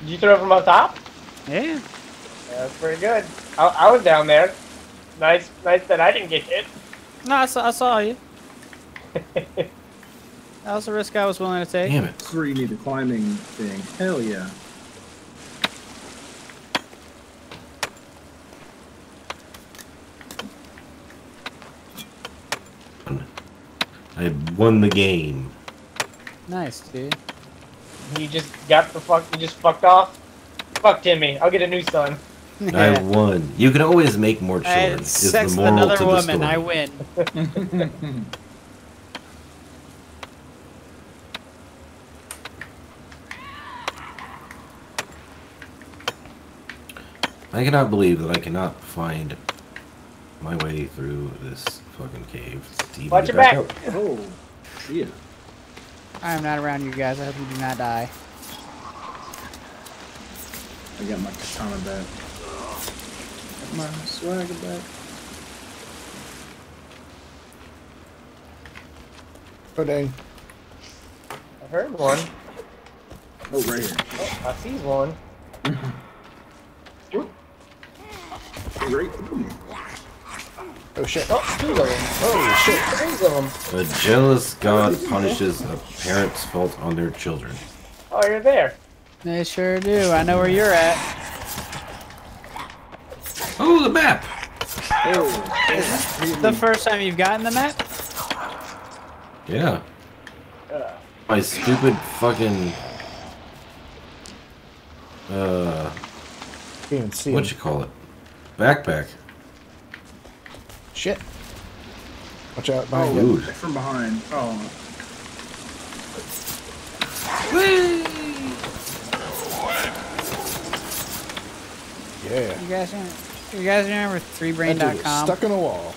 Did you throw it from up top? Yeah. Yeah, that's pretty good. I, I was down there. Nice, nice that I didn't get hit. No, I saw, I saw you. That was a risk I was willing to take. Damn it. That's where you need the climbing thing. Hell yeah. I won the game. Nice, dude. You just got the fuck. You just fucked off. Fuck Timmy. I'll get a new son. I won. You can always make more I had children. Is the sex with another woman. story. I win. I cannot believe that I cannot find my way through this fucking cave. Watch get your back. out. Oh, see ya. I am not around you guys. I hope you do not die. I got my katana back. Got my swagger back. Oh dang. I heard one. Oh, right here. Oh, I see one. Right. Oh shit. Oh, two of them. Oh shit. Three of them. A jealous god punishes a parent's fault on their children. Oh, you're there. They sure do. I know where you're at. Oh, the map! Oh, The first time you've gotten the map? Yeah. Uh, My stupid fucking. Uh, Can't even see what him. you call it? Backpack. Shit. Watch out oh, behind you. From behind. Oh, Yeah. You guys, you guys remember That dude threebrain.com? Stuck in a wall.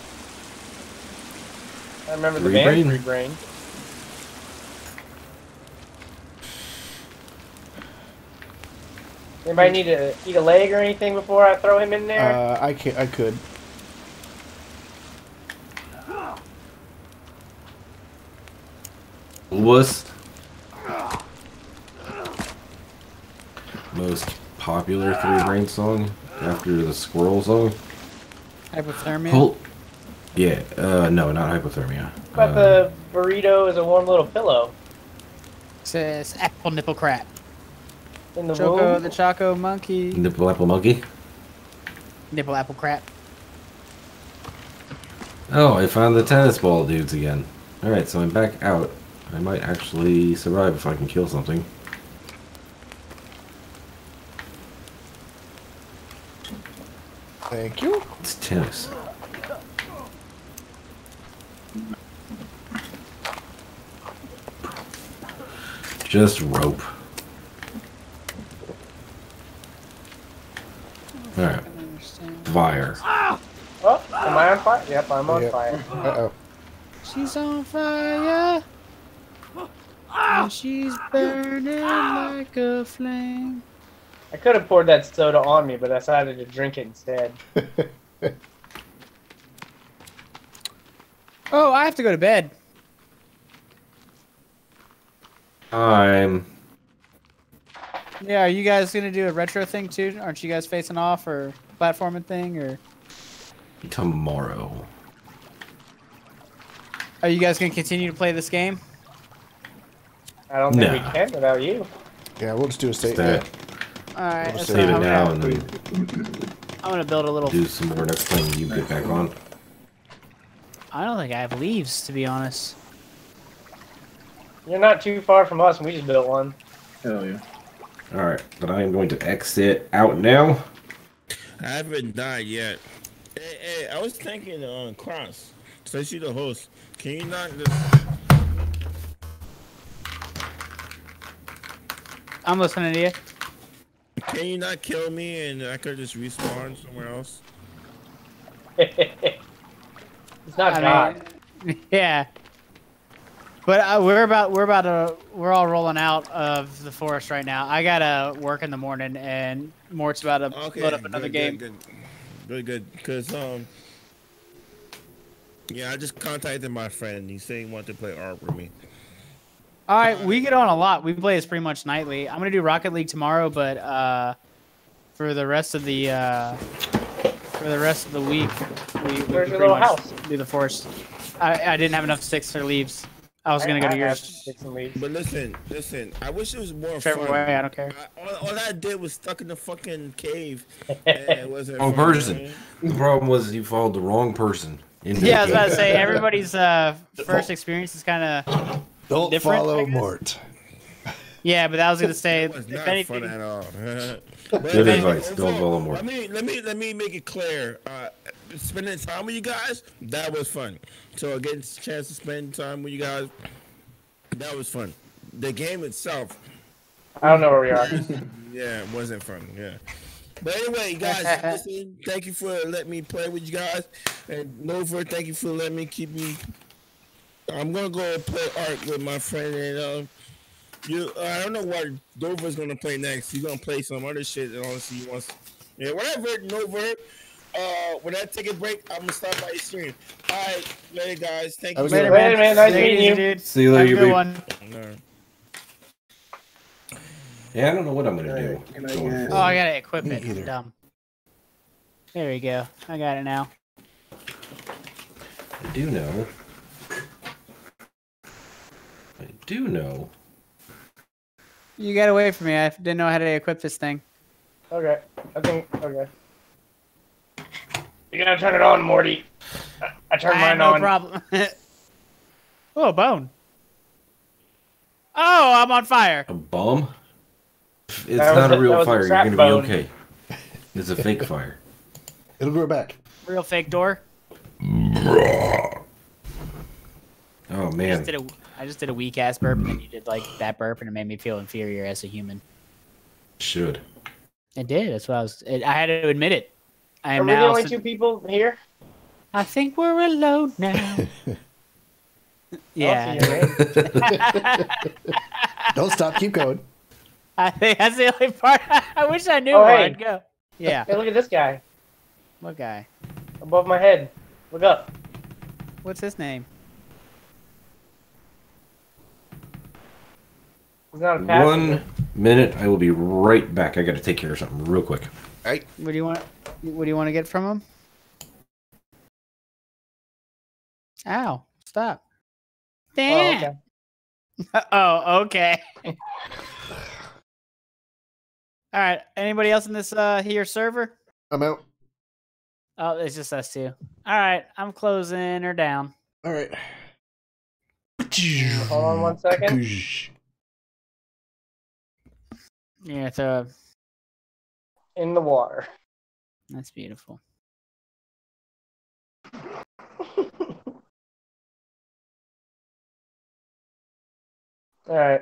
I remember the Three band Brain? Three Brain. Anybody need to eat a leg or anything before I throw him in there? Uh, I can I could. Was most popular three brain song after the squirrel song. Hypothermia? Hol- yeah, uh, no, not hypothermia. How about Uh, the burrito is a warm little pillow Says apple nipple crap. In the Choco, womb? the Choco monkey. nipple apple monkey. Nipple apple crap. Oh, I found the tennis ball dudes again. All right, so I'm back out. I might actually survive if I can kill something. Thank you. It's tennis. Just rope. Alright, fire. Oh, am I on fire? Yep, I'm on Yep. fire. Uh oh. She's on fire. And she's burning like a flame. I could have poured that soda on me, but I decided to drink it instead. Oh, I have to go to bed. I'm. Yeah, are you guys gonna do a retro thing too? Aren't you guys facing off or platforming thing or Tomorrow. are you guys gonna continue to play this game? I don't think we Nah. can without you. Yeah, we'll just do a Stay, statement. Alright, We'll that's save save it I'm now gonna- and then I'm gonna build a little do some more next time you get back on. I don't think I have leaves to be honest. You're not too far from us, and we just built one. hell yeah. Alright, but I am going to exit out now. I haven't died yet. Hey, hey, I was thinking on Cross, especially the host. Can you not just I'm listening to you. can you not kill me and I could just respawn somewhere else? it's not I God. mean, yeah. But uh, we're about we're about to we're all rolling out of the forest right now. I gotta work in the morning, and Mort's about to Okay, load up another good, game. Good, good, good, good. Cause um, Yeah, I just contacted my friend. He said he wanted to play Ark with me. All right, we get on a lot. We play this pretty much nightly. I'm gonna do Rocket League tomorrow, but uh, for the rest of the uh, for the rest of the week, we, we Where's can your pretty little much house? do the forest. I, I didn't have enough sticks or leaves. I was gonna go to I yours. sticks and leaves. But listen, listen. I wish it was more Whichever fun. way, I don't care. I, all, all I did was stuck in the fucking cave. and it wasn't Wrong fun, person. The problem was you followed the wrong person. Into Yeah, I was the about to say everybody's uh, first experience is kind of Don't Different, follow? Mort. yeah. But I was gonna say It was not anything, fun at all. Good advice, don't follow Mort. Let me let me let me make it clear. Uh, spending time with you guys, that was fun. So getting a chance to spend time with you guys, that was fun. The game itself, I don't know where we are. yeah, it wasn't fun. Yeah. But anyway, guys, listen, thank you for letting me play with you guys. And Nova, thank you for letting me keep me. I'm gonna go play Ark with my friend, and uh, you. I don't know what Nova's gonna play next. He's gonna play some other shit, and honestly, he wants. Yeah, whatever, Nova. Uh, when I take a break, I'm gonna start my stream. All right, later, guys. Thank you. was later, gonna- Later, man. Nice Take it meeting easy, you. dude. See you Have a later, good babe. one. Yeah, I don't know what I'm gonna do. I get- Oh, I gotta equip Me it. either. Dumb. There we go. I got it now. I do know. I do know. You got away from me. I didn't know how to equip this thing. Okay. I think. Okay. You gotta turn it on, Morty. I, I turned I mine no on. No problem. oh, bone. Oh, I'm on fire. A bomb? It's That not a- a real that was a fire. You're gonna bone. be okay. It's a fake fire. It'll grow back. Real fake door. Oh I man. just did a, I just did a weak ass burp, and then you did like that burp, and it made me feel inferior as a human. Should. It did. That's what I was. It, I had to admit it. I Are am we the only sit- two people here? I think we're alone now. yeah. I don't see your name. Don't stop. Keep going. I think that's the only part. I wish I knew Oh, where hey. I'd go. Yeah. Hey, look at this guy What guy? above my head. Look up. What's his name? He's not a. One minute. I will be right back. I gotta take care of something real quick. What do you want? What do you want to get from him? Ow! Stop. Oh, Damn. okay. Oh, okay. All right. Anybody else in this uh here server? I'm out. Oh, it's just us two. All right, I'm closing her down. All right. Hold on one second. Yeah, so In the water. that's beautiful. All right.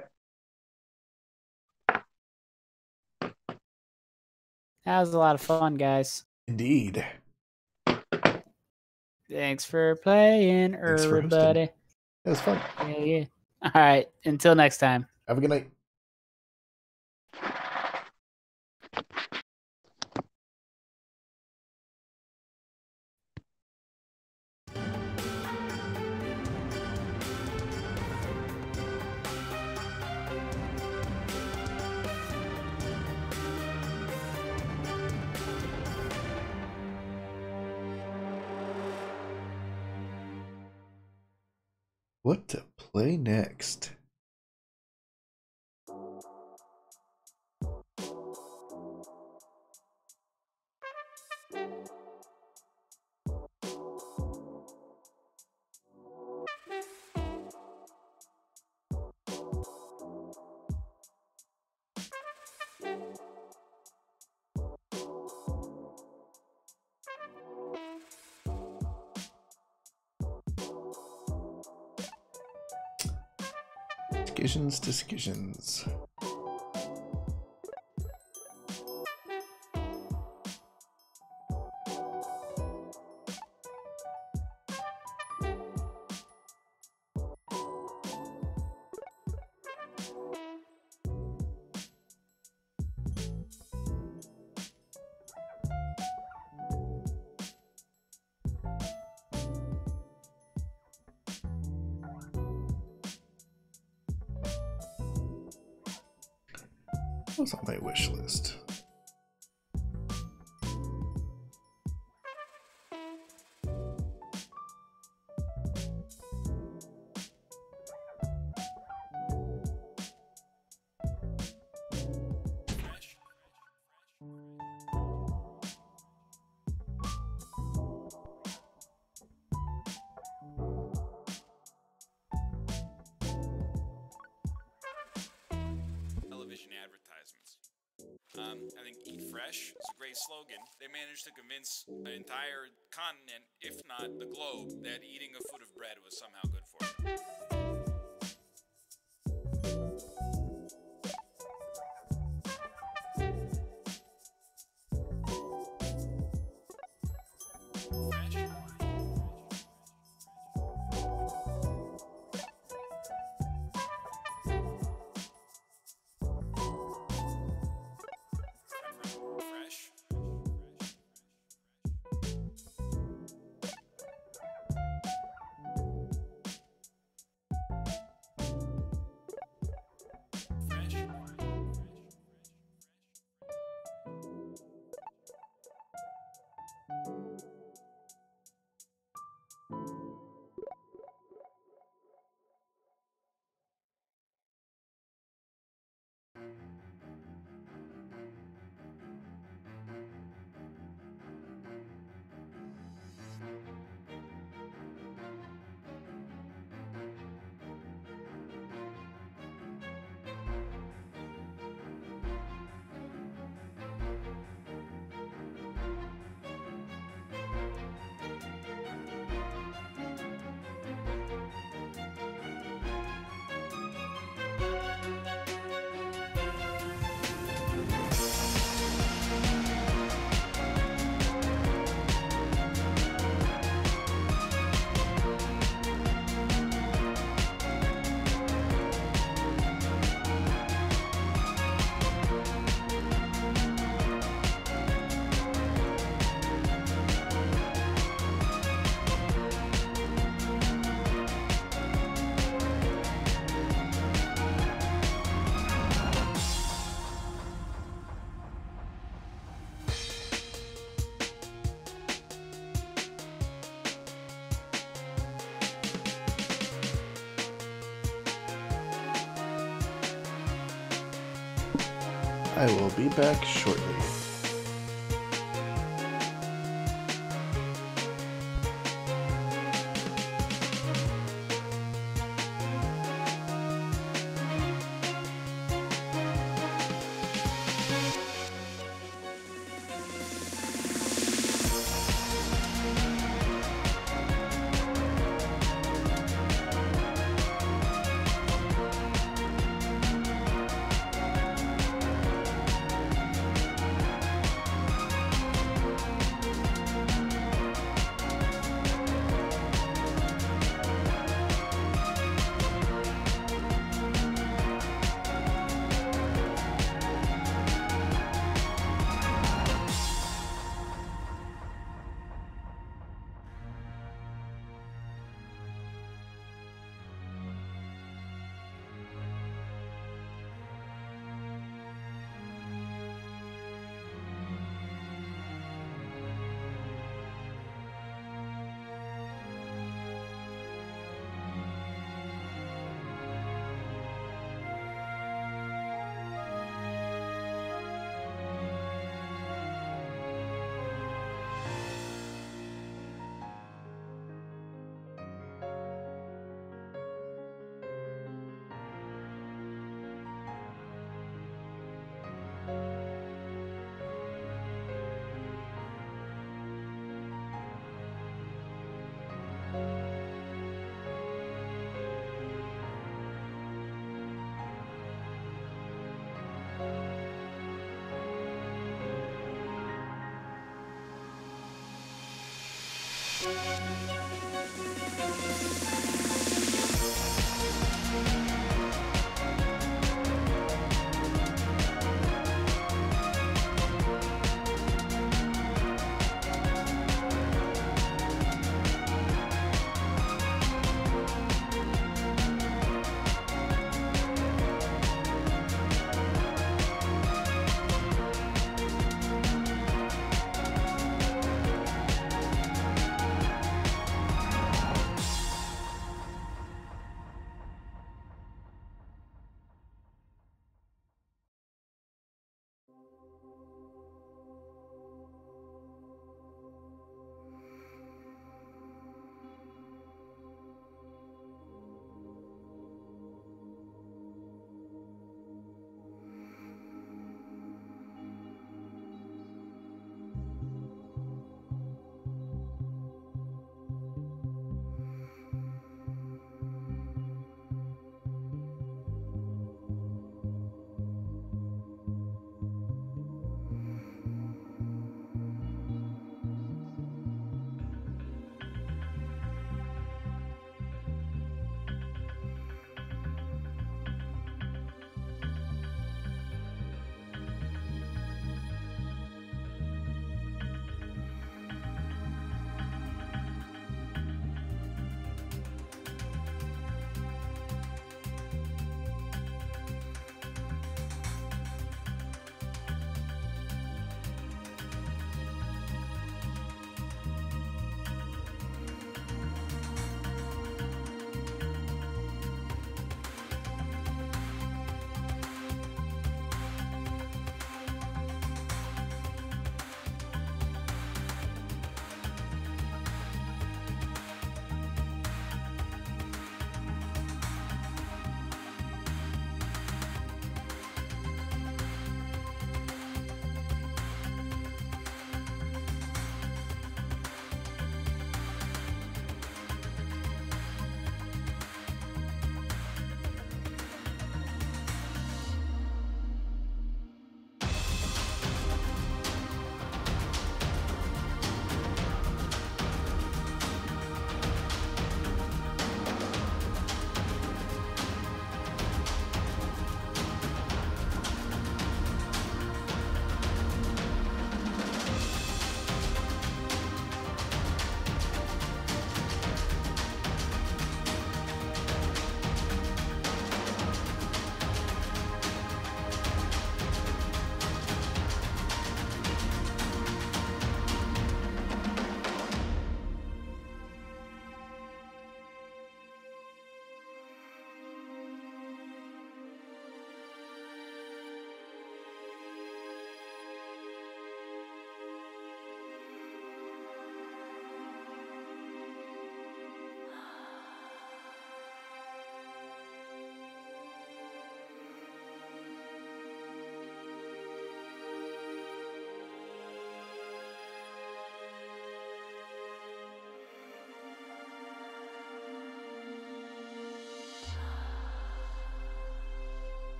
That was a lot of fun, guys. Indeed. Thanks for playing, Thanks for hosting. everybody. It was fun. Yeah, yeah. All right. Until next time. Have a good night. Discussions, discussions. Managed to convince an entire continent, if not the globe, that eating a foot be back shortly.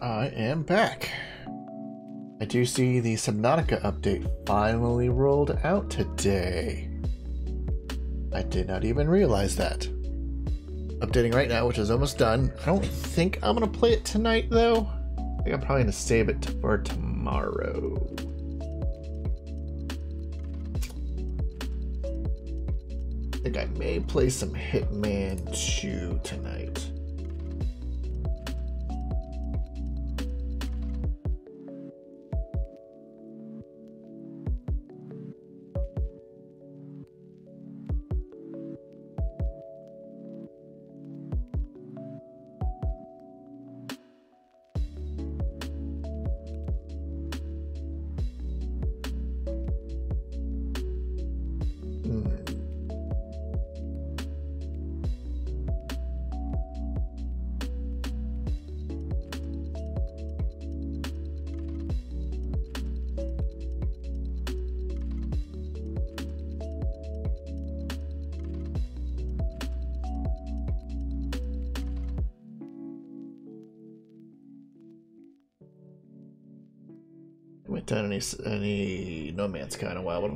I am back. I do see the Subnautica update finally rolled out today. I did not even realize that. Updating right now, which is almost done. I don't think I'm gonna play it tonight though. I think I'm probably gonna save it for tomorrow. I think I may play some Hitman 2 tonight.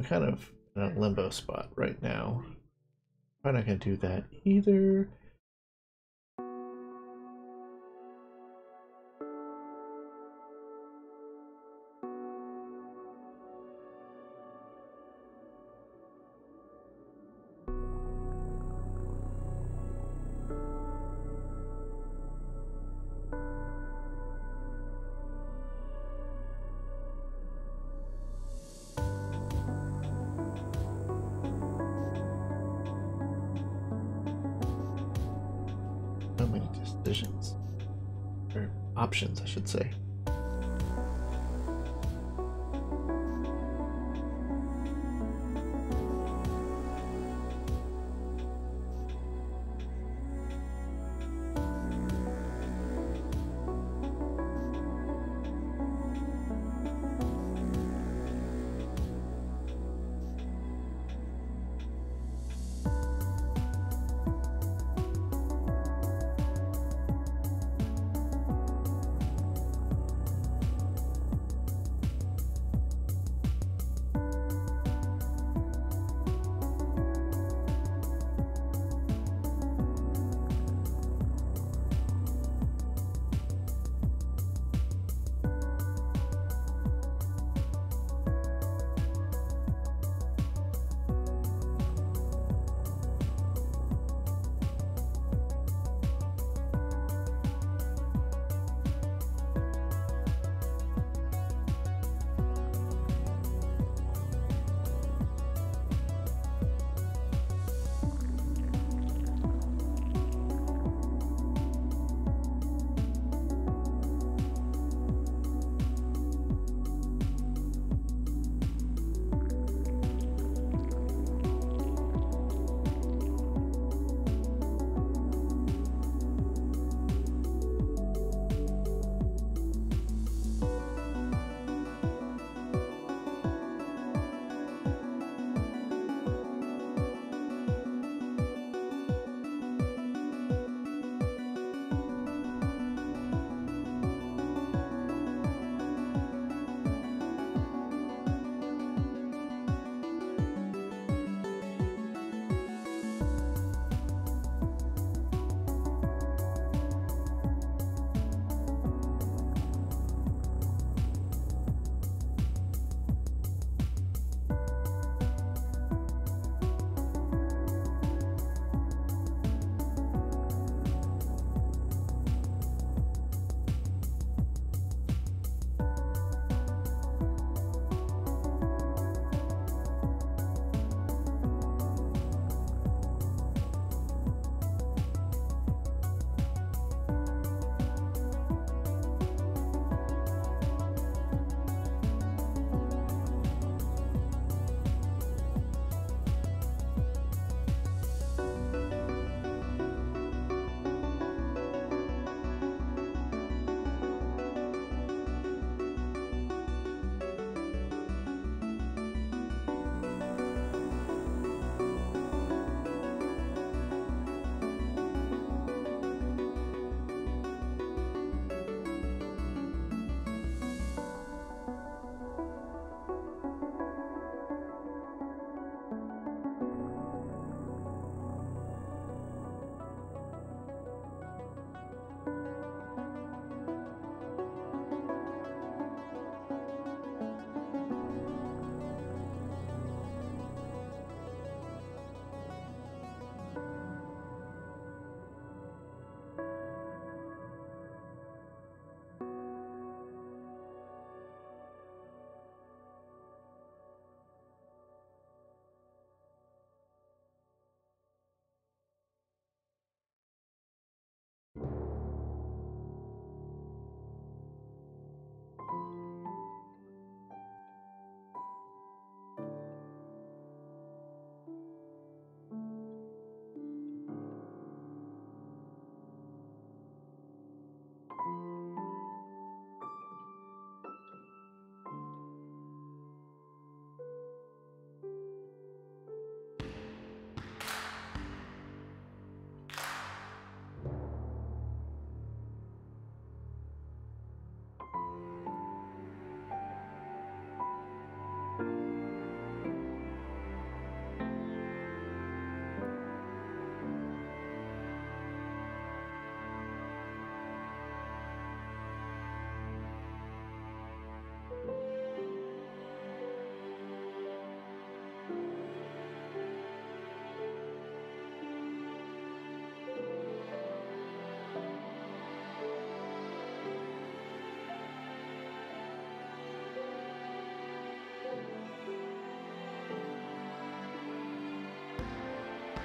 Kind of in a hmm. limbo spot right now. Probably not gonna do that either.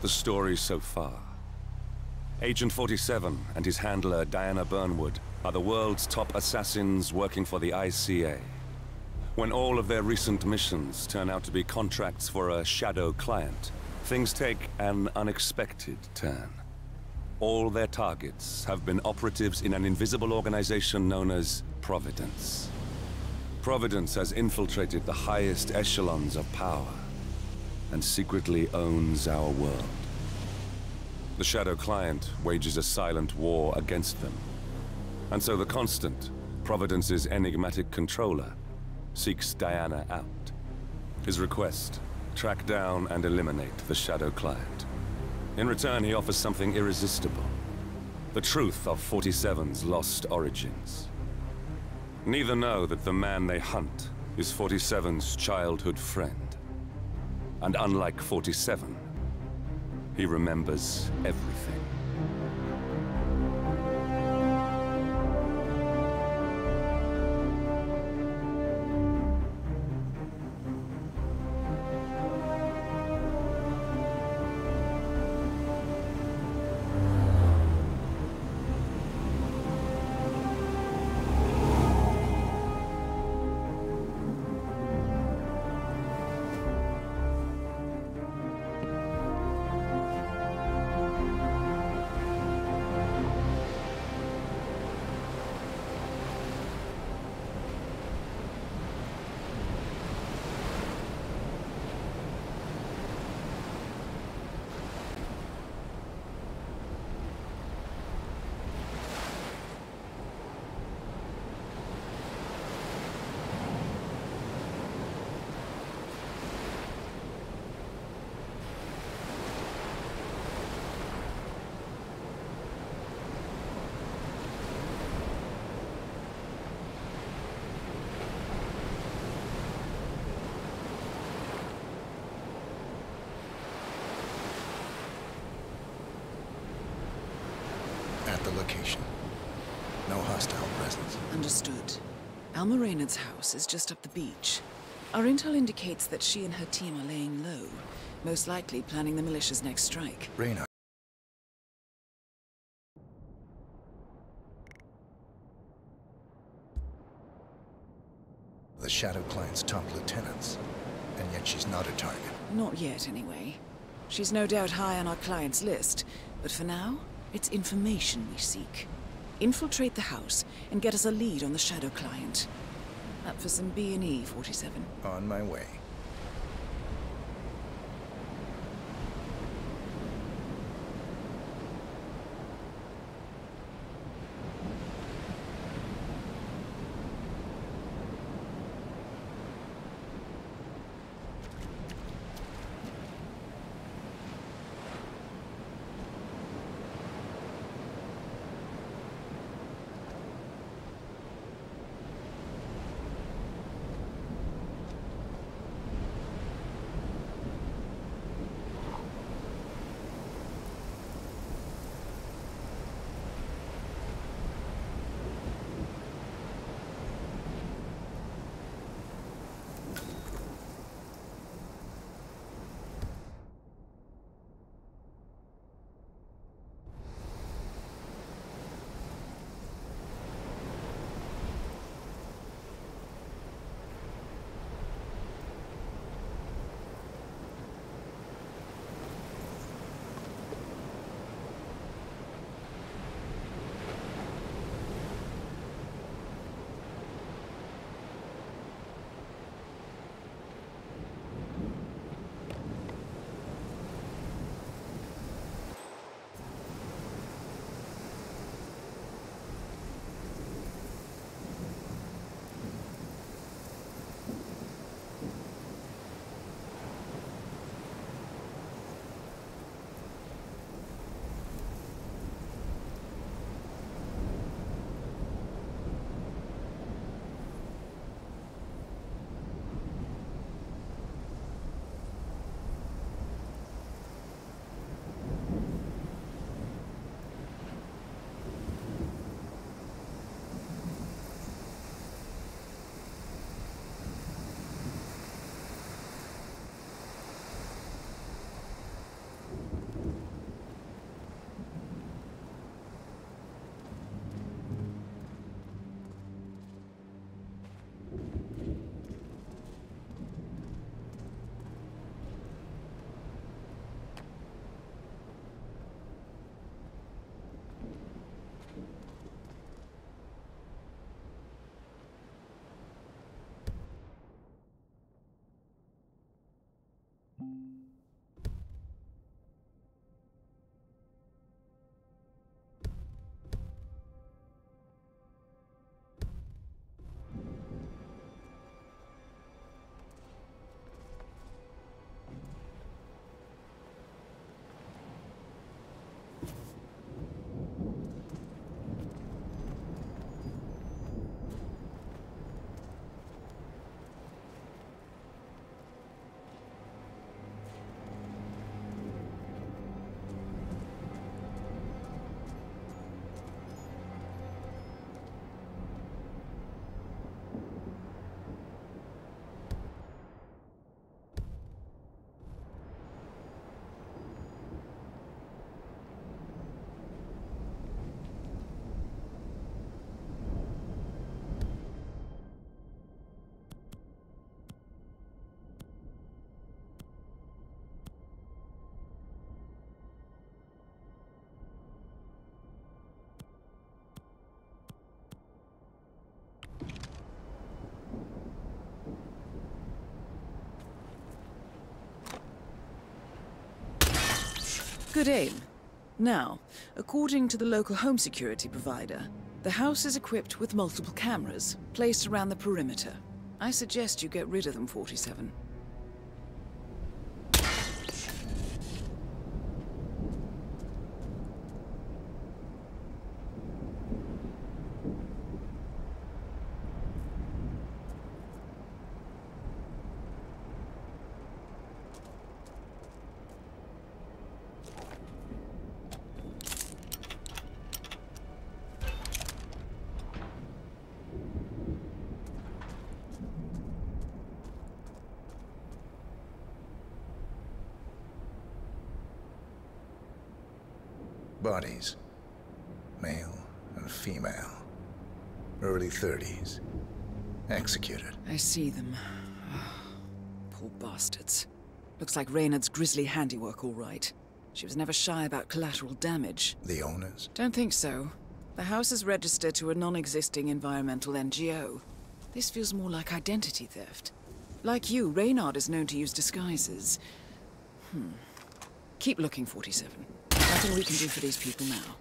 The story so far. Agent 47 and his handler Diana Burnwood are the world's top assassins working for the ICA. When all of their recent missions turn out to be contracts for a shadow client, things take an unexpected turn. All their targets have been operatives in an invisible organization known as Providence. Providence has infiltrated the highest echelons of power and secretly owns our world. The Shadow Client wages a silent war against them. And so the Constant, Providence's enigmatic controller, seeks Diana out. His request, track down and eliminate the Shadow Client. In return, he offers something irresistible. The truth of 47's lost origins. Neither know that the man they hunt is 47's childhood friend. And unlike 47, he remembers everything. Alma Reynard's house is just up the beach. Our intel indicates that she and her team are laying low, most likely planning the militia's next strike. Reynard. The Shadow Client's top lieutenants. And yet she's not a target. Not yet, anyway. She's no doubt high on our client's list, but for now, it's information we seek. Infiltrate the house and get us a lead on the Shadow Client. For some B&E, 47. On my way. Good aim. Now, according to the local home security provider, the house is equipped with multiple cameras placed around the perimeter. I suggest you get rid of them, 47. Bodies. Male and female. Early 30s. Executed. I see them. Poor bastards. Looks like Reynard's grisly handiwork, all right. She was never shy about collateral damage. The owners? Don't think so. The house is registered to a non-existing environmental NGO. This feels more like identity theft. Like you, Reynard is known to use disguises. Hmm. Keep looking, 47. Nothing we can do for these people now.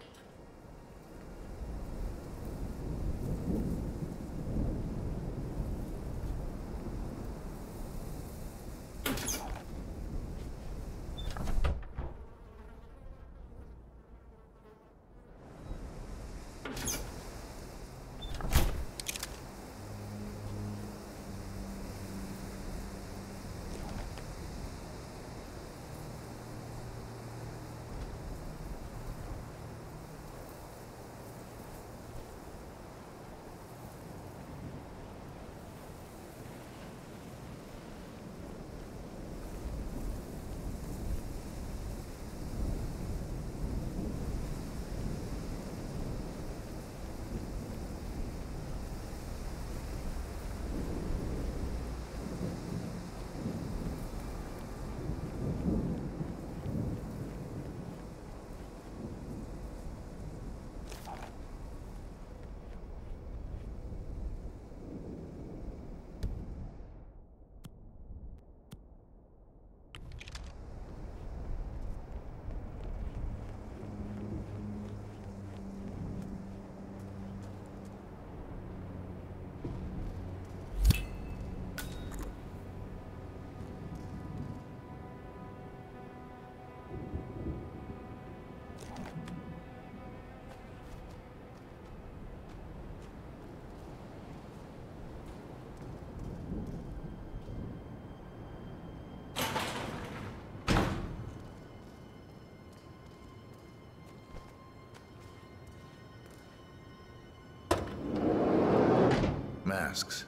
Masks.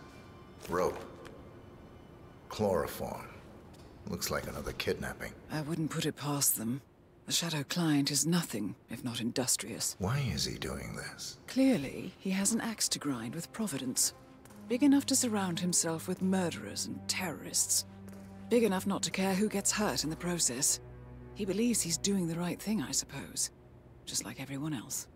Rope. Chloroform. Looks like another kidnapping. I wouldn't put it past them. The Shadow Client is nothing if not industrious. Why is he doing this? Clearly, he has an axe to grind with Providence. Big enough to surround himself with murderers and terrorists. Big enough not to care who gets hurt in the process. He believes he's doing the right thing, I suppose. Just like everyone else.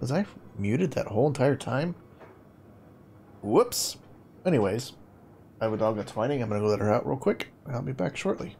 Was I muted that whole entire time? Whoops. Anyways, I have a dog that's whining. I'm gonna go let her out real quick. I'll be back shortly.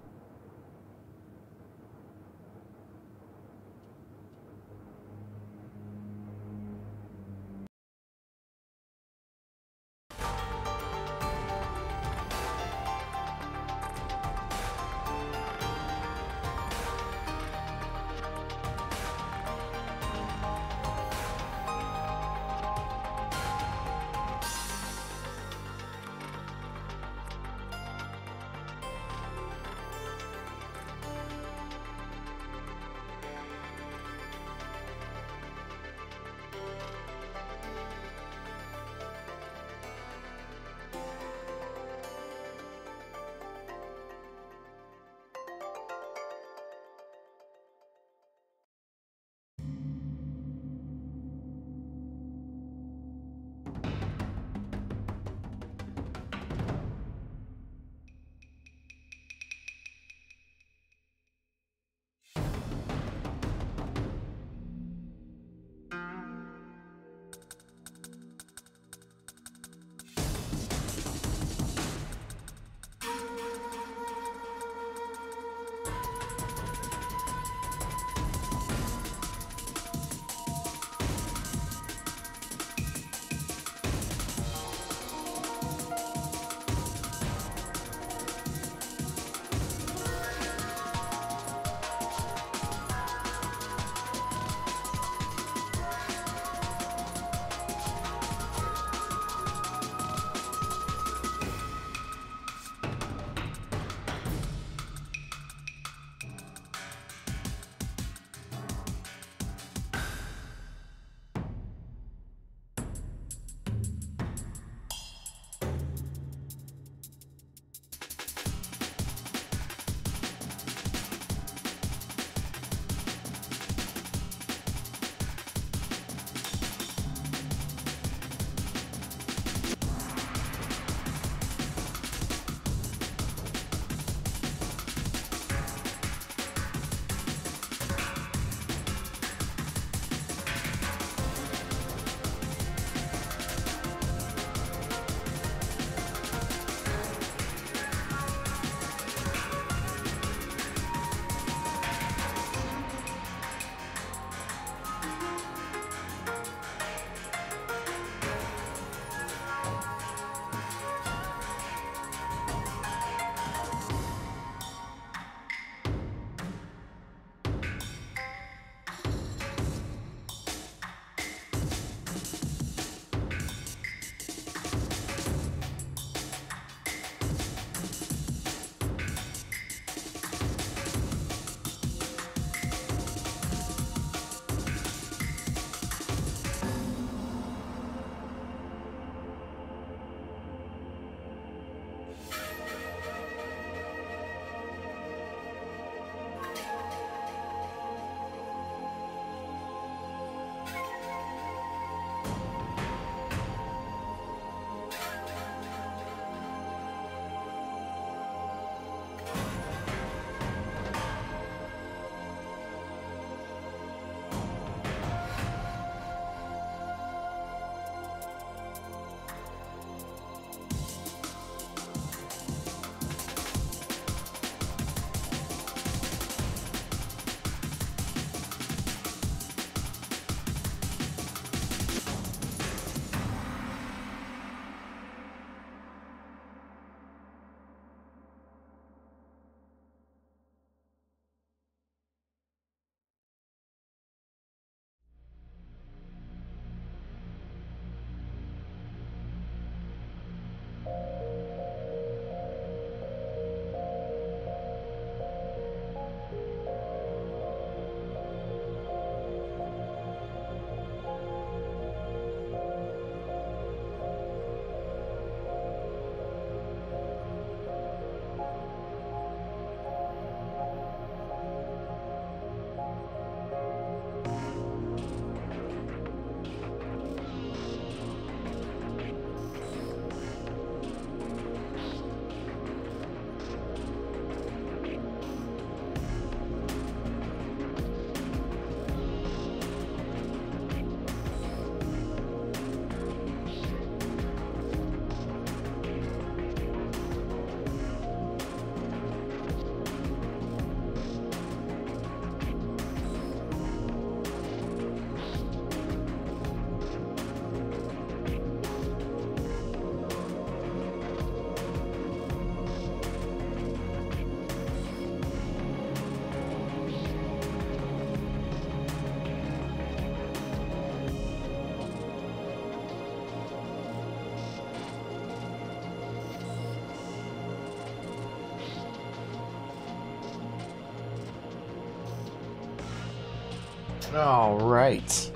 All right.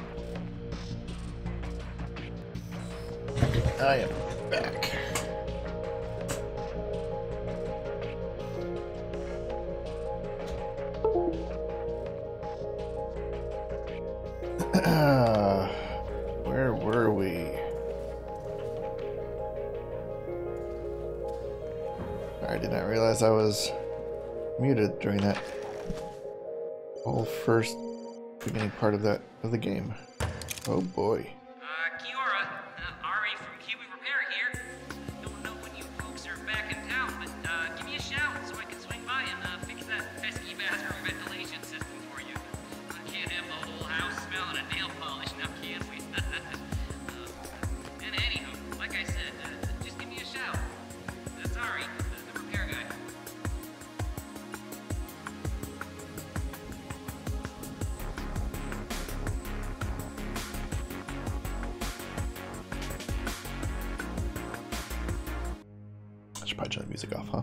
I am back. Where were we? I did not realize I was muted during that whole first part of that of the game. Oh boy. Music off, huh?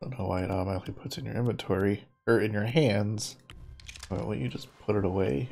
Don't know why it automatically puts in your inventory or in your hands. Why won't you just put it away?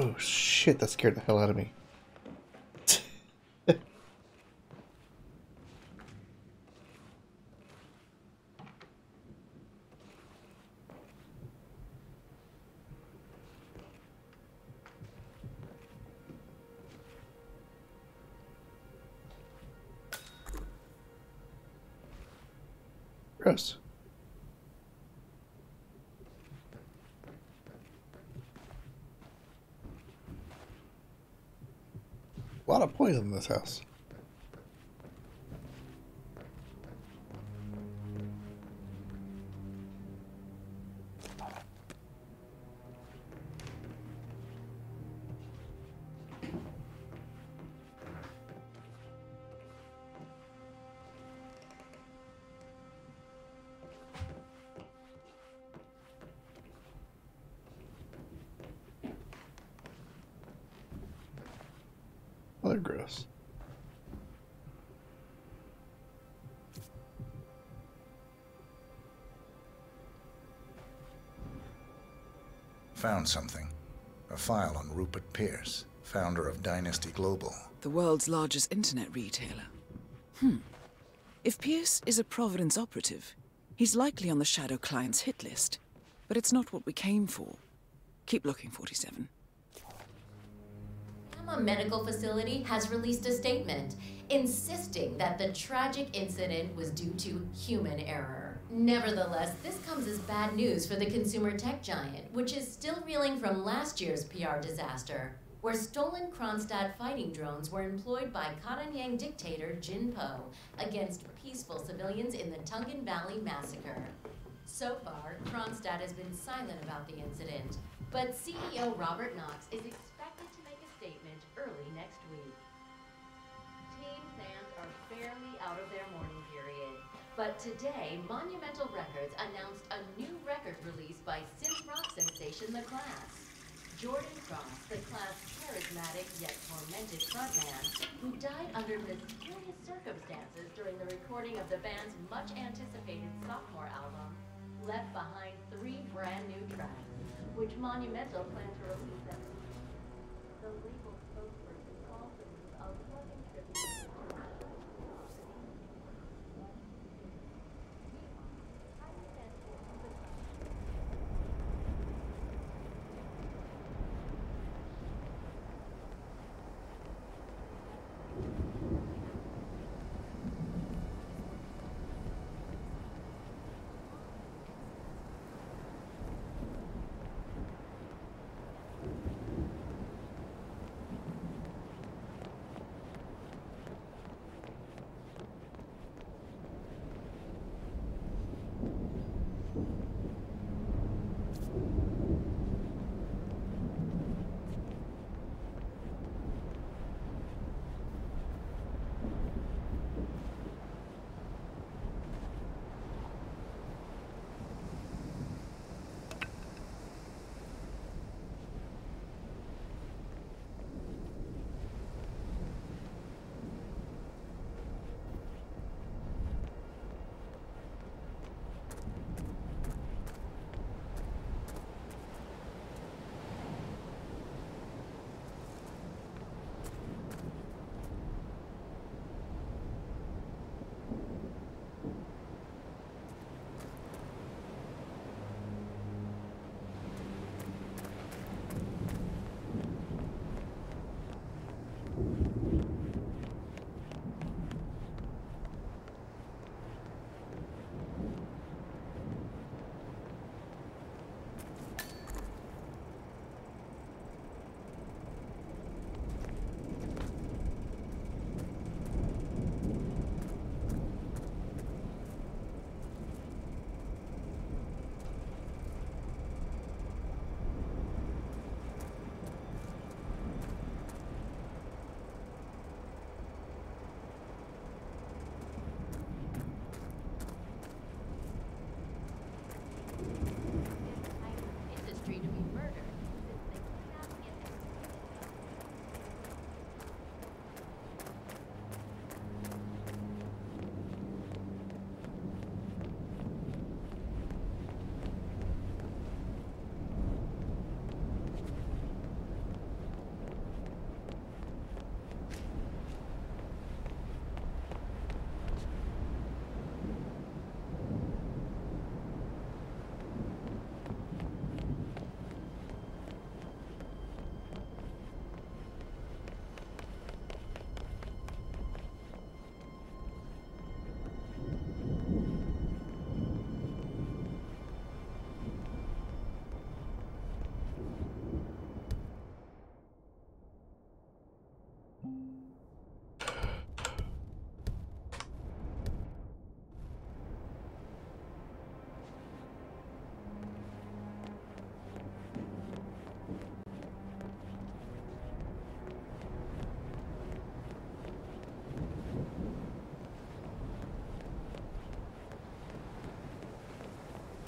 Oh shit, that scared the hell out of me. Poison in this house. Found something. A file on Rupert Pierce, founder of Dynasty Global. The world's largest internet retailer. Hmm. If Pierce is a Providence operative, he's likely on the Shadow Client's hit list. But it's not what we came for. Keep looking, 47. Gamma Medical Facility has released a statement insisting that the tragic incident was due to human error. Nevertheless, this comes as bad news for the consumer tech giant, which is still reeling from last year's PR disaster, where stolen Kronstadt fighting drones were employed by Karanyang dictator Jin Po against peaceful civilians in the Tungan Valley massacre. So far, Kronstadt has been silent about the incident, but CEO Robert Knox is expected to make a statement early next week. But today, Monumental Records announced a new record release by synth rock sensation The Class. Jordan Cross, the class' charismatic yet tormented frontman, who died under mysterious circumstances during the recording of the band's much anticipated sophomore album, left behind three brand new tracks, which Monumental planned to release at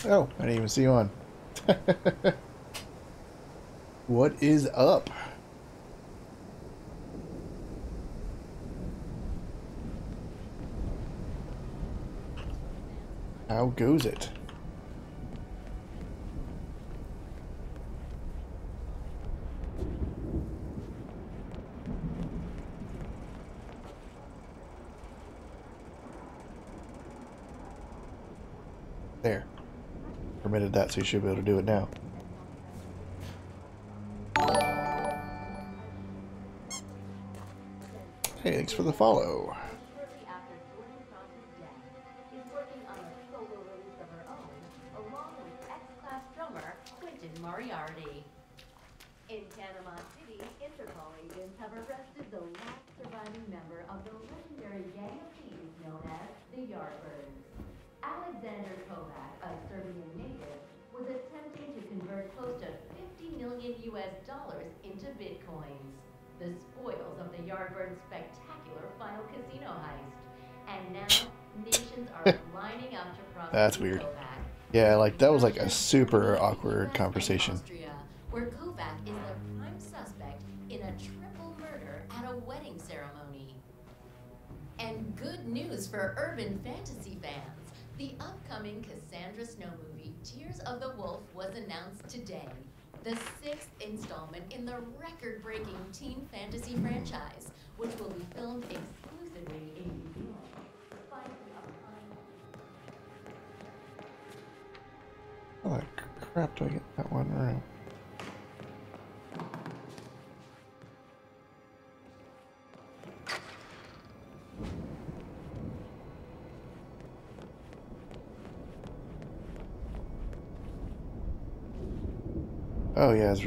Oh, I didn't even see you on. what is up? How goes it? There. Permitted that, so you should be able to do it now. Hey, thanks for the follow. That was like a super awkward conversation.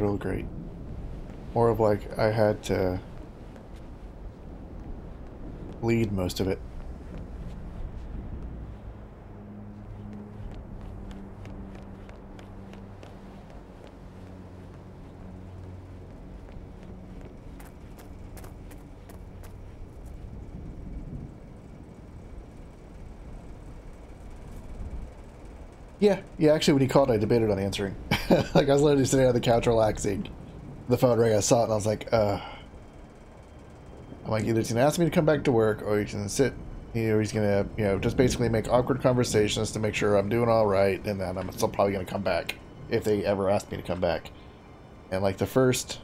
Real great. More of like I had to lead most of it. Yeah, yeah. Actually, when he called, I debated on answering. like I was literally sitting on the couch relaxing. The phone rang. I saw it, and I was like, "Uh." I'm like, either he's gonna ask me to come back to work, or he's gonna sit. Know, he's gonna, you know, just basically make awkward conversations to make sure I'm doing all right, and then I'm still probably gonna come back if they ever ask me to come back. And like the first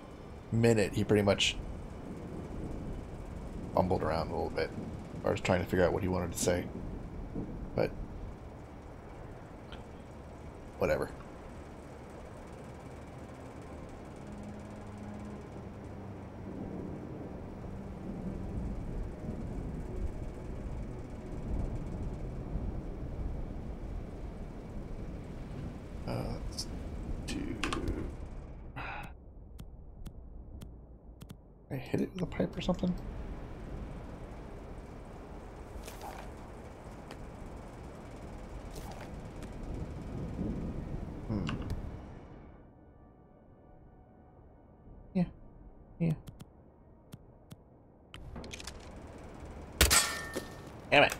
minute, he pretty much fumbled around a little bit. I was trying to figure out what he wanted to say, but whatever. Uh, let's do. I hit it with a pipe or something. Hmm. Yeah. Yeah. Damn it.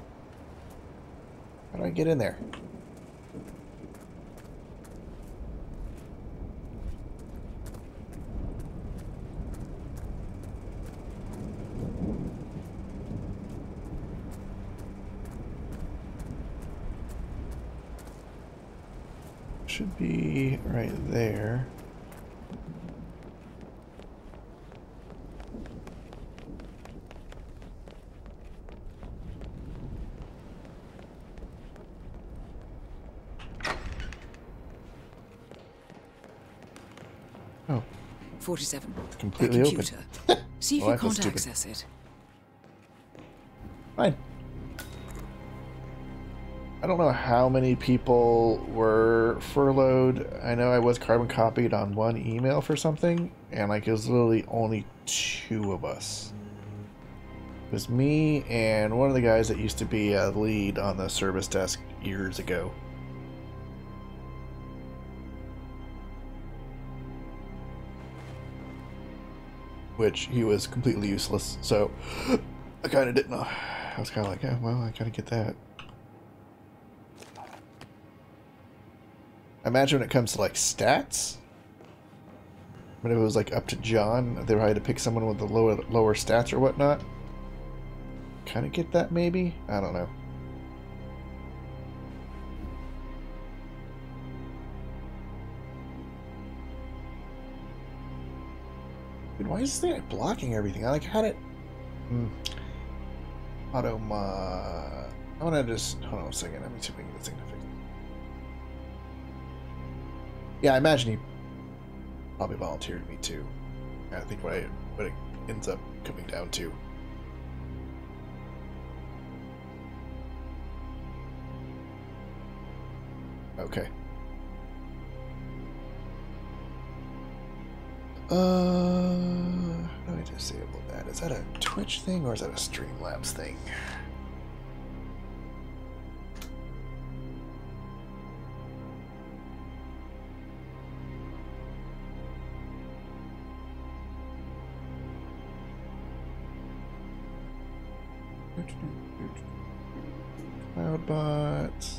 How do I get in there? Should be right there. Oh, 47. completely that open. computer. See if Well, you can't stupid. access it. Fine. I don't know how many people were furloughed. I know I was carbon copied on one email for something, and like it was literally only two of us. It was me and one of the guys that used to be a lead on the service desk years ago. Which he was completely useless, so I kind of didn't know. I was kind of like, yeah, well, I gotta get that. I imagine when it comes to like stats, but if it was like up to John, they probably had to pick someone with the lower lower stats or whatnot. Kind of get that maybe. I don't know. Why is this blocking everything? I like had it. Hmm. Auto ma. I want to just hold on a second. Let me see if we can get this thing to fix. Yeah, I imagine he probably volunteered me too. I think what I what it ends up coming down to. Okay. Uh, do I disable that? Is that a Twitch thing or is that a Streamlabs thing? Cloudbot.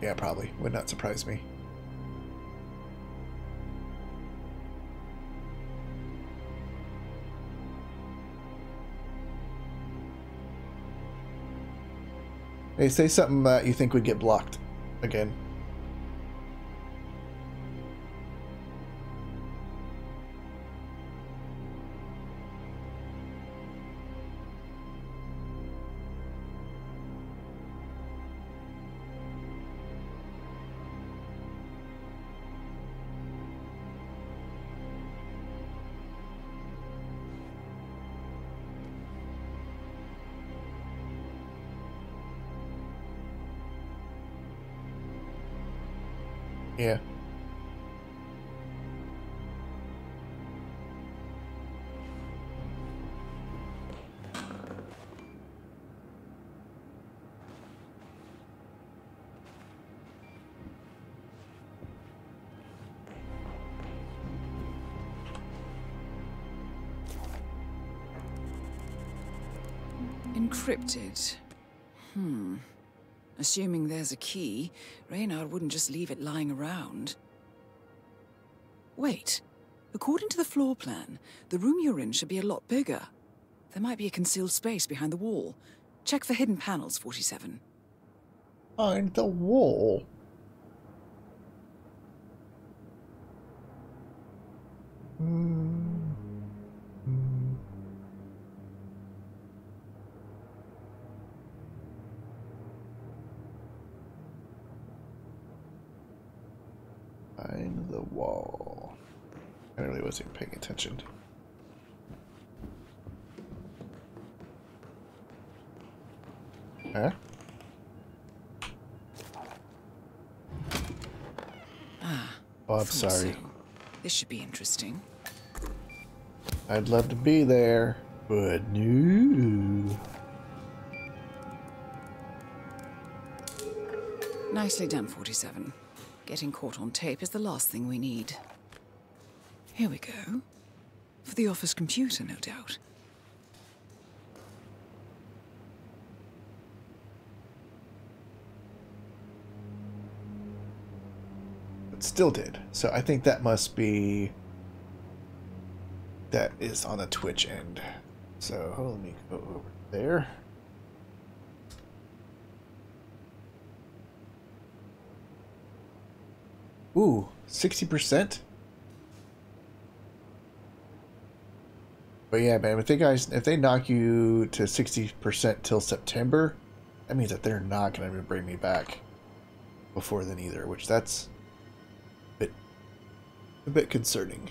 Yeah, probably. Would not surprise me. Hey, say something that you think would get blocked again. Encrypted. Hmm. Assuming there's a key, Reynard wouldn't just leave it lying around. Wait. According to the floor plan, the room you're in should be a lot bigger. There might be a concealed space behind the wall. Check for hidden panels, 47. Behind the wall. Hmm. Hmm. Behind the wall. I really wasn't paying attention. Huh? Ah. Oh, I'm sorry. so. This should be interesting. I'd love to be there, but no. Nicely done, 47. Getting caught on tape is the last thing we need. Here we go. For the office computer, no doubt. But still did. So I think that must be. That is on the Twitch end. So let me go over there. Ooh, 60%? But yeah, man, if they guys if they knock you to 60% till September, that means that they're not gonna bring me back before then either, which that's a bit a bit concerning.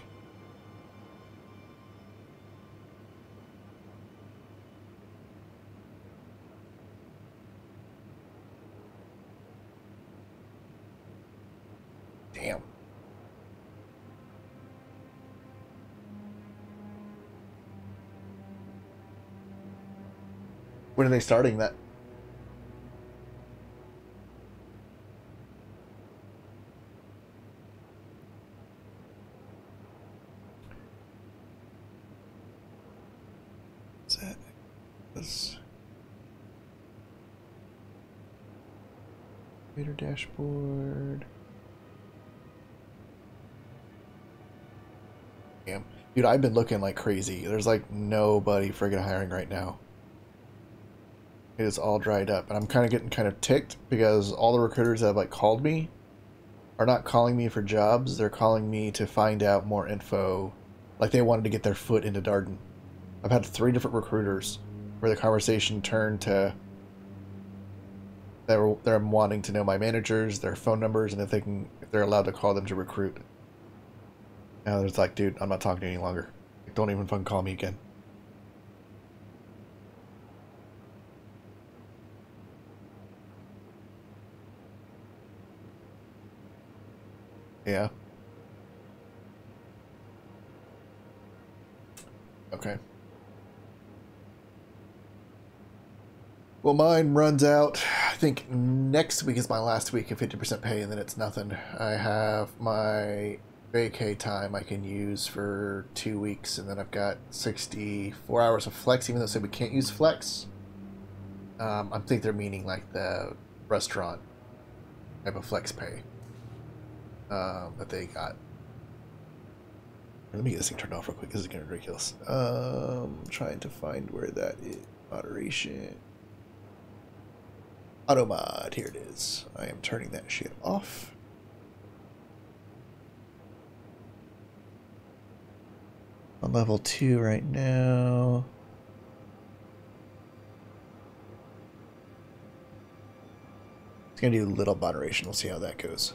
When are they starting that? Is that this Reader dashboard? Damn. Dude, I've been looking like crazy. There's like nobody friggin' hiring right now. It is all dried up. And I'm kind of getting kind of ticked because all the recruiters that have like called me are not calling me for jobs. They're calling me to find out more info. Like they wanted to get their foot into Darden. I've had three different recruiters where the conversation turned to they're, they're wanting to know my managers, their phone numbers, and if they can if they're allowed to call them to recruit. Now it's like, dude, I'm not talking to you any longer. Like, don't even fucking call me again. Yeah. Okay. Well, mine runs out. I think next week is my last week of 50% pay, and then it's nothing. I have my vacay time I can use for two weeks, and then I've got 64 hours of flex, even though they said we can't use flex. Um, I think they're meaning like the restaurant type of flex pay um, that they got. Let me get this thing turned off real quick. This is getting ridiculous. Um, trying to find where that is. Moderation. Auto mod. Here it is. I am turning that shit off. On level two right now. It's gonna do a little moderation. We'll see how that goes.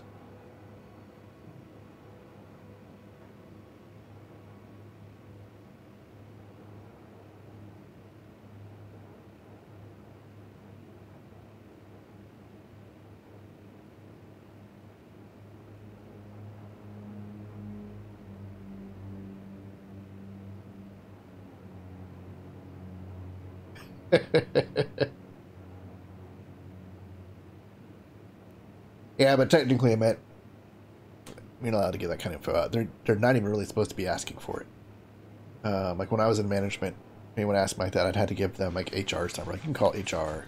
yeah, but technically, I meant you're not allowed to give that kind of info out. They're they're not even really supposed to be asking for it. Um, like when I was in management, anyone asked me like that, I'd had to give them like HR's number. You can call HR.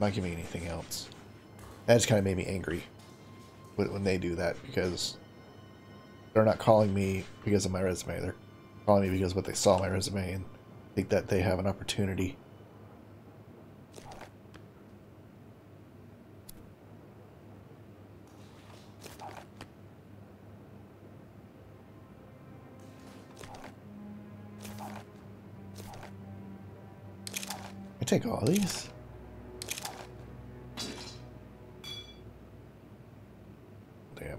Not give me anything else. That just kind of made me angry when they do that because they're not calling me because of my resume. They're me because what they saw my resume and think that they have an opportunity. I take all these. Damn.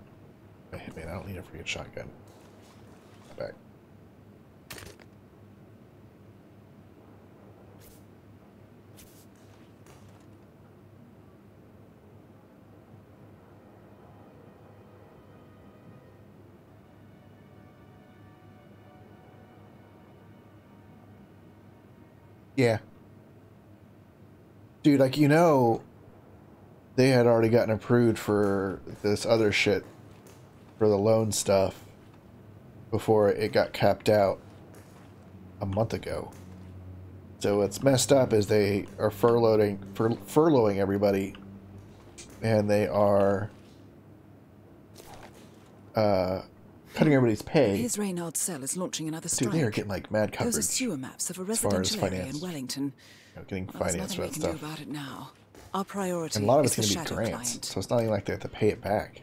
Hey, man, I don't need a freaking shotgun. Back. Yeah. Dude, like, you know, they had already gotten approved for this other shit for the loan stuff before it got capped out a month ago. So what's messed up is they are furloughing fur, furloughing everybody and they are uh, cutting everybody's pay. Piers Reynard's cell is launching another strike. Dude, they are getting like mad coverage. Those are sewer maps of a as far as residential area in Wellington. You know, getting Well, finance for that we can stuff. do about it now. Our priority And a lot of it's going to be grants, client. so it's not even like they have to pay it back.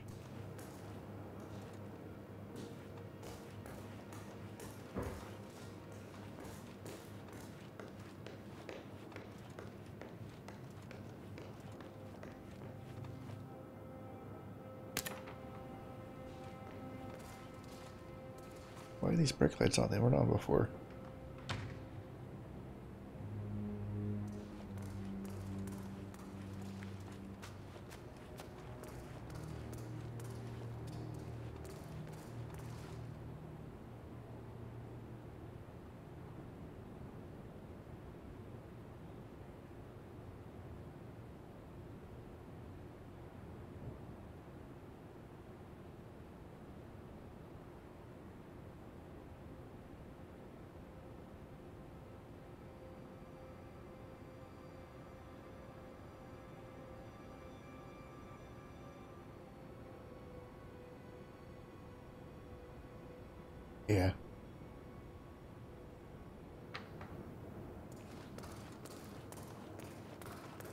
These brake lights on? They weren't on before.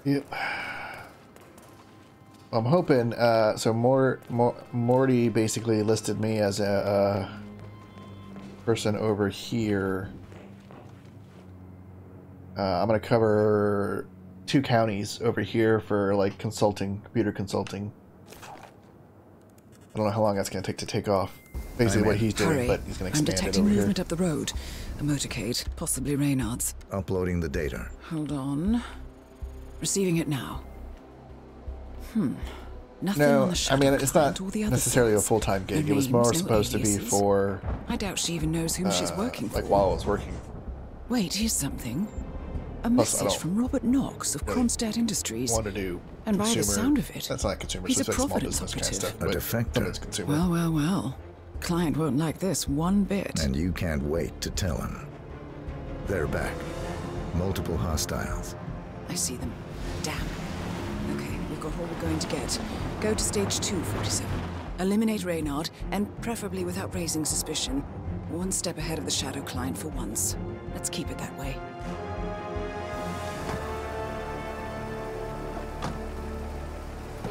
Yep. I'm hoping. Uh, so Mor- Mor- Morty basically listed me as a uh, person over here. Uh, I'm gonna cover two counties over here for like consulting, computer consulting. I don't know how long that's gonna take to take off. Basically, what he's doing, Hurry. but he's gonna I'm expand it detecting over here. movement up the road. A motorcade, possibly Reynard's. Uploading the data. Hold on. Receiving it now. Hmm. Nothing No, on the I mean it's not client or necessarily a full time gig. No It was more no supposed to be for I doubt she even knows whom she's uh, working for. like while I was working. Wait, here's something. A Plus, message from Robert Knox of really Kronstadt Industries. want to do And by the sound of it, that's not consumer, he's a it's like small Providence business kind of stuff. A but defector. some of it's consumer. Well, well, well. Client won't like this one bit. And you can't wait to tell him. They're back. Multiple hostiles. I see them. Damn. Okay, we've got all we're going to get. Go to stage 247. Eliminate Reynard, and preferably without raising suspicion. One step ahead of the Shadow Client for once. Let's keep it that way.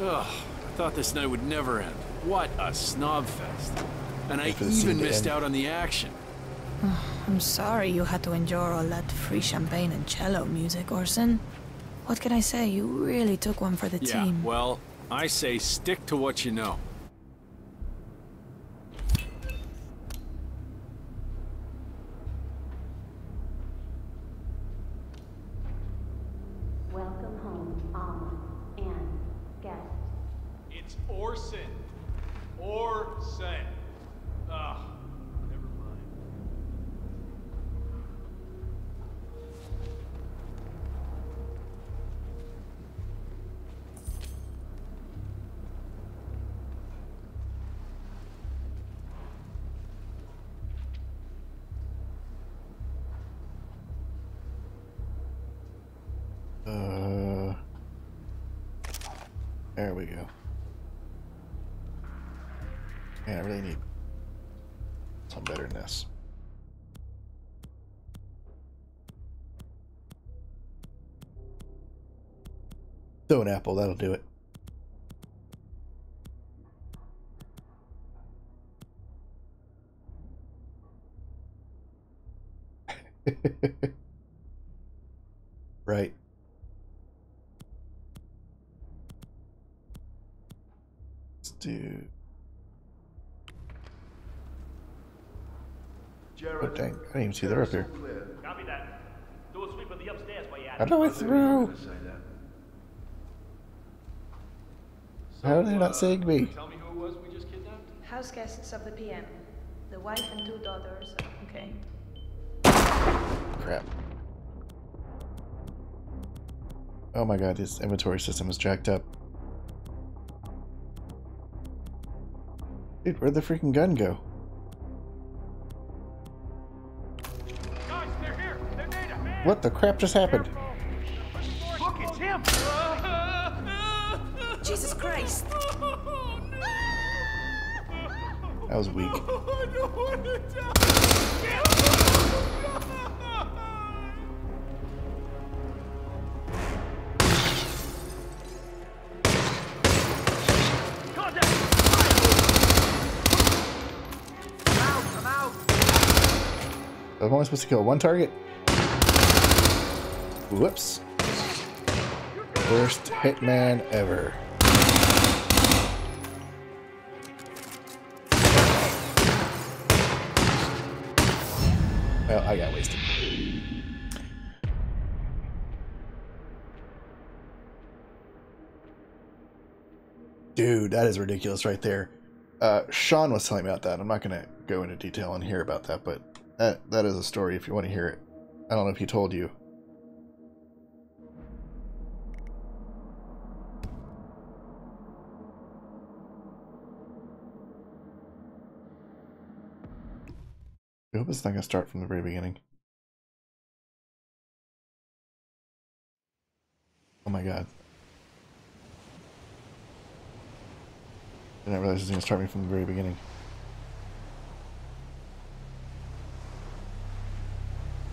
Ugh, I thought this night would never end. What a snob fest. And I Wait for the scene even missed end. out on the action. I'm sorry you had to endure all that free champagne and cello music, Orson. What can I say? You really took one for the yeah, team. well, I say stick to what you know. Throw an apple, that'll do it. right. Let's do. Oh, dang. I didn't even see they're up here. Copy that. Do a sweep of the upstairs while you're at How do I throw? How are they not uh, seeing me? Tell me who it was we just kidnapped? House guests of the PM. The wife and two daughters. Okay. Crap. Oh my god, this inventory system is jacked up. Dude, where'd the freaking gun go? Guys, they're here. They're data. Man, What the crap just happened? look, Jesus Christ! Oh, that was weak. I'm. I'm only supposed to kill one target? Whoops. Worst hitman ever. I got wasted. Dude, that is ridiculous right there. Uh, Sean was telling me about that. I'm not going to go into detail and hear about that, but that that is a story if you want to hear it. I don't know if he told you. I hope it's not going to start from the very beginning. Oh my god. I didn't realize it was going to start me from the very beginning.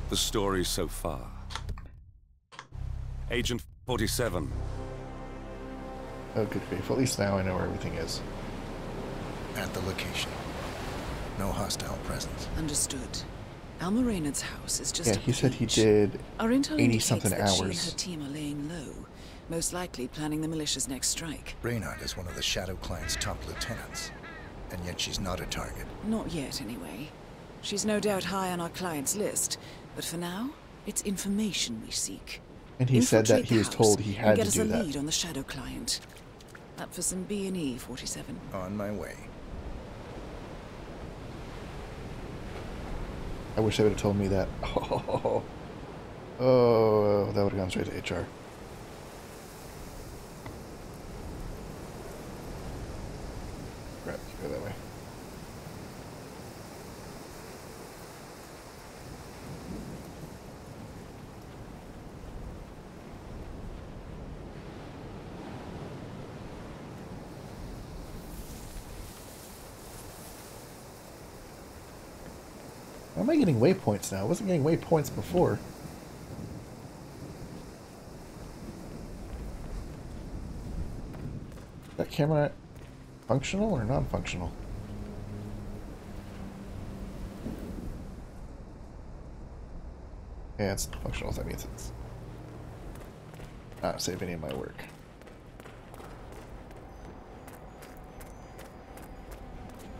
The story so far. Agent 47. Oh, good grief. At least now I know where everything is. At the location. No hostile presence. Understood. Alma Reynard's house is just Yeah, up he said he did Our intel 80 indicates something that she and her team are laying low, most likely planning the militia's next strike. Reynard is one of the Shadow Client's top lieutenants. And yet she's not a target. Not yet, anyway. She's no doubt high on our client's list, but for now, it's information we seek. And he said that Infiltrate he the was told house he and had get us a lead on the Shadow Client. Up for some B and E, 47. On my way. I wish they would have told me that. Oh, Oh, oh, oh. that would have gone straight to HR. Crap, go that way. Why am I getting waypoints now? I wasn't getting waypoints before. That camera functional or non-functional? Yeah, it's functional. That means it's not save any of my work.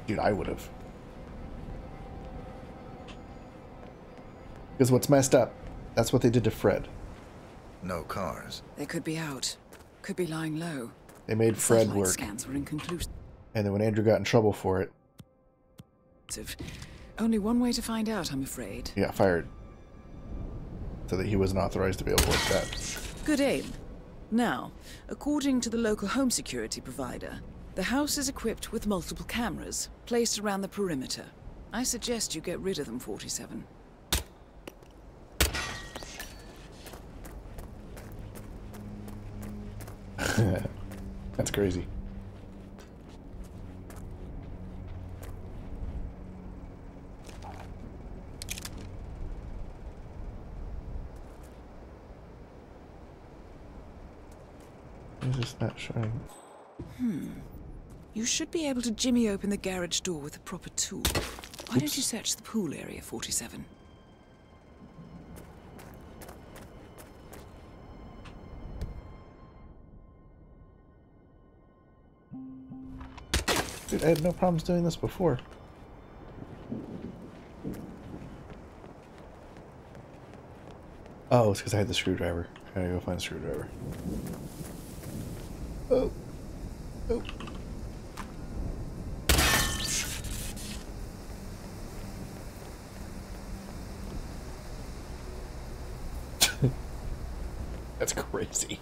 Dude, I would have. Because what's messed up, that's what they did to Fred. No cars. They could be out. Could be lying low. They made Fred Satellite work. scans were inconclusive. And then when Andrew got in trouble for it, Only one way to find out, I'm afraid. he got fired. So that he wasn't authorized to be able to work that. Good aim. Now, according to the local home security provider, the house is equipped with multiple cameras placed around the perimeter. I suggest you get rid of them, 47. That's crazy. It's just not showing. Hmm. You should be able to jimmy open the garage door with a proper tool. Why don't you search the pool area, 47? Dude, I had no problems doing this before. Oh, it's because I had the screwdriver. I gotta go find the screwdriver. Oh. Oh. That's crazy.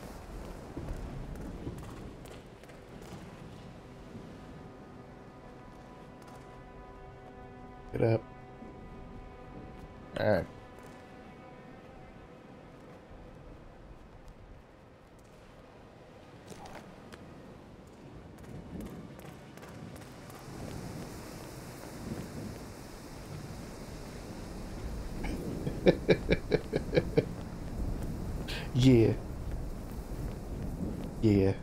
Get up. Alright. yeah. Yeah.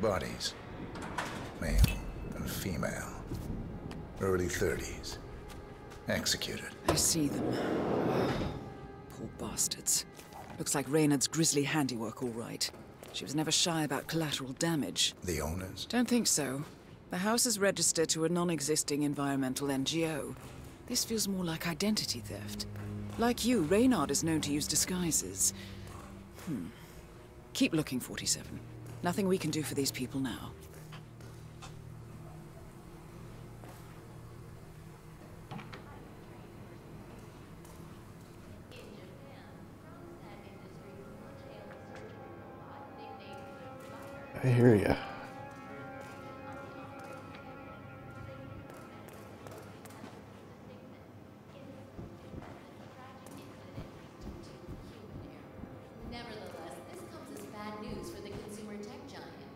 Bodies. Male and female. Early 30s. Executed. I see them. Poor bastards. Looks like Reynard's grisly handiwork, all right. She was never shy about collateral damage. The owners? Don't think so. The house is registered to a non-existing environmental NGO. This feels more like identity theft. Like you, Reynard is known to use disguises. Hmm. Keep looking, 47. Nothing we can do for these people now.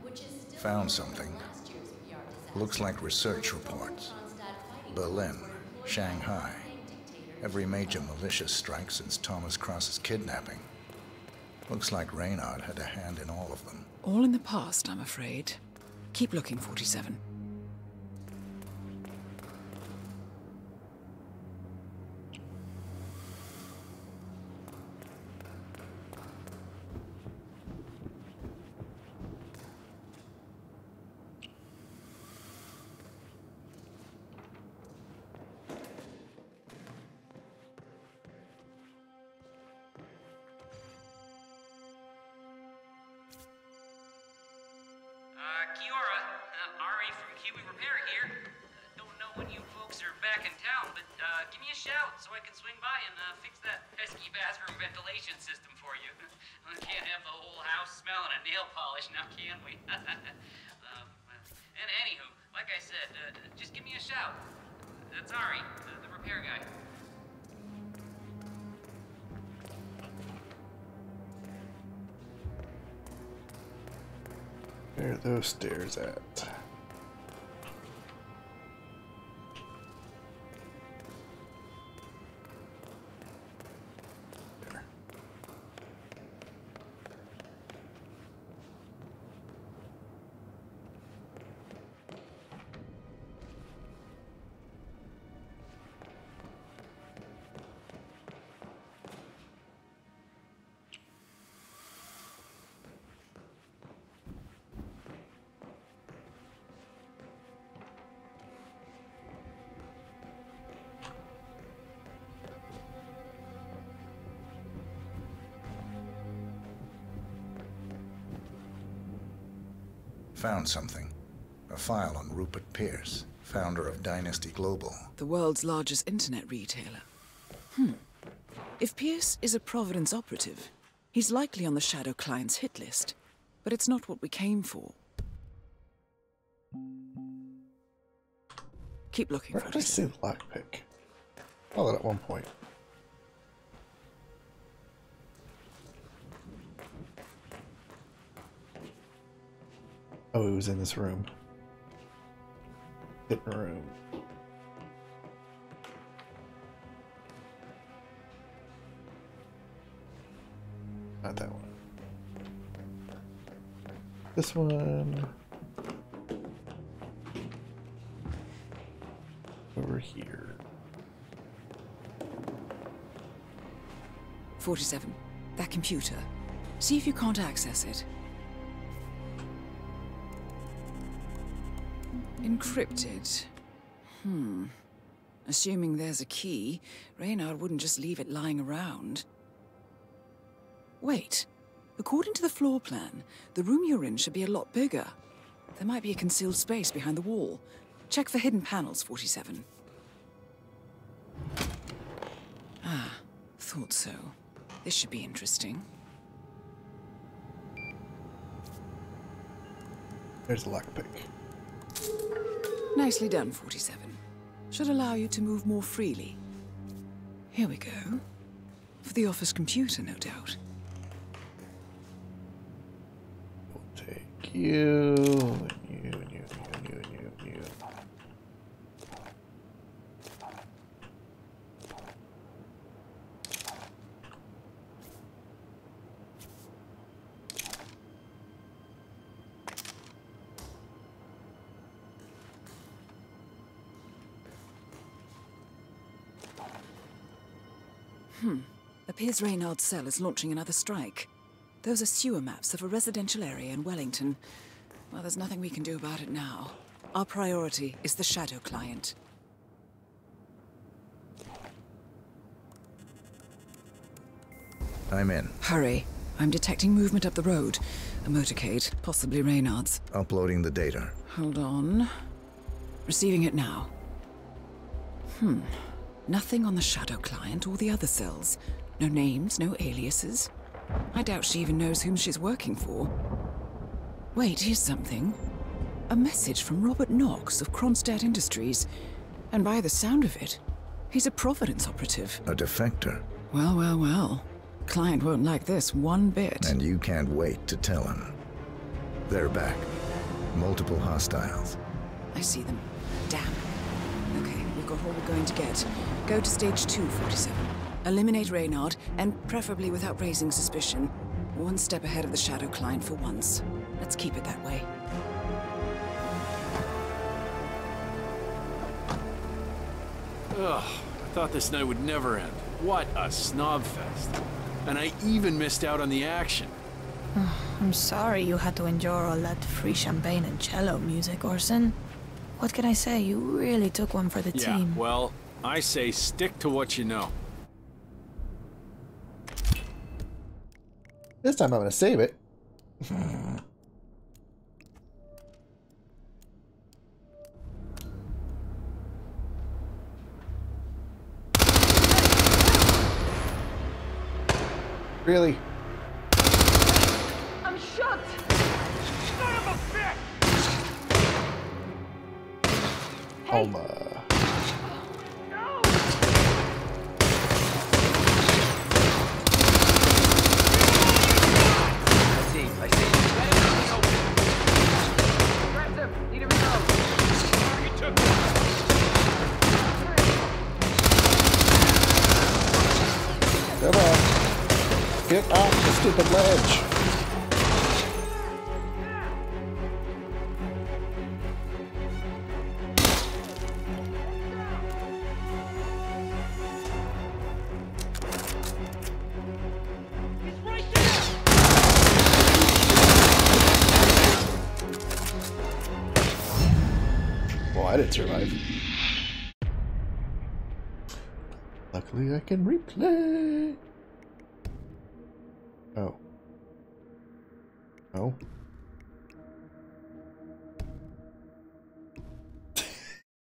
Which is still Found something. last year's VR disaster. Looks like research reports. Berlin, Shanghai. Every major militia strike since Thomas Cross's kidnapping. Looks like Reynard had a hand in all of them. All in the past, I'm afraid. Keep looking, 47. Found something. A file on Rupert Pierce, founder of Dynasty Global. The world's largest internet retailer. Hmm. If Pierce is a Providence operative, he's likely on the Shadow client's hit list. But it's not what we came for. Keep looking Where for did I see the lockpick? Oh, that at one point. Oh, it was in this room. Room. Not that one. This one. Over here. 47. That computer. See if you can't access it. Encrypted. Hmm. Assuming there's a key, Reynard wouldn't just leave it lying around. Wait. According to the floor plan, the room you're in should be a lot bigger. There might be a concealed space behind the wall. Check for hidden panels, 47. Ah, thought so. This should be interesting. There's a lockpick. Nicely done, 47. Should allow you to move more freely. Here we go. For the office computer, no doubt. Take you, Appears Reynard's cell is launching another strike. Those are sewer maps of a residential area in Wellington. Well, there's nothing we can do about it now. Our priority is the Shadow client. I'm in. Hurry. I'm detecting movement up the road. A motorcade, possibly Reynard's. Uploading the data. Hold on. Receiving it now. Hmm. Nothing on the Shadow client or the other cells. No names, no aliases. I doubt she even knows whom she's working for. Wait, here's something. A message from Robert Knox of Kronstadt Industries. And by the sound of it, he's a Providence operative. A defector. Well, well, well. Client won't like this one bit. And you can't wait to tell him. They're back. Multiple hostiles. I see them. Damn. Okay, we've got all we're going to get. Go to stage 247. Eliminate Reynard, and preferably without raising suspicion. One step ahead of the Shadow client for once. Let's keep it that way. Ugh, I thought this night would never end. What a snob fest. And I even missed out on the action. I'm sorry you had to endure all that free champagne and cello music, Orson. What can I say? You really took one for the yeah, team. well, I say stick to what you know. This time I'm going to save it. really? I'm shot! Son of a bitch! Hey. Oh my. Get off the stupid ledge. Well, I didn't survive. Luckily, I can replay. Oh.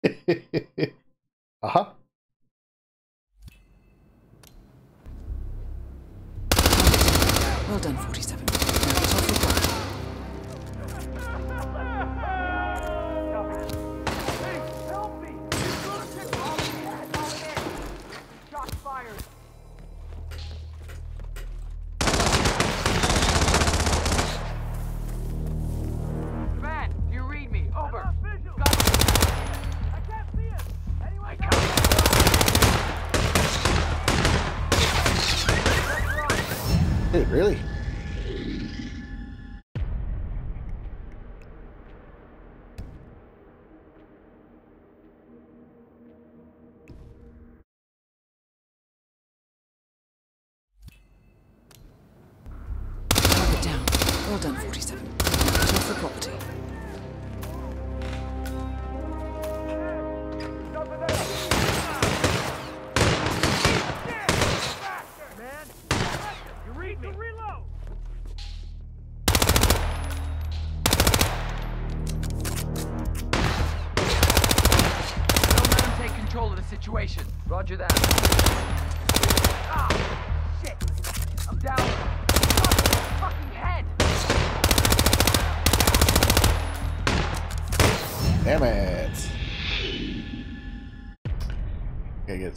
Aha. Uh-huh. Well done, 47.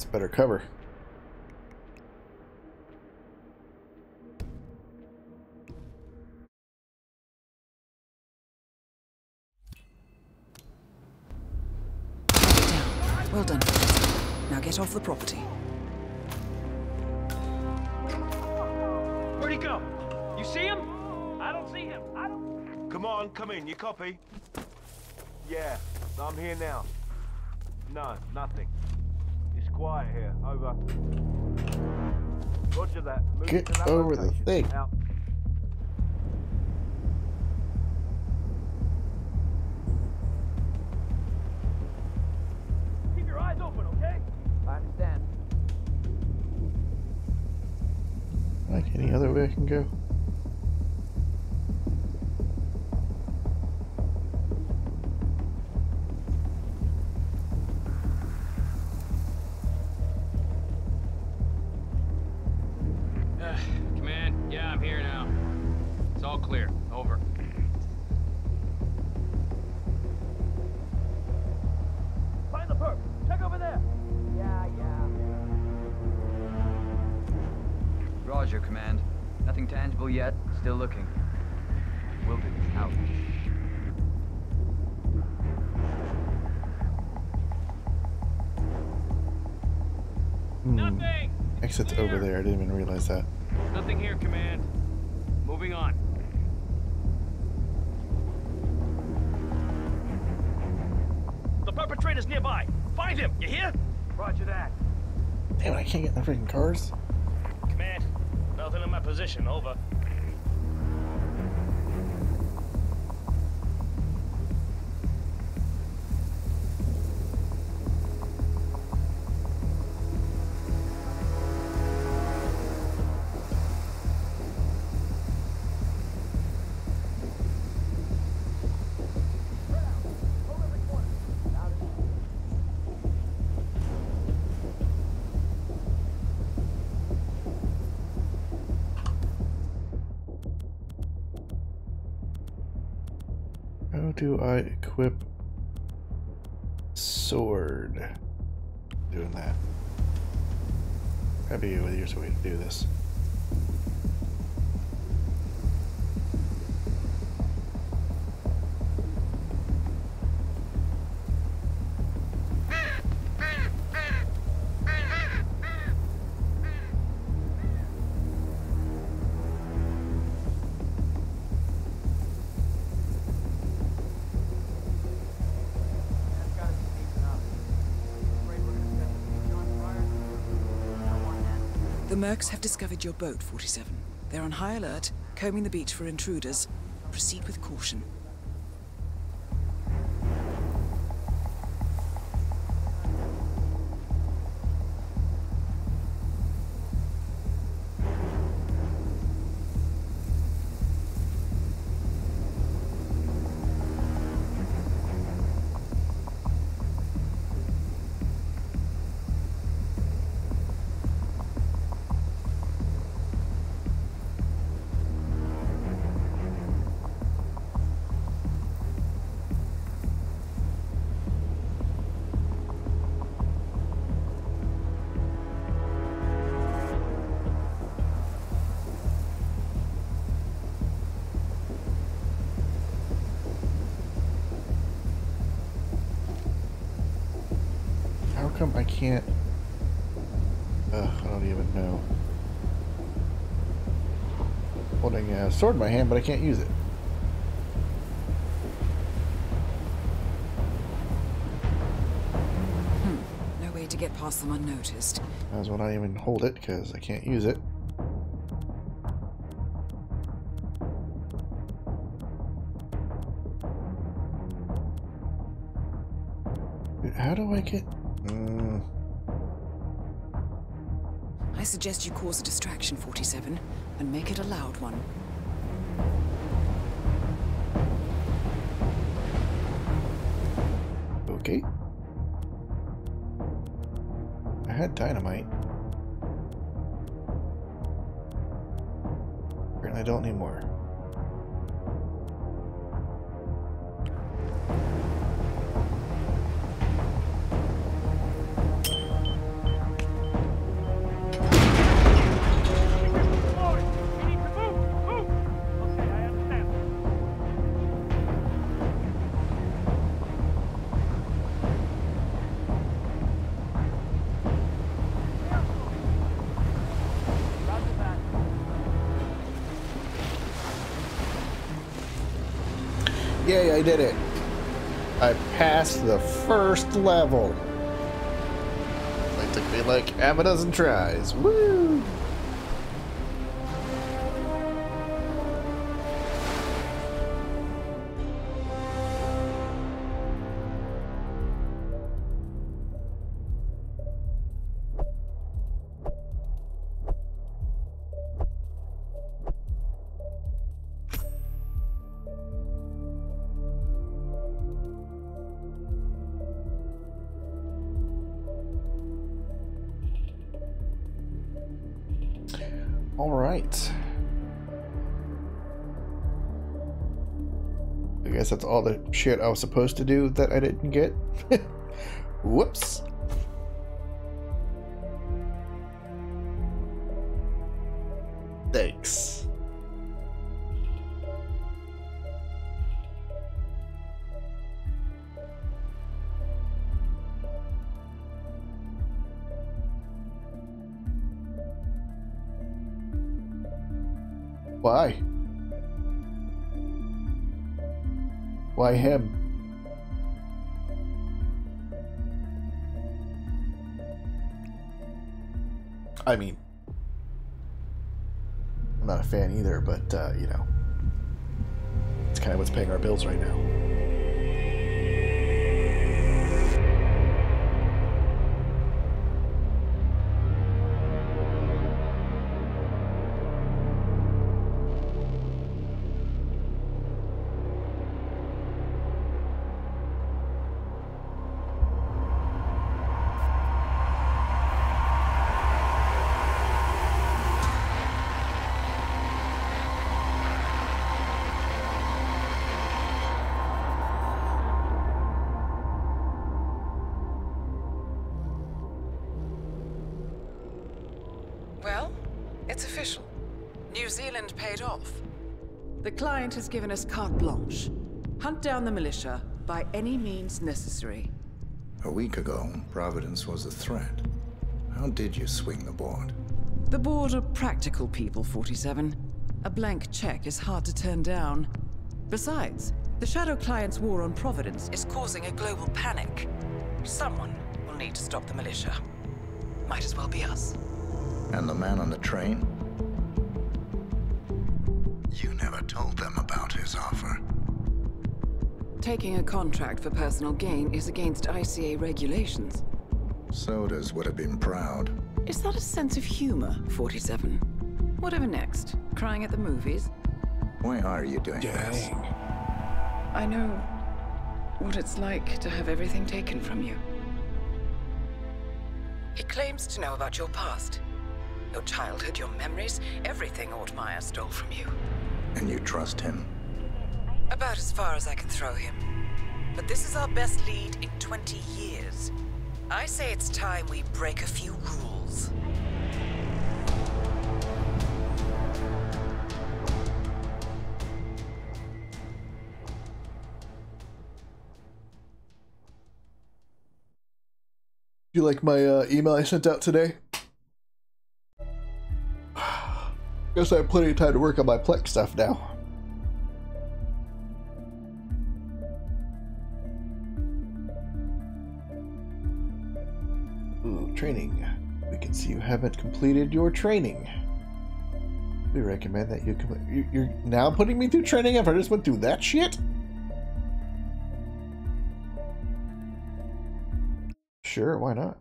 Gotta better cover. Well done, Now get off the property. Where'd he go? You see him? I don't see him. I don't. Come on, come in. You copy? Yeah, I'm here now. No, nothing. It's quiet here. Over. Roger that. Move Get to that over the thing. Out. Keep your eyes open, okay? I understand. Like any other way I can go. I'm here now. It's all clear. Over. Find the perp. Check over there. Yeah, yeah. Roger, Command. Nothing tangible yet. Still looking. Will do. Out. Hmm. Exit's over there. I didn't even realize that. Nothing here, command. Moving on. The perpetrator's nearby. Find him. You hear? Roger that. Damn I can't get in the freaking cars. Command, nothing in my position. Over. Do I equip sword? Doing that. Probably the easiest way to do this. Mercs have discovered your boat, 47. They're on high alert, combing the beach for intruders. Proceed with caution. Can't? Ugh, I don't even know. Holding a sword in my hand, but I can't use it. Hmm, no way to get past them unnoticed. Might as well not even hold it because I can't use it. Suggest you cause a distraction, 47, and make it a loud one. I did it. I passed the first level. It took me like half a dozen tries. Woo! That's all the shit I was supposed to do that I didn't get. Whoops. Right now. Has given us carte blanche. Hunt down the militia by any means necessary. A week ago, Providence was a threat. How did you swing the board? The board are practical people, 47. A blank check is hard to turn down. Besides, the Shadow Client's war on Providence is causing a global panic. Someone will need to stop the militia. Might as well be us. And the man on the train? His offer. Taking a contract for personal gain is against ICA regulations. Soders would have been proud. Is that a sense of humor, 47? Whatever next? Crying at the movies? Why are you doing this? I know what it's like to have everything taken from you. He claims to know about your past. Your childhood, your memories, everything Ortmeyer stole from you. And you trust him? About as far as I can throw him. But this is our best lead in 20 years. I say it's time we break a few rules. You like my uh, email I sent out today? Guess I have plenty of time to work on my Plex stuff now. Training. We can see you haven't completed your training. We recommend that you complete. you- You're now putting me through training after I just went through that shit? Sure, why not?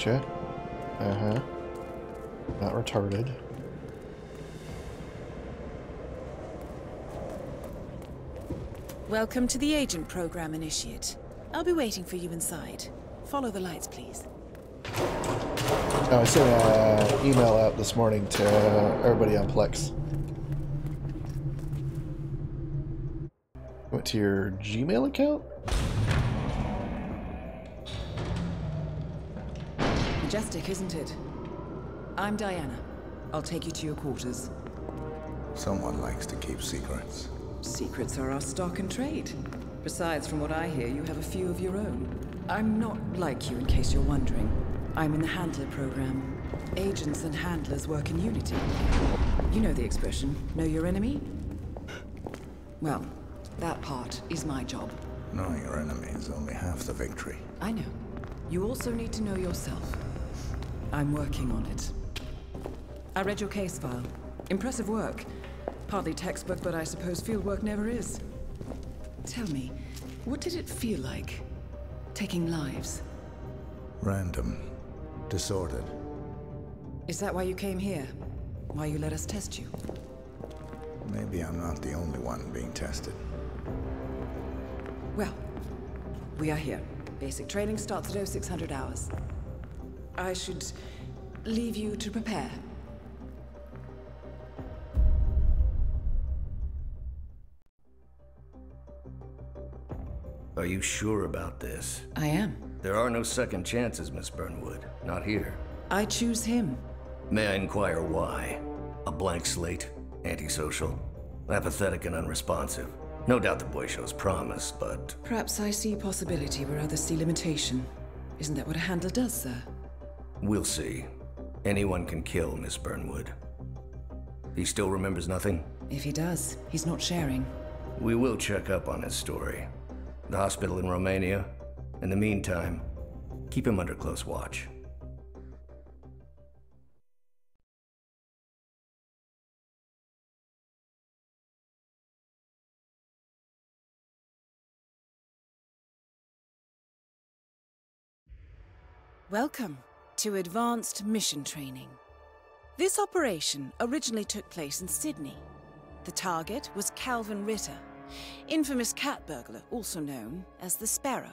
Gotcha. Uh huh. Not retarded. Welcome to the agent program, Initiate. I'll be waiting for you inside. Follow the lights, please. Oh, I sent an email out this morning to everybody on Plex. Went to your Gmail account? Majestic, isn't it? I'm Diana. I'll take you to your quarters. Someone likes to keep secrets. Secrets are our stock and trade. Besides, from what I hear, you have a few of your own. I'm not like you, in case you're wondering. I'm in the Handler program. Agents and handlers work in unity. You know the expression, know your enemy? Well, that part is my job. Knowing your enemy is only half the victory. I know. You also need to know yourself. I'm working on it. I read your case file. Impressive work. Partly textbook, but I suppose fieldwork never is. Tell me, what did it feel like? Taking lives? Random. Disordered. Is that why you came here? Why you let us test you? Maybe I'm not the only one being tested. Well, we are here. Basic training starts at 0600 hours. I should leave you to prepare. Are you sure about this? I am. There are no second chances, Miss Burnwood. Not here. I choose him. May I inquire why? A blank slate? Antisocial? Apathetic and unresponsive? No doubt the boy shows promise, but Perhaps I see possibility where others see limitation. Isn't that what a handler does, sir? We'll see. Anyone can kill Miss Burnwood. He still remembers nothing? If he does, he's not sharing. We will check up on his story. The hospital in Romania. In the meantime, keep him under close watch. Welcome to Advanced Mission Training. This operation originally took place in Sydney. The target was Calvin Ritter, infamous cat burglar, also known as the Sparrow.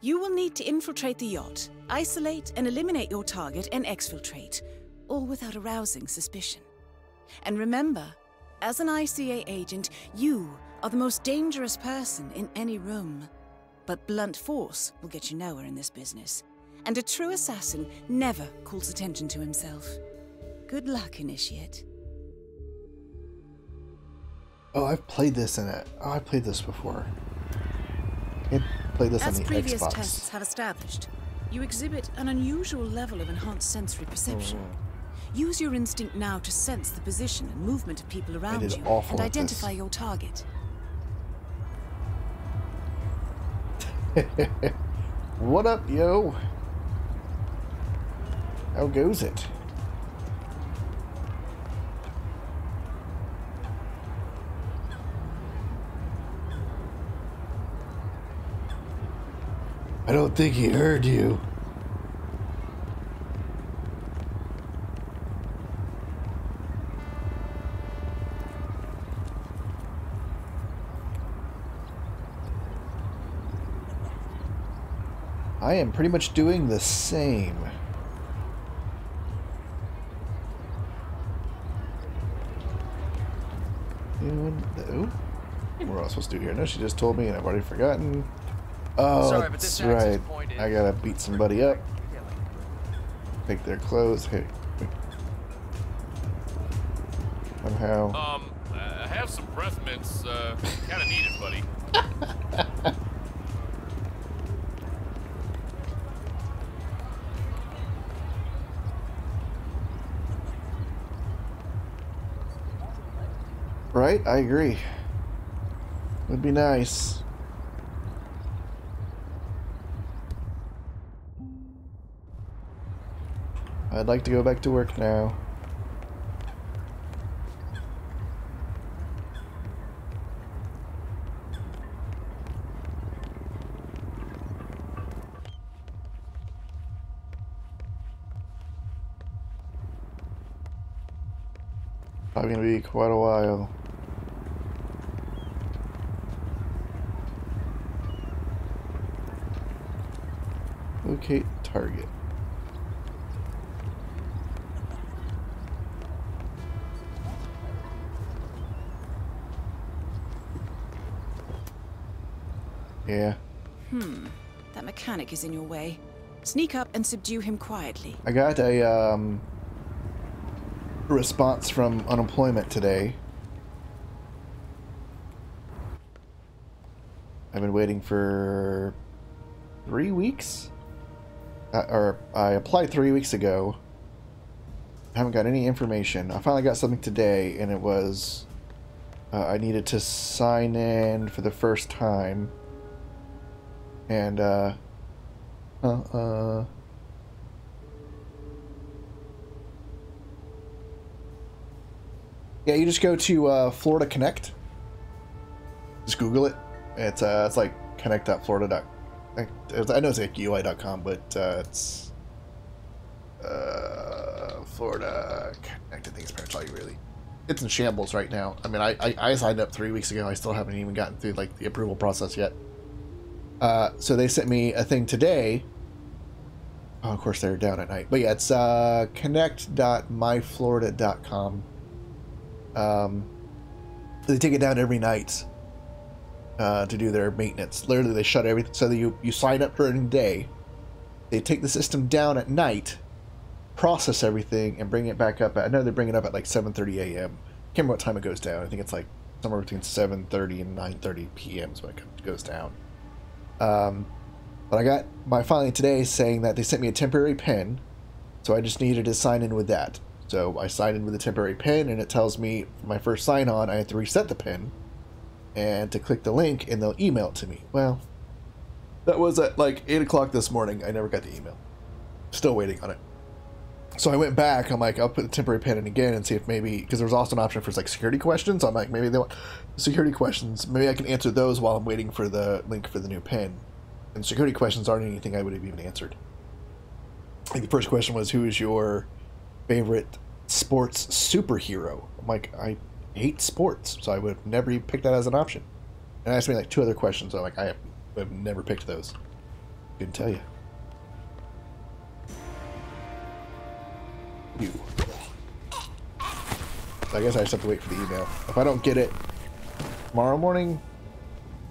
You will need to infiltrate the yacht, isolate and eliminate your target, and exfiltrate, all without arousing suspicion. And remember, as an ICA agent, you are the most dangerous person in any room. But blunt force will get you nowhere in this business. And a true assassin never calls attention to himself. Good luck, Initiate. Oh, I've played this in it. Oh, I played this before. I played this As on the previous Xbox. tests have established, you exhibit an unusual level of enhanced sensory perception. Oh. Use your instinct now to sense the position and movement of people around you and at this. identify your target. what up, yo? How goes it? I don't think he heard you. I am pretty much doing the same. Doing the, ooh. What am I supposed to do here? No, she just told me and I've already forgotten. Oh, Sorry, but this that's right. point I gotta beat somebody up. Take their clothes. Hey. Somehow. Um, I have some breath mints. Uh, kind of need it, buddy. Right? I agree. Would be nice. I'd like to go back to work now. Probably gonna be quite a while. Locate target. Yeah, Hmm. That mechanic is in your way. Sneak up and subdue him quietly. I got a um, response from unemployment today. I've been waiting for three weeks, uh, or I applied three weeks ago. haven't got any information. I finally got something today, and it was uh, I needed to sign in for the first time, and uh, uh, uh Yeah, you just go to uh, Florida Connect. Just Google it. It's uh, it's like connect.florida. I I know it's like UI.com, but uh, it's uh, Florida Connect. I think it's pretty you really. It's in shambles right now. I mean, I, I I signed up three weeks ago. I still haven't even gotten through like the approval process yet. Uh, so they sent me a thing today. Oh, of course they're down at night. But yeah, it's uh, connect.myflorida.com. Um, they take it down every night uh, to do their maintenance. Literally, they shut everything. So that you you sign up during the day. They take the system down at night, process everything, and bring it back up. At, I know they bring it up at like 7:30 a.m. I can't remember what time it goes down. I think it's like somewhere between 7:30 and 9:30 p.m. is when it goes down. Um, but I got my filing today saying that they sent me a temporary pin, so I just needed to sign in with that. So I signed in with a temporary pin, and it tells me my first sign on I have to reset the pin, and to click the link, and they'll email it to me. Well, that was at like eight o'clock this morning. I never got the email. Still waiting on it. So I went back. I'm like, I'll put the temporary pin in again and see if maybe because there was also an option for like security questions. I'm like, maybe they want security questions. Maybe I can answer those while I'm waiting for the link for the new pin. And security questions aren't anything I would have even answered. Think the first question was, "Who is your favorite sports superhero?" I'm like, I hate sports, so I would have never even pick that as an option. And I asked me like two other questions. I'm like, I have, have never picked those. Couldn't tell you. You. So I guess I just have to wait for the email. If I don't get it tomorrow morning,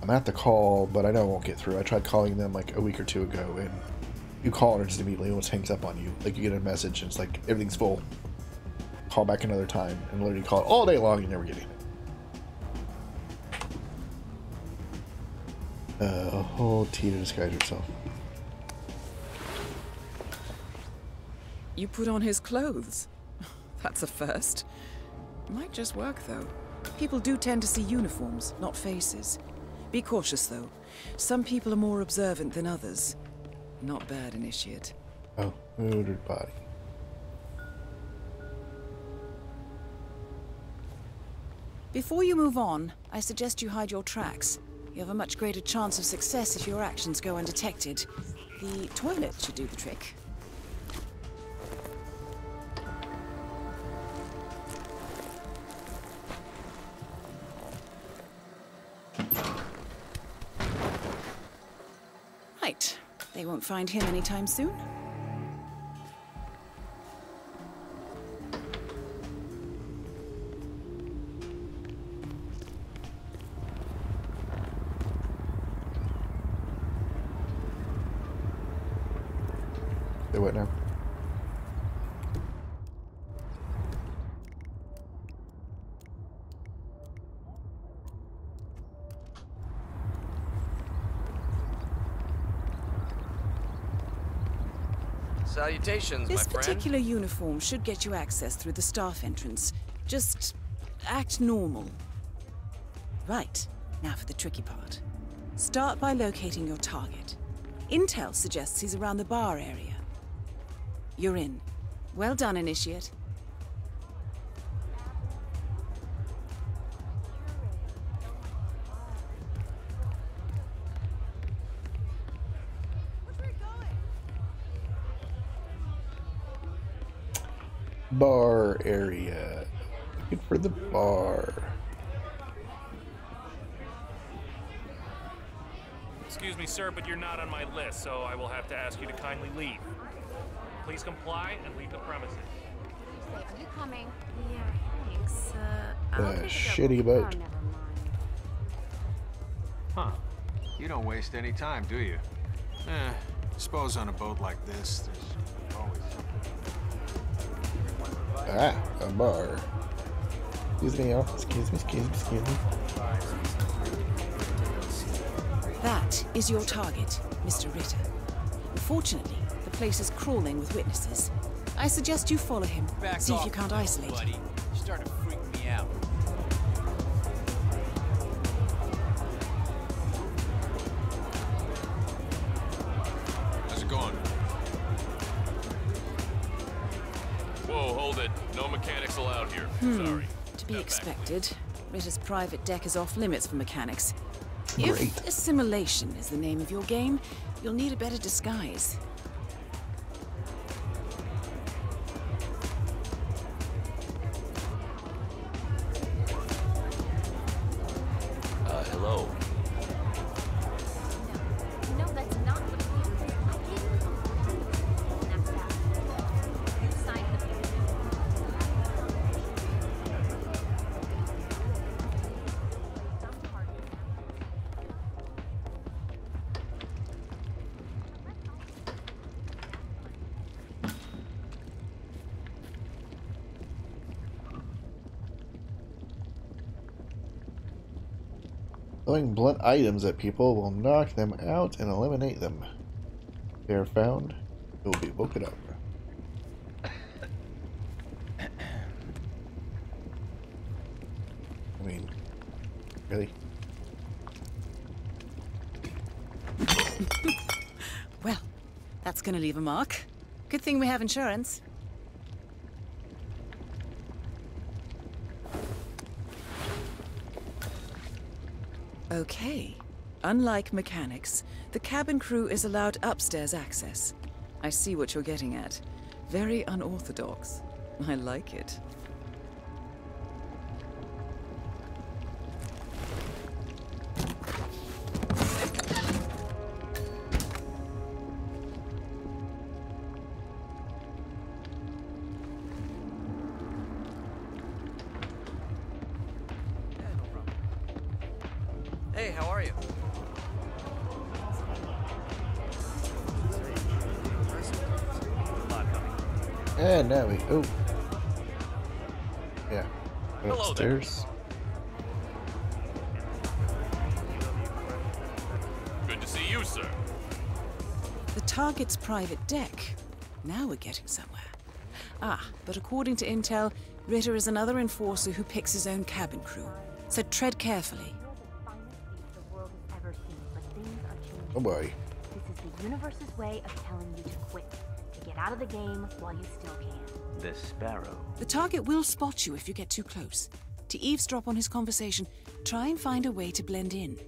I'm at the call, but I know I won't get through. I tried calling them like a week or two ago, and you call and it just immediately almost hangs up on you. Like you get a message and it's like everything's full. Call back another time, and literally call it all day long. You never get anything. Uh, a whole tea to disguise yourself. You put on his clothes. That's a first. Might just work, though. People do tend to see uniforms, not faces. Be cautious, though. Some people are more observant than others. Not bad, Initiate. Oh, murdered body. Before you move on, I suggest you hide your tracks. You have a much greater chance of success if your actions go undetected. The toilet should do the trick. Right. They won't find him anytime soon. Salutations, This my friend. particular uniform should get you access through the staff entrance. Just act normal. Right, now for the tricky part. Start by locating your target. Intel suggests he's around the bar area. You're in. Well done, Initiate. Bar area. Looking for the bar. Excuse me, sir, but you're not on my list, so I will have to ask you to kindly leave. Please comply and leave the premises. Are you coming? Yeah, thanks. Uh, The I'll take shitty double. boat. Never mind. Huh. You don't waste any time, do you? Eh, suppose on a boat like this, there's always something. Ah, a bar. Excuse me, y'all. Excuse me, excuse me, excuse me. That is your target, Mr. Ritter. Unfortunately, the place is crawling with witnesses. I suggest you follow him. Back See if you can't isolate buddy. him. Expected. Ritter's private deck is off limits for mechanics. Great. If assimilation is the name of your game, you'll need a better disguise. Items at people will knock them out and eliminate them. If they are found, they will be woken up. I mean, really? Well, that's gonna leave a mark. Good thing we have insurance. Okay. Unlike mechanics, the cabin crew is allowed upstairs access. I see what you're getting at. Very unorthodox. I like it. Private deck. Now we're getting somewhere. Ah, but according to intel, Ritter is another enforcer who picks his own cabin crew. So tread carefully. the world has ever seen, but things are changing. Oh boy. This is the universe's way of telling you to quit, to get out of the game while you still can. The Sparrow. The target will spot you if you get too close. To eavesdrop on his conversation, try and find a way to blend in.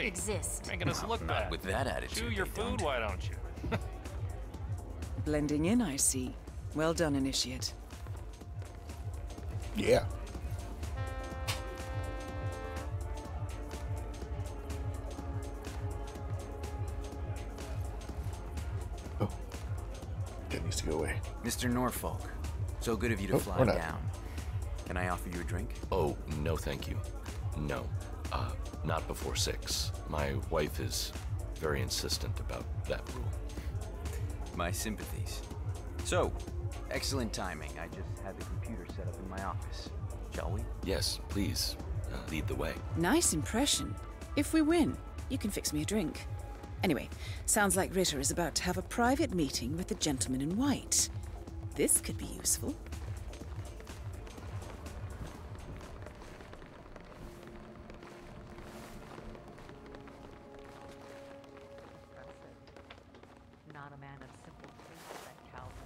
They don't Buddy, exist. Making us look Not bad. with that attitude, Chew your food, don't. why don't you? Blending in, I see. Well done, Initiate. Yeah. Oh. That needs to go away. Mr. Norfolk, so good of you to Oh, fly down. Can I offer you a drink? Oh, no, thank you. No. Uh, not before six. My wife is very insistent about that rule. My sympathies. So, excellent timing. I just had the computer set up in my office. Shall we? Yes, please, uh, lead the way. Nice impression. If we win, you can fix me a drink. Anyway, sounds like Ritter is about to have a private meeting with the gentleman in white. This could be useful.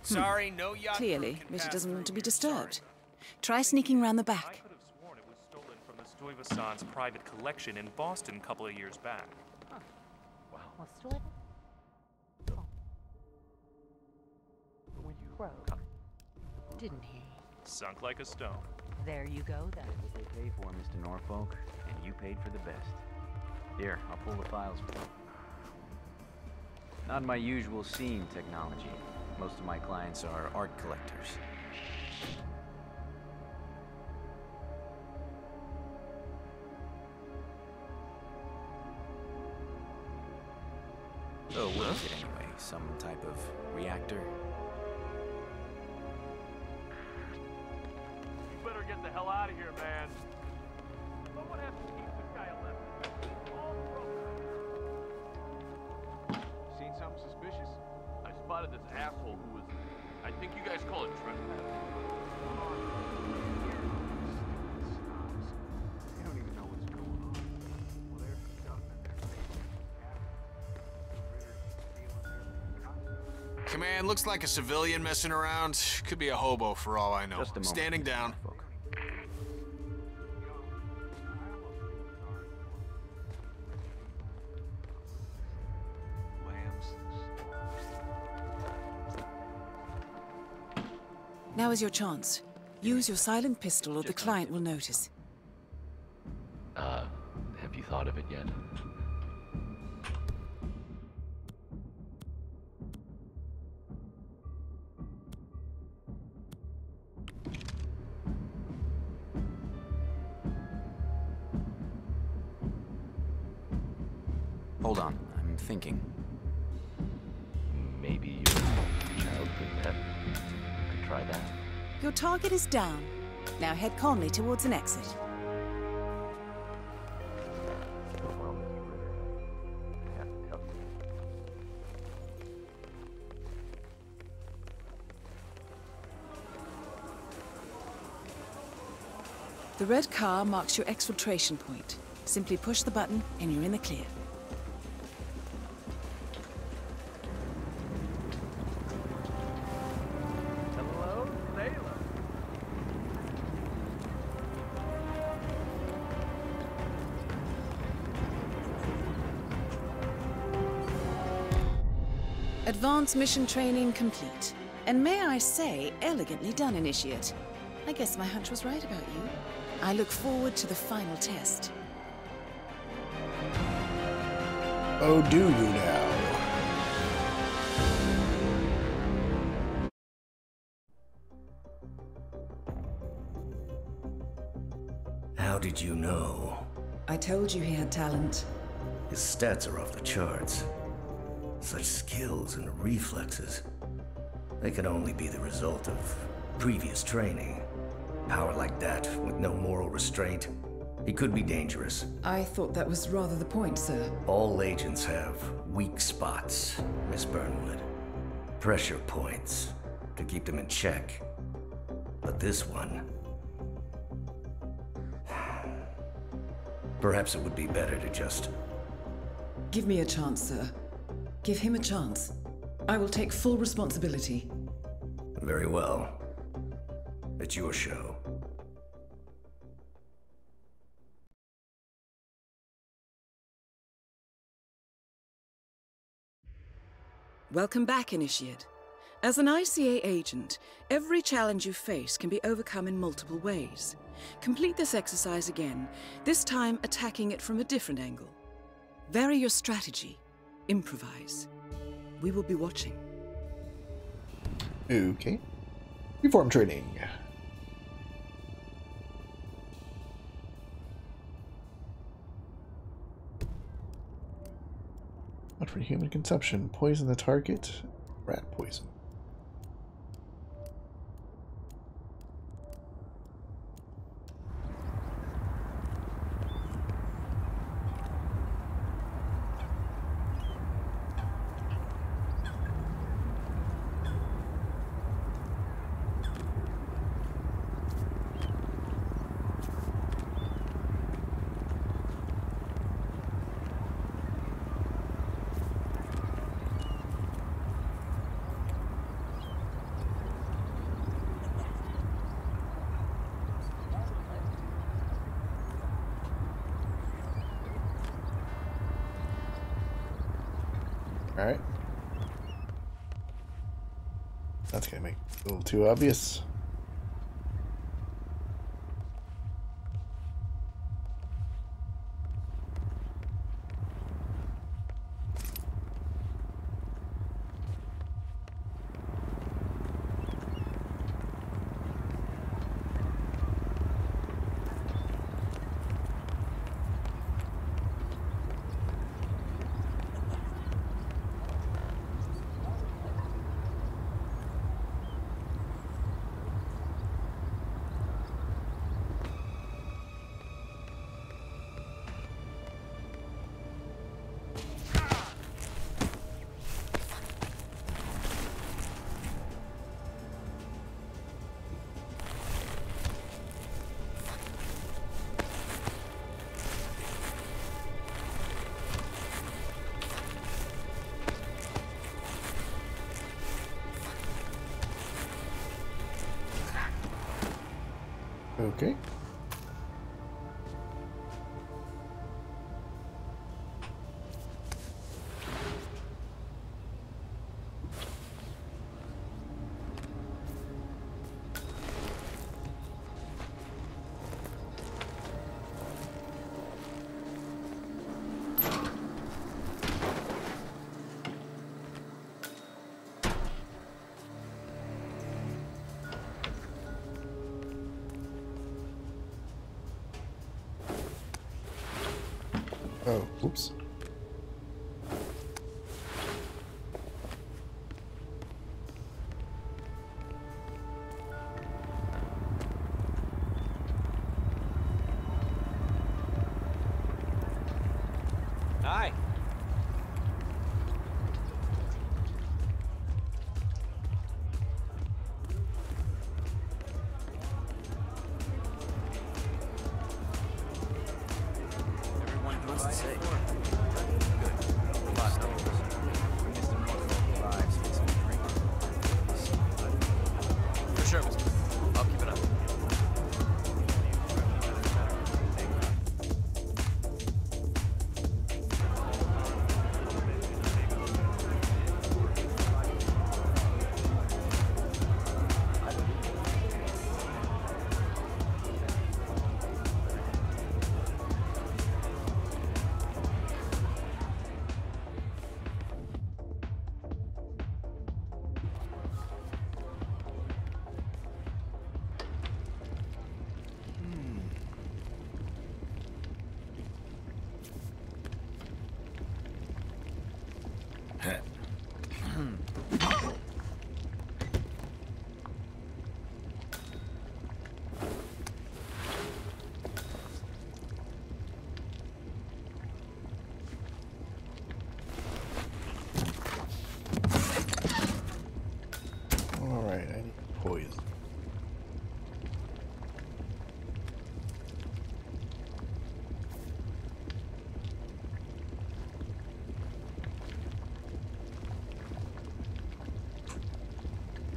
Sorry, no hmm. yacht. Clearly, Ritter doesn't want to be disturbed. Try sneaking round the back. I could have Sworn it was stolen from the Stuyvesant's private collection in Boston a couple of years back. Was stolen? Oh. Crow. Didn't he? Sunk like a stone. There you go then. What they pay for, Mr. Norfolk, and you paid for the best. Here, I'll pull the files for you. Not my usual scene technology. Most of my clients are art collectors. So what is it anyway? Some type of reactor? You better get the hell out of here, man. Someone has to keep this spotted this asshole who was. I think you guys call it trespassing. You don't even know what's going on. Well, there's the gunman. Command, looks like a civilian messing around. Could be a hobo for all I know. Just a moment, Standing Mr. down. Is your chance. Use your silent pistol or the client will notice. Uh, have you thought of it yet? Target is down. Now head calmly towards an exit. The red car marks your exfiltration point. Simply push the button and you're in the clear. Advanced mission training complete. And may I say, elegantly done, Initiate. I guess my hunch was right about you. I look forward to the final test. Oh, do you now? How did you know? I told you he had talent. His stats are off the charts. Such skills and reflexes. They could only be the result of previous training. Power like that, with no moral restraint, he could be dangerous. I thought that was rather the point, sir. All agents have weak spots, Miss Burnwood. Pressure points to keep them in check. But this one... Perhaps it would be better to just... Give me a chance, sir. Give him a chance. I will take full responsibility. Very well. It's your show. Welcome back, Initiate. As an ICA agent, every challenge you face can be overcome in multiple ways. Complete this exercise again, this time attacking it from a different angle. Vary your strategy. Improvise. We will be watching. Okay. Freeform training. Not for human consumption. Poison the target. Rat poison. Alright. That's gonna make it a little too obvious.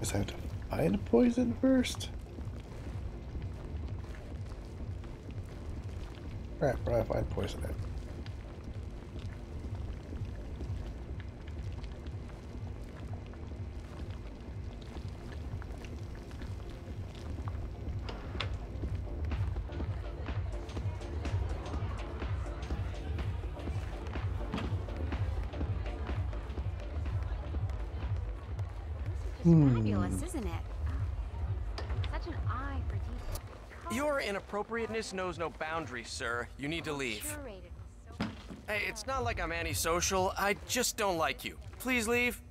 Guess I have to poison first. Crap, where do I find poison at? Fabulous, hmm. isn't it? Oh, such an eye for detail. Your inappropriateness knows no boundaries, sir. You need to leave. Curated with so much Hey, it's not like I'm antisocial. I just don't like you. Please leave.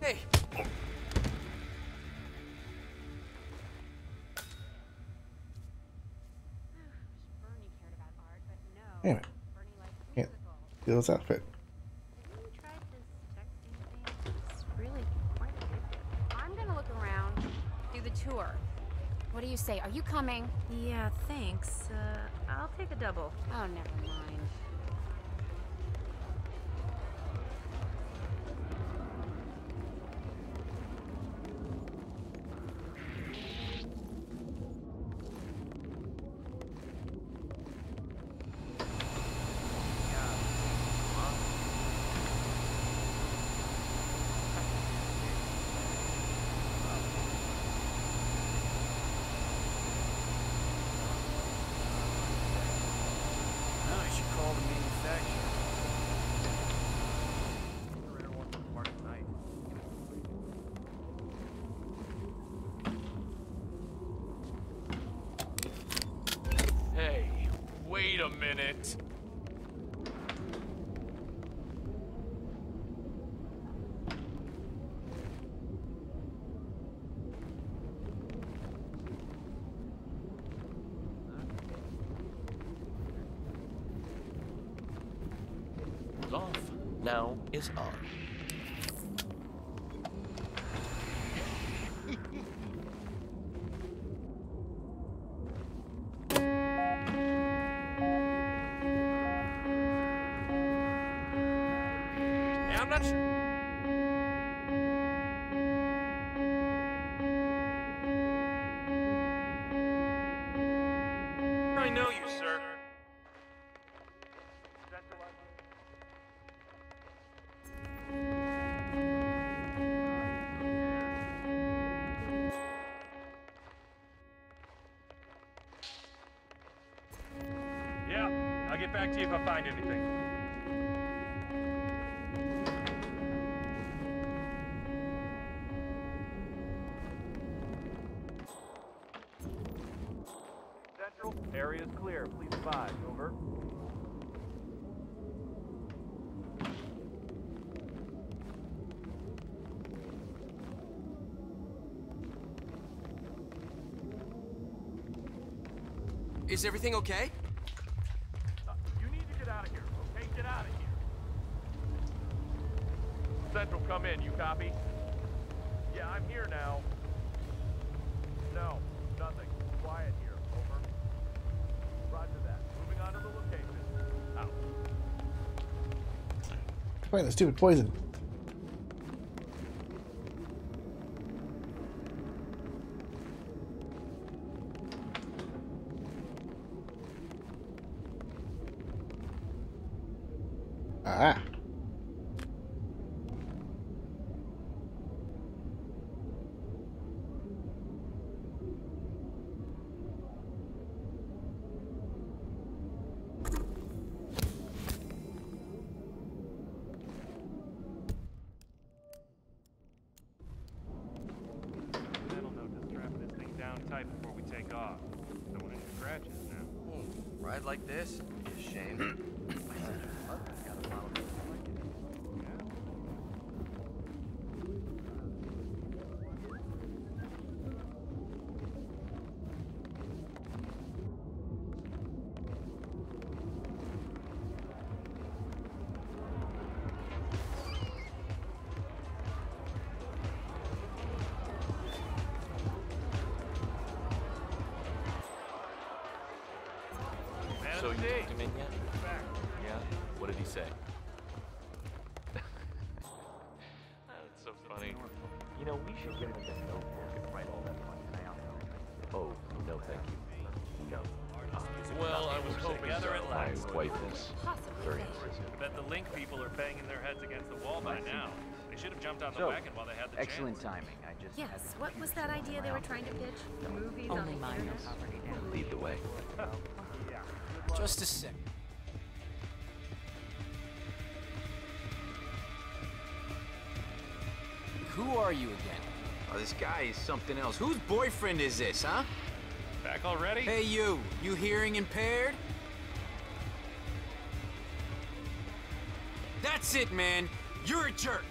Hey, Bernie cared about art. Damn it. Bernie liked Can't musical. steal this outfit. Coming? Yeah, thanks. Uh, I'll take a double. Oh, never mind. Back to you if I find anything. Central, area is clear. Please advise. Over. Is everything okay? Copy? Yeah, I'm here now. No, nothing. Quiet here. Over. Roger that. Moving on to the location. Out. The stupid poison. Are you again? Oh, this guy is something else. Whose boyfriend is this, huh? Back already? Hey, you. You hearing impaired? That's it, man. You're a jerk.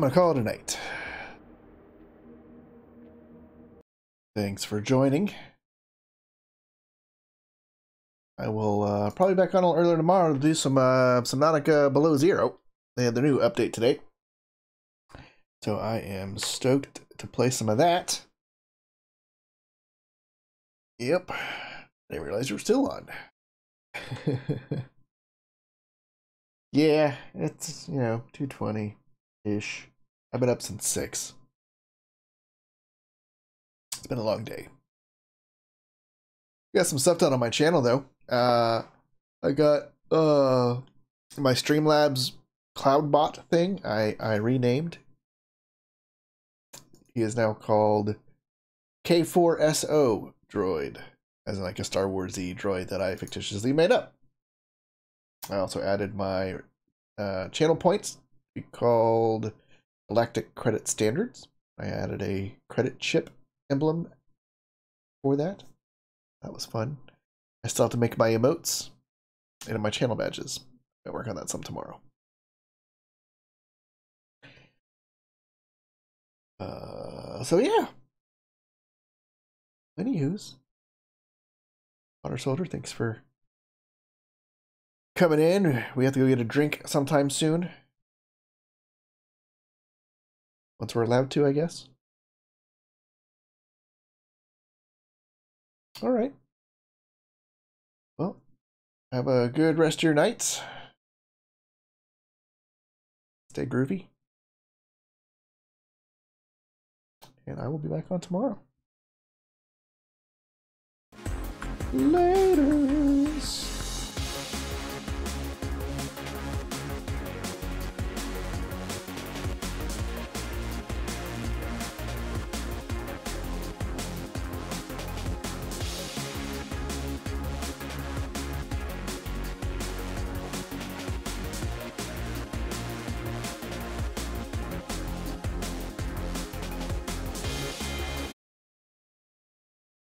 I'm going to call it a night. Thanks for joining. I will uh, probably back on a little earlier tomorrow to do some uh, Subnautica Below Zero. They had the new update today. So I am stoked to play some of that. Yep. Didn't realize you're still on. yeah, it's, you know, 220 ish. I've been up since 6. It's been a long day. Got some stuff done on my channel though. Uh I got uh my Streamlabs Cloudbot thing I I renamed. He is now called K4SO droid, as in like a Star Warsy droid that I fictitiously made up. I also added my uh, channel points called Galactic Credit Standards. I added a credit chip emblem for that. That was fun. I still have to make my emotes and my channel badges. I'll work on that some tomorrow. Uh, so yeah. Anywho's. Water Soldier, thanks for coming in. We have to go get a drink sometime soon. Once we're allowed to, I guess. All right. Well, have a good rest of your nights. Stay groovy. And I will be back on tomorrow. Later.